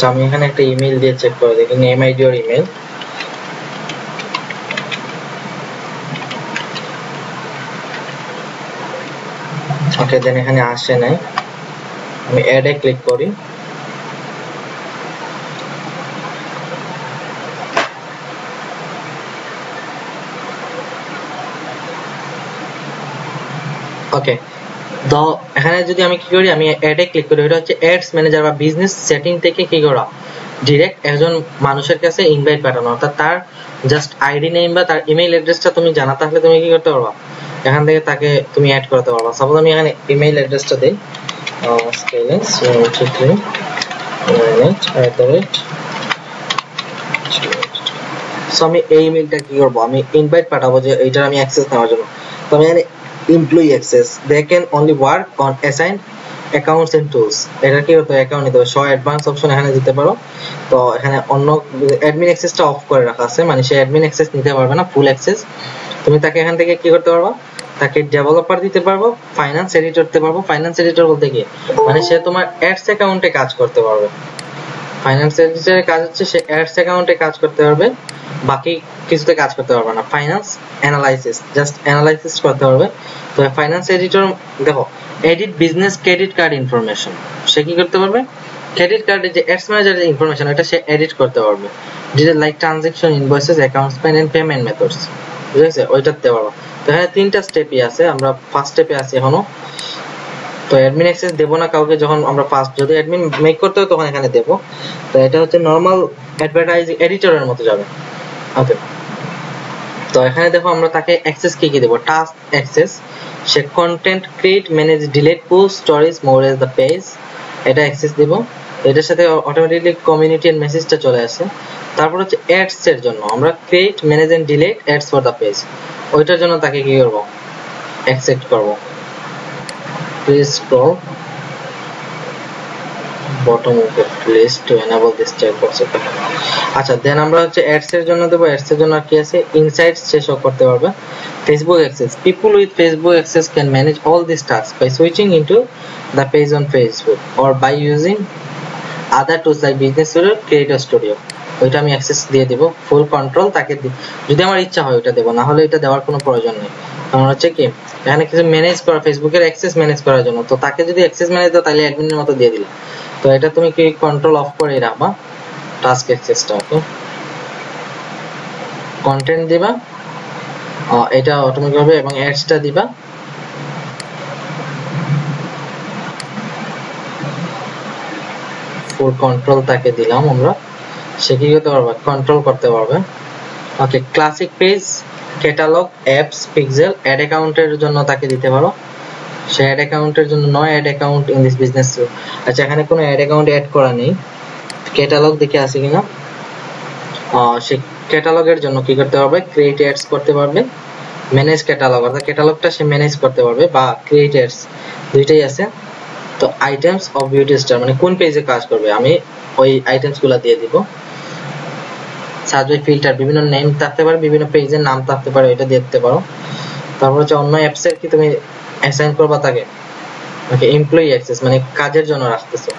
আচ্ছা আমি এখানে একটা ইমেল দিয়ে চেক করে দেখি। Name, ID or email okay, then এখানে আসে নাই। আমি অ্যাডে ক্লিক করি। ওকে তো এখানে যদি আমি কি করি, আমি অ্যাডে ক্লিক করি এটা হচ্ছে অ্যাডস ম্যানেজার বা বিজনেস সেটিং থেকে কি করা? ডিরেক্ট একজন মানুষের কাছে ইনভাইট পাঠানো, অর্থাৎ তার জাস্ট আইডি নেম বা তার ইমেল অ্যাড্রেসটা তুমি জানা, তাহলে তুমি কি করতে পারবা? এখান থেকে তাকে তুমি অ্যাড করতে পারবা। সাপোজ আমি এখানে ইমেল অ্যাড্রেসটা দিই। আমি এই ইমেলটা কি করব? আমি ইনভাইট পাঠাবো যে এইটার আমি অ্যাক্সেস নেওয়ার জন্য। তো আমি এখানে employee access they can only work on assign accounts and tools এটা কি হতো? অ্যাকাউন্ট নিতে সব অ্যাডভান্স অপশন এখানে দিতে পারো। তো এখানে অন্য অ্যাডমিন অ্যাক্সেসটা অফ করে রাখা আছে। মানে সে অ্যাডমিন অ্যাক্সেস নিতে পারবে না ফুল অ্যাক্সেস তুমি তাকে এখান থেকে কি করতে পারবা? তাকে ডেভেলপার দিতে পারব ফাইন্যান্স এডিটর দিতে পারব। ফাইন্যান্স এডিটর বলতে কি? মানে সে তোমার অ্যাডস অ্যাকাউন্টে কাজ করতে পারবে। ফাইন্যান্স এডিটরের কাজ হচ্ছে সে অ্যাডস অ্যাকাউন্টে কাজ করতে পারবে। বাকি কিছুতে কাজ করতে পারবে না। ফাইন্যান্স অ্যানালাইসিস জাস্ট অ্যানালাইসিস করতে পারবে। তো ফাইন্যান্স এডিটর দেখো edit business credit card information সে কি করতে পারবে? ক্রেডিট কার্ডের যে অ্যাডস ম্যানেজারের ইনফরমেশন এটা সে এডিট করতে পারবে। Detail like transaction invoices accounts and payment methods ঠিক আছে? ওইটা দিতে পারব তো এখানে তিনটা স্টেপই আছে, আমরা ফার্স্ট স্টেপে আছি এখনও। তো অ্যাডমিন অ্যাক্সেস দেবো না কাউকে যখন আমরা ফার্স্ট যদি অ্যাডমিন মেক করতে হয় তখন এখানে দেবো। তো এটা হচ্ছে নর্মাল অ্যাডভার্টাইজিং এডিটরের মতো যাবে। ওকে তো এখানে দেখো আমরা তাকে অ্যাক্সেস কি কি দেবো। Task access say content create manage delete post stories more as the page এটা অ্যাক্সেস দেবো। এটার সাথে অটোমেটিকলি কমিউনিটি এন্ড মেসেজটা চলে আসে। তারপর হচ্ছে অ্যাডস এর জন্য। আমরা create manage and delete ads for the page ওইটার জন্য তাকে কি করব? অ্যাকসেপ্ট করব। Please scroll of the list to enable this checkbox okay আচ্ছা দেন আমরা হচ্ছে অ্যাডস এর জন্য দেব। অ্যাডস এর জন্য কি আছে? ইনসাইটস সে শো করতে পারবে। Facebook access people with Facebook access can manage all this task by switching into the page on Facebook or by using other tools like business studio creator studio ওইটা আমি access দিয়ে দিব। ফুল control তাকে দি- যদি আমার ইচ্ছা হয় ওইটা দেবো না হলে এটা দেওয়ার কোনো প্রয়োজন নেই। কারণ হচ্ছে কি, এখানে কিছু ম্যানেজ করা ফেসবুকের অ্যাক্সেস ম্যানেজ করার জন্য। তো তাকে যদি অ্যাক্সেস ম্যানেজ দাও, তাহলে অ্যাডমিনের মতো দিয়ে দিলে তো এটা তুমি কি কন্ট্রোল অফ করে রাখবা? টাস্ক অ্যাক্সেসটা ওকে কন্টেন্ট দিবা। এটা অটোমেটিক হবে এবং অ্যাডসটা দিবা। ফুল কন্ট্রোল তাকে দিলাম আমরা। সে কি করতে পারবে? কন্ট্রোল করতে পারবে। Okay classic page catalogue apps pixel ad অ্যাকাউন্টের জন্য তাকে দিতে পারো। সে অ্যাড অ্যাকাউন্টের জন্য নয় ad account in this business আচ্ছা এখানে কোনো অ্যাড অ্যাকাউন্ট অ্যাড করা নেই। ক্যাটালগ দেখে আছে কিনা? সেই ক্যাটালগের জন্য কি করতে পারবে? ক্রিয়েট অ্যাডস করতে পারবে। ম্যানেজ ক্যাটালগ অর্থাৎ ক্যাটালগটা সে ম্যানেজ করতে পারবে বা ক্রিয়েট অ্যাডস দুইটাই আছে। তো আইটেমস অফ বিউটি স্টার মানে কোন পেজে কাজ করবে? আমি ওই আইটেমসগুলা দিয়ে দিব। সার্চ ফিল্টার বিভিন্ন নেম থাকতে পারে, বিভিন্ন পেজের নাম থাকতে পারে এটা দেখতে পারো। তারপর হচ্ছে অন্য অ্যাপস এর কি তুমি অ্যাসাইন করবা তাকে? ওকে এমপ্লয়ি অ্যাক্সেস মানে কাজের জন্য রাখতেছো।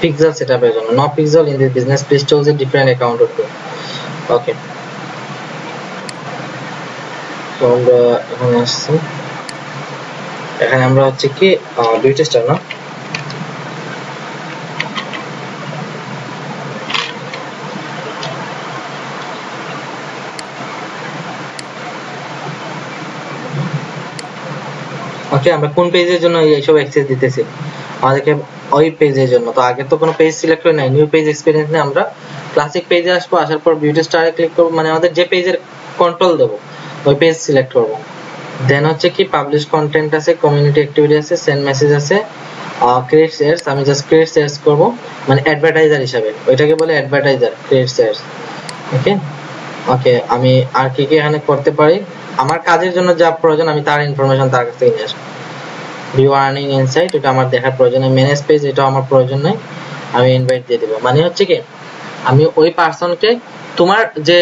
পিক্সেল সেটআপের জন্য no pixel in this business please choose a different account okay okay আমরা এখানে আসছি। এখানে আমরা হচ্ছে কি দুইটা স্টার না? ওকে আমরা কোন পেজের জন্য এইসব অ্যাক্সেস দিতেছি? আমাদেরকে ওই পেজের জন্য। তো আগে তো কোনো পেজ সিলেক্ট করে নাই নিউ পেজ এক্সপিরিয়েন্স নিয়ে আমরা ক্লাসিক পেজে আসব, আসার পর বিউটি স্টারে ক্লিক করব মানে আমাদের যে পেজের কন্ট্রোল দেবো, ওই পেজ সিলেক্ট করব। দেন হচ্ছে কি পাবলিশ কন্টেন্ট আছে কমিউনিটি অ্যাক্টিভিটি আছে সেন্ড মেসেজ আছে ক্রিয়েট শেয়ারস আমি জাস্ট ক্রিয়েট শেয়ারস করব মানে অ্যাডভার্টাইজার হিসাবে। ওইটাকে বলে advertiser create shares okay okay আমি আর কি কি এখানে করতে পারি? আমার কাজের জন্য যা প্রয়োজন, আমি তার ইনফরমেশন তার কাছ থেকে নিয়ে আসব। আর্নিং ইনসাইট এটা আমার দেখার প্রয়োজন নেই। ম্যানেজ পেজ এটা আমার প্রয়োজন নেই। আমি ইনভাইট দিয়ে দেবো। মানে হচ্ছে কি, আমি ওই পার্সনকে তোমার যে,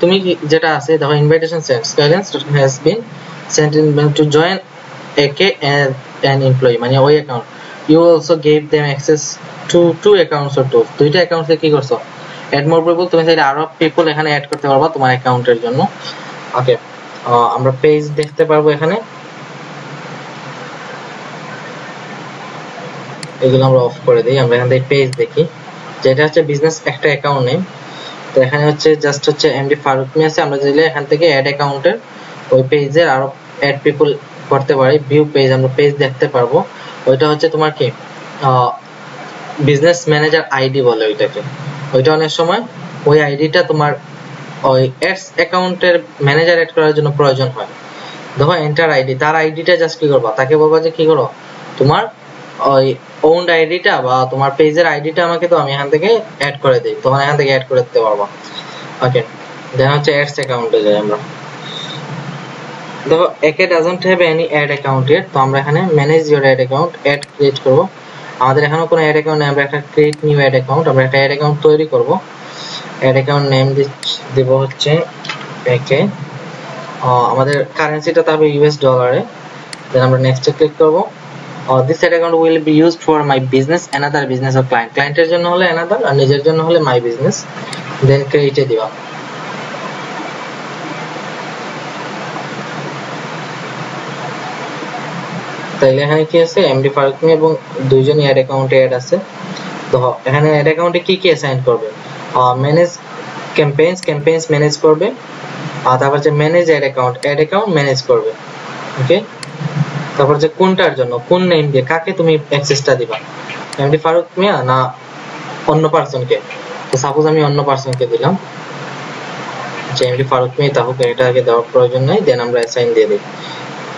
তুমি যেটা আছে, দেখো invitation send guidance has been sent in to join একে অ্যান এমপ্লয়ি মানে ওই account you also gave them access to to accounts or to দুইটা অ্যাকাউন্টে কি করছ? অ্যাড মোর পিপল তুমি চাইলে আরও পিপল এখানে অ্যাড করতে পারবা তোমার অ্যাকাউন্টের জন্য। ওকে আমরা পেজ দেখতে পারব এখানে। এগুলো আমরা অফ করে দিই, আমরা এখান থেকে পেজ দেখি। যেটা হচ্ছে বিজনেস একটা অ্যাকাউন্ট নেম তো এখানে হচ্ছে জাস্ট হচ্ছে এমডি ফারুক মি আছে আমরা চাইলে এখান থেকে অ্যাড অ্যাকাউন্টের ওই পেজের আরও অ্যাড পিপল করতে পারি ভিউ পেজ আমরা পেজ দেখতে পারব। ওইটা হচ্ছে তোমার কি বিজনেস ম্যানেজার আইডি বলে ওইটাকে। ওইটা অনেক সময় ওই আইডিটা তোমার ওই অ্যাডস অ্যাকাউন্টের ম্যানেজার অ্যাড করার জন্য প্রয়োজন হয়। দেখো এন্টার আইডি তার আইডিটা জাস্ট কি করবা? তাকে বলবা যে কি করো? তোমার ওই ওন্ড আইডিটা বা তোমার পেজের আইডিটা আমাকে তো আমি এখান থেকে অ্যাড করে দিই। তখন এখান থেকে অ্যাড করে পারবা। ওকে দেন হচ্ছে অ্যাডস অ্যাকাউন্টে যাই আমরা। দেখো, একে doesn't have any ad account এর তো আমরা এখানে manage your ad account ad create করব। আমাদের এখানেও কোনো অ্যাড অ্যাকাউন্ট নেই, আমরা একটা ক্রিয়েট নিউ অ্যাড অ্যাকাউন্ট আমরা একটা অ্যাড অ্যাকাউন্ট তৈরি করব। অ্যাড অ্যাকাউন্ট নেম দেব হচ্ছে একে আমাদের কারেন্সিটা তবে ইউএস ডলারে দেন আমরা নেক্সটে ক্লিক করব। This ad account will be used for my business another business or client ক্লায়েন্টের জন্য হলে অ্যানাদার আর নিজের জন্য হলে মাই বিজনেস দেন ক্রিয়েটে দিবা। তাইলে এখানে কি আছে? এমডি ফারুক এবং দুইজন অ্যাড অ্যাকাউন্টে অ্যাড আছে। তো এখানে অ্যাড অ্যাকাউন্টে কি কি অ্যাসাইন করবে? ম্যানেজ ক্যাম্পেইনস ক্যাম্পেইনস ম্যানেজ করবে। আর তারপর যে manage ad account ad account manage করবে। ওকে তারপর যে কোনটার জন্য, কোন নেম দিয়ে কাকে তুমি অ্যাক্সেসটা দিবা? এমডি ফারুক মিয়া না অন্য পারসনকে তো সাপোজ আমি অন্য পারসনকে দিলাম। যে এমডি ফারুক মিয়া, তাহলে এটা আগে দেওয়ার প্রয়োজন নাই দেন আমরা অ্যাসাইন দিয়ে দিই।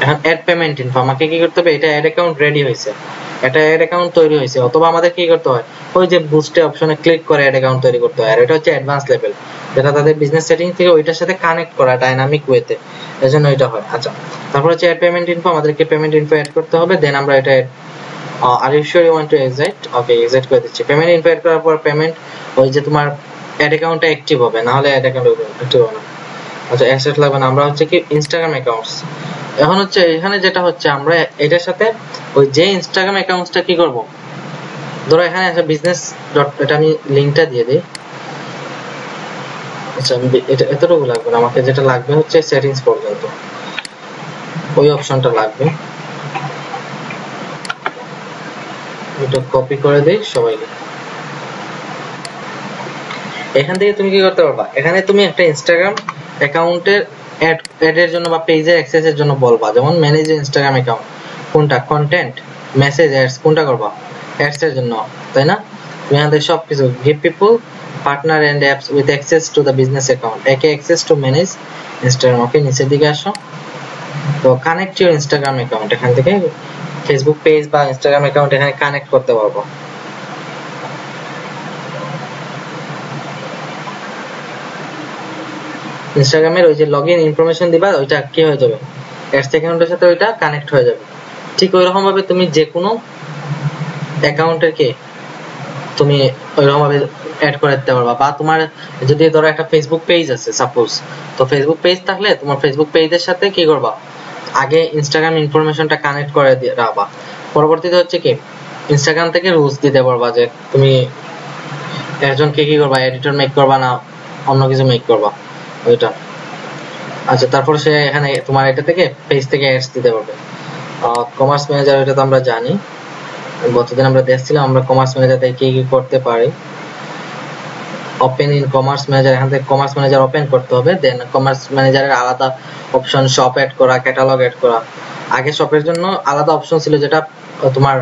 এখন অ্যাড পেমেন্ট ইনফো আমাকে কি করতে হবে? এটা অ্যাড অ্যাকাউন্ট রেডি হয়েছে। এটা অ্যাড অ্যাকাউন্ট তৈরি হয়েছে, অথবা আমাদের কি করতে হয়? ওই যে বুস্টে অপশনে ক্লিক করে অ্যাড অ্যাকাউন্ট তৈরি করতে হয়, আর এটা হচ্ছে অ্যাডভান্স লেভেল যেটা তাদের বিজনেস সেটিং থেকে ওইটার সাথে কানেক্ট করা ডাইনামিক ওয়েতে এজন্য এটা হয়। আচ্ছা তারপর হচ্ছে অ্যাড পেমেন্ট ইনফো আমাদেরকে পেমেন্ট ইনফো অ্যাড করতে হবে দেন আমরা এটা আর you sure you want two excite okay excite করে দিচ্ছি। পেমেন্ট ইনফো অ্যাড করার পর পেমেন্ট ওই যে তোমার অ্যাড অ্যাকাউন্টটা অ্যাক্টিভ হবে, না হলে অ্যাড অ্যাকাউন্ট অ্যাক্টিভ হবে না। আচ্ছা অ্যাসেট লাগবে না, আমরা হচ্ছে কি ইনস্টাগ্রাম অ্যাকাউন্টস এখন হচ্ছে, এখানে যেটা হচ্ছে, আমরা এটার সাথে ওই যে ইনস্টাগ্রাম অ্যাকাউন্টসটা কি করব? ধরো এখানে আছে বিজনেস ডট এটা আমি লিংকটা দিয়ে দিই। আচ্ছা আমি এটা এতটুকু লাগবে না, আমাকে যেটা লাগবে হচ্ছে সেটিংস পর্যন্ত। ওই অপশনটা লাগবে। এটা কপি করে দেই সবাইকে। এখান থেকে তুমি কি করতে পারবা? এখানে তুমি একটা ইনস্টাগ্রাম অ্যাকাউন্টের অ্যাড অ্যাডের জন্য বা পেজের অ্যাক্সেসের জন্য বলবা। যেমন ম্যানেজ ইনস্টাগ্রাম অ্যাকাউন্ট কোনটা? কন্টেন্ট মেসেজ অ্যাডস কোনটা করবা? অ্যাডস এর জন্য, তাই না? তুমি থেকে সব কিছু give people partner and apps with access to the business account একে access to manage Instagram okay নিচের দিকে আসো। তো কানেক্ট ইউর ইনস্টাগ্রাম অ্যাকাউন্ট এখান থেকে ফেসবুক পেজ বা ইনস্টাগ্রাম অ্যাকাউন্ট এখানে কানেক্ট করতে পারব। ইনস্টাগ্রামের ওই যে লগইন ইনফরমেশন দিবা, ওইটা কি হয়ে যাবে? অ্যাডস অ্যাকাউন্টের সাথে ওইটা কানেক্ট হয়ে যাবে। ঠিক ওই রকম ভাবে তুমি যে কোনো অ্যাকাউন্টের কে তুমি ওইরকম ভাবে অ্যাড করে দিতে পারবা। বা তোমার যদি ধরো একটা ফেসবুক পেজ আছে সাপোজ তো ফেসবুক পেজ থাকলে তোমার ফেসবুক পেজের সাথে কি করবা? আগে ইনস্টাগ্রাম ইনফরমেশনটা কানেক্ট করে রাখবা। পরবর্তীতে হচ্ছে কি ইনস্টাগ্রাম থেকে রুলস দিতে পারবা যে তুমি একজনকে কি করবা? এডিটর মেক করবা না অন্য কিছু মেক করবা? ওইটা। আচ্ছা তারপর সে এখানে তোমার এটা থেকে পেজ থেকে অ্যাডস দিতে পারবে। কমার্স ম্যানেজার এটা তো আমরা জানি। গতদিন আমরা দেখছিলাম আমরা কমার্স ম্যানেজার থেকে কি কি করতে পারি। ওপেন ইন কমার্স ম্যানেজার এখান থেকে কমার্স ম্যানেজার ওপেন করতে হবে। দেন কমার্স ম্যানেজারের আলাদা অপশন শপ অ্যাড করা ক্যাটালগ অ্যাড করা। আগে শপের জন্য আলাদা অপশন ছিল যেটা তোমার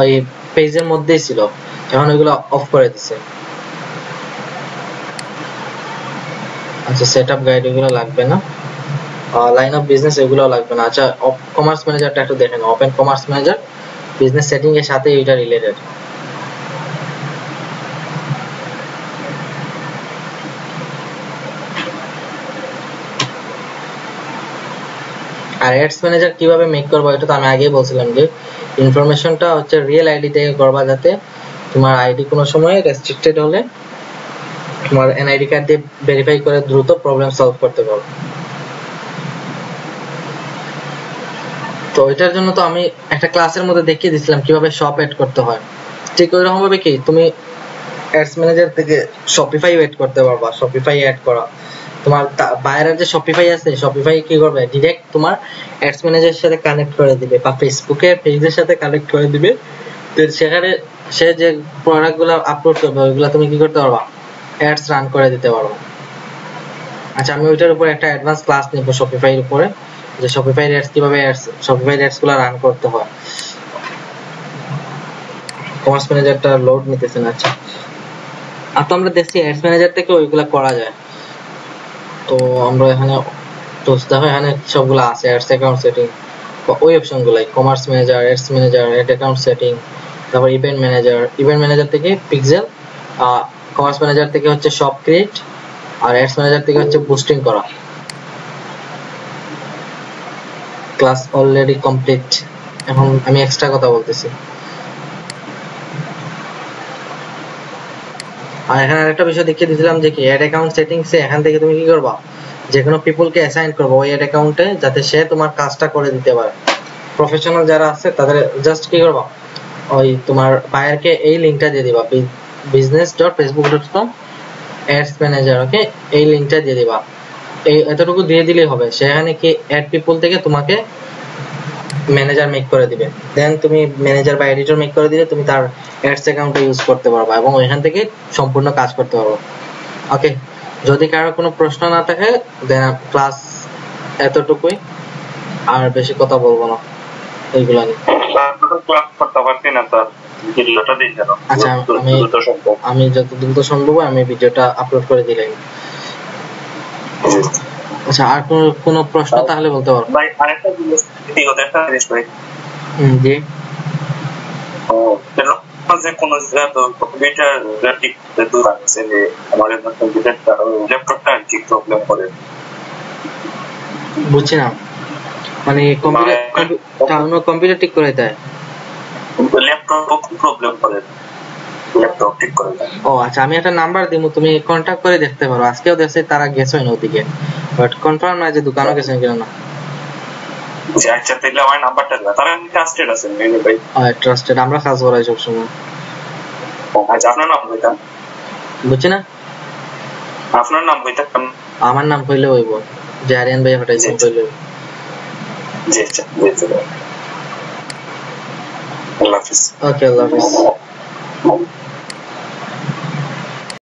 ওই পেজের মধ্যেই ছিল। এখন ওইগুলো অফ করে দিছে। আচ্ছা সেটআপ গাইড এগুলো লাগবে না? লাইন অফ বিজনেস এগুলো লাগবে না। আচ্ছা কমার্স ম্যানেজারটা একটু দেখেন open commerce manager business setting এর সাথে এটা রিলেটেড আর অ্যাডস ম্যানেজার কীভাবে মেক করব, এটা তো আমি আগেই বলছিলাম যে ইনফরমেশনটা হচ্ছে রিয়েল আইডি থেকে করবা যাতে তোমার আইডি কোনো সময় রেস্ট্রিক্টেড হলে তোমার এনআইডি কার্ড দিয়ে ভেরিফাই করে দ্রুত প্রবলেম সলভ করতে পারো। তো এটার জন্য তো আমি একটা ক্লাসের মধ্যে দেখিয়ে দিছিলাম কীভাবে শপ এড করতে হয়। ঠিক ওই রকম ভাবে কি? তুমি অ্যাডস ম্যানেজার থেকে শপিফাই এড করতে পারবা শপিফাই অ্যাড করা। তোমার বাইরের যে শপিফাই আছে শপিফাই কি করবে? ডিরেক্ট তোমার অ্যাডস ম্যানেজারের সাথে কানেক্ট করে দিবে বা ফেসবুকে পেজের সাথে কানেক্ট করে দিবে। তো সেখানে সে যে প্রোডাক্টগুলো আপলোড করবে, ওইগুলো তুমি কি করতে পারবা? অ্যাডস রান করে দিতে পারবা। আচ্ছা আমি ওইটার উপর একটা অ্যাডভান্স ক্লাস নিব শপিফাই এর উপরে। যে শপিফাই অ্যাডস কীভাবে অ্যাডস শপিফাই অ্যাডসগুলো রান করতে হয়। কমার্স ম্যানেজারটা লোড নিতেছে না আচ্ছা। আর তো আমরা দেখছি অ্যাডস ম্যানেজার থেকে ওইগুলা করা যায়। তো আমরা এখানে, তো দেখো এখানে সবগুলো আছে অ্যাডস অ্যাকাউন্ট সেটিং ওই অপশন গুলাই commerce manager ads manager ad account setting তারপর ইভেন্ট ম্যানেজার ইভেন্ট ম্যানেজার থেকে পিক্সেল কমার্স ম্যানেজার থেকে হচ্ছে শপ ক্রিয়েট আর অ্যাডস ম্যানেজার থেকে হচ্ছে বুস্টিং করা। ক্লাস অলরেডি কমপ্লিট এখন আমি এক্সট্রা কথা বলতেছি। আর এখানে আরেকটা বিষয় দেখিয়ে দিয়েছিলাম যে কি অ্যাড অ্যাকাউন্ট সেটিংসে এখান থেকে তুমি কি করবা? যে কোনো পিপলকে অ্যাসাইন করব ওই অ্যাড অ্যাকাউন্টে যাতে সে তোমার কাজটা করে দিতে পারে। প্রফেশনাল যারা আছে তাদের জাস্ট কি করবা? ওই তোমার বায়ারকে এই লিংকটা দিয়ে দিবা। কম অ্যাডস ম্যানেজার ওকে এই লিংকটা দিয়ে দিবা। এই এতটুকু দিয়ে দিলেই হবে। সেখানে কি অ্যাড পিপল থেকে তোমাকে ম্যানেজার মেক করে দিবে। দেন তুমি ম্যানেজার বা এডিটর মেক করে দিলে তুমি তার অ্যাডস অ্যাকাউন্টটা ইউজ করতে পারবা এবং ওইখান থেকে সম্পূর্ণ কাজ করতে পারব। ওকে যদি কারও কোনো প্রশ্ন না থাকে দেন ক্লাস এতটুকুই। আর বেশি কথা বলব না। এইগুলা নিয়ে। করতে পারছি না স্যার ভিডিওটা দিয়ে দেন আচ্ছা আমি আমি যত দ্রুত সম্ভব আমি ভিডিওটা আপলোড করে দিলাম। আচ্ছা আর কোনো কোনো প্রশ্ন তাহলে বলতে পারো। ভাই আরেকটা জিনিস ব্যক্তিগত একটা জিনিস ভাই। জি। ও, কেন? যে কোনো কম্পিউটার গ্রাফিক দূর আছে যে আমাদের কম্পিউটারটা ল্যাপটপটা আর প্রবলেম করে। বুঝছি না। মানে কম্পিউটার মানে- কম্পিউটার ঠিক করে দেয়। ল্যাপটপ প্রবলেম করে। ল্যাপটপ ঠিক করে ও আচ্ছা আমি একটা নাম্বার দিব তুমি কন্টাক্ট করে দেখতে পারো। আজকেও দেখছি তারা গেছে না ওদিকে বাট কনফার্ম না যে দোকানও কিনা না। আচ্ছা তাহলে আমার নাম্বারটা দেবে। তারা ট্রাস্টেড আছে ভাই। ট্রাস্টেড আমরা কাজ করাই আচ্ছা আপনার নাম বুঝছি না? আপনার নাম আমার নাম কইলে হইব। যে আরিয়ান ভাই হটাইছেন কইলে জি আচ্ছা Allah Hafiz. Okay, Allah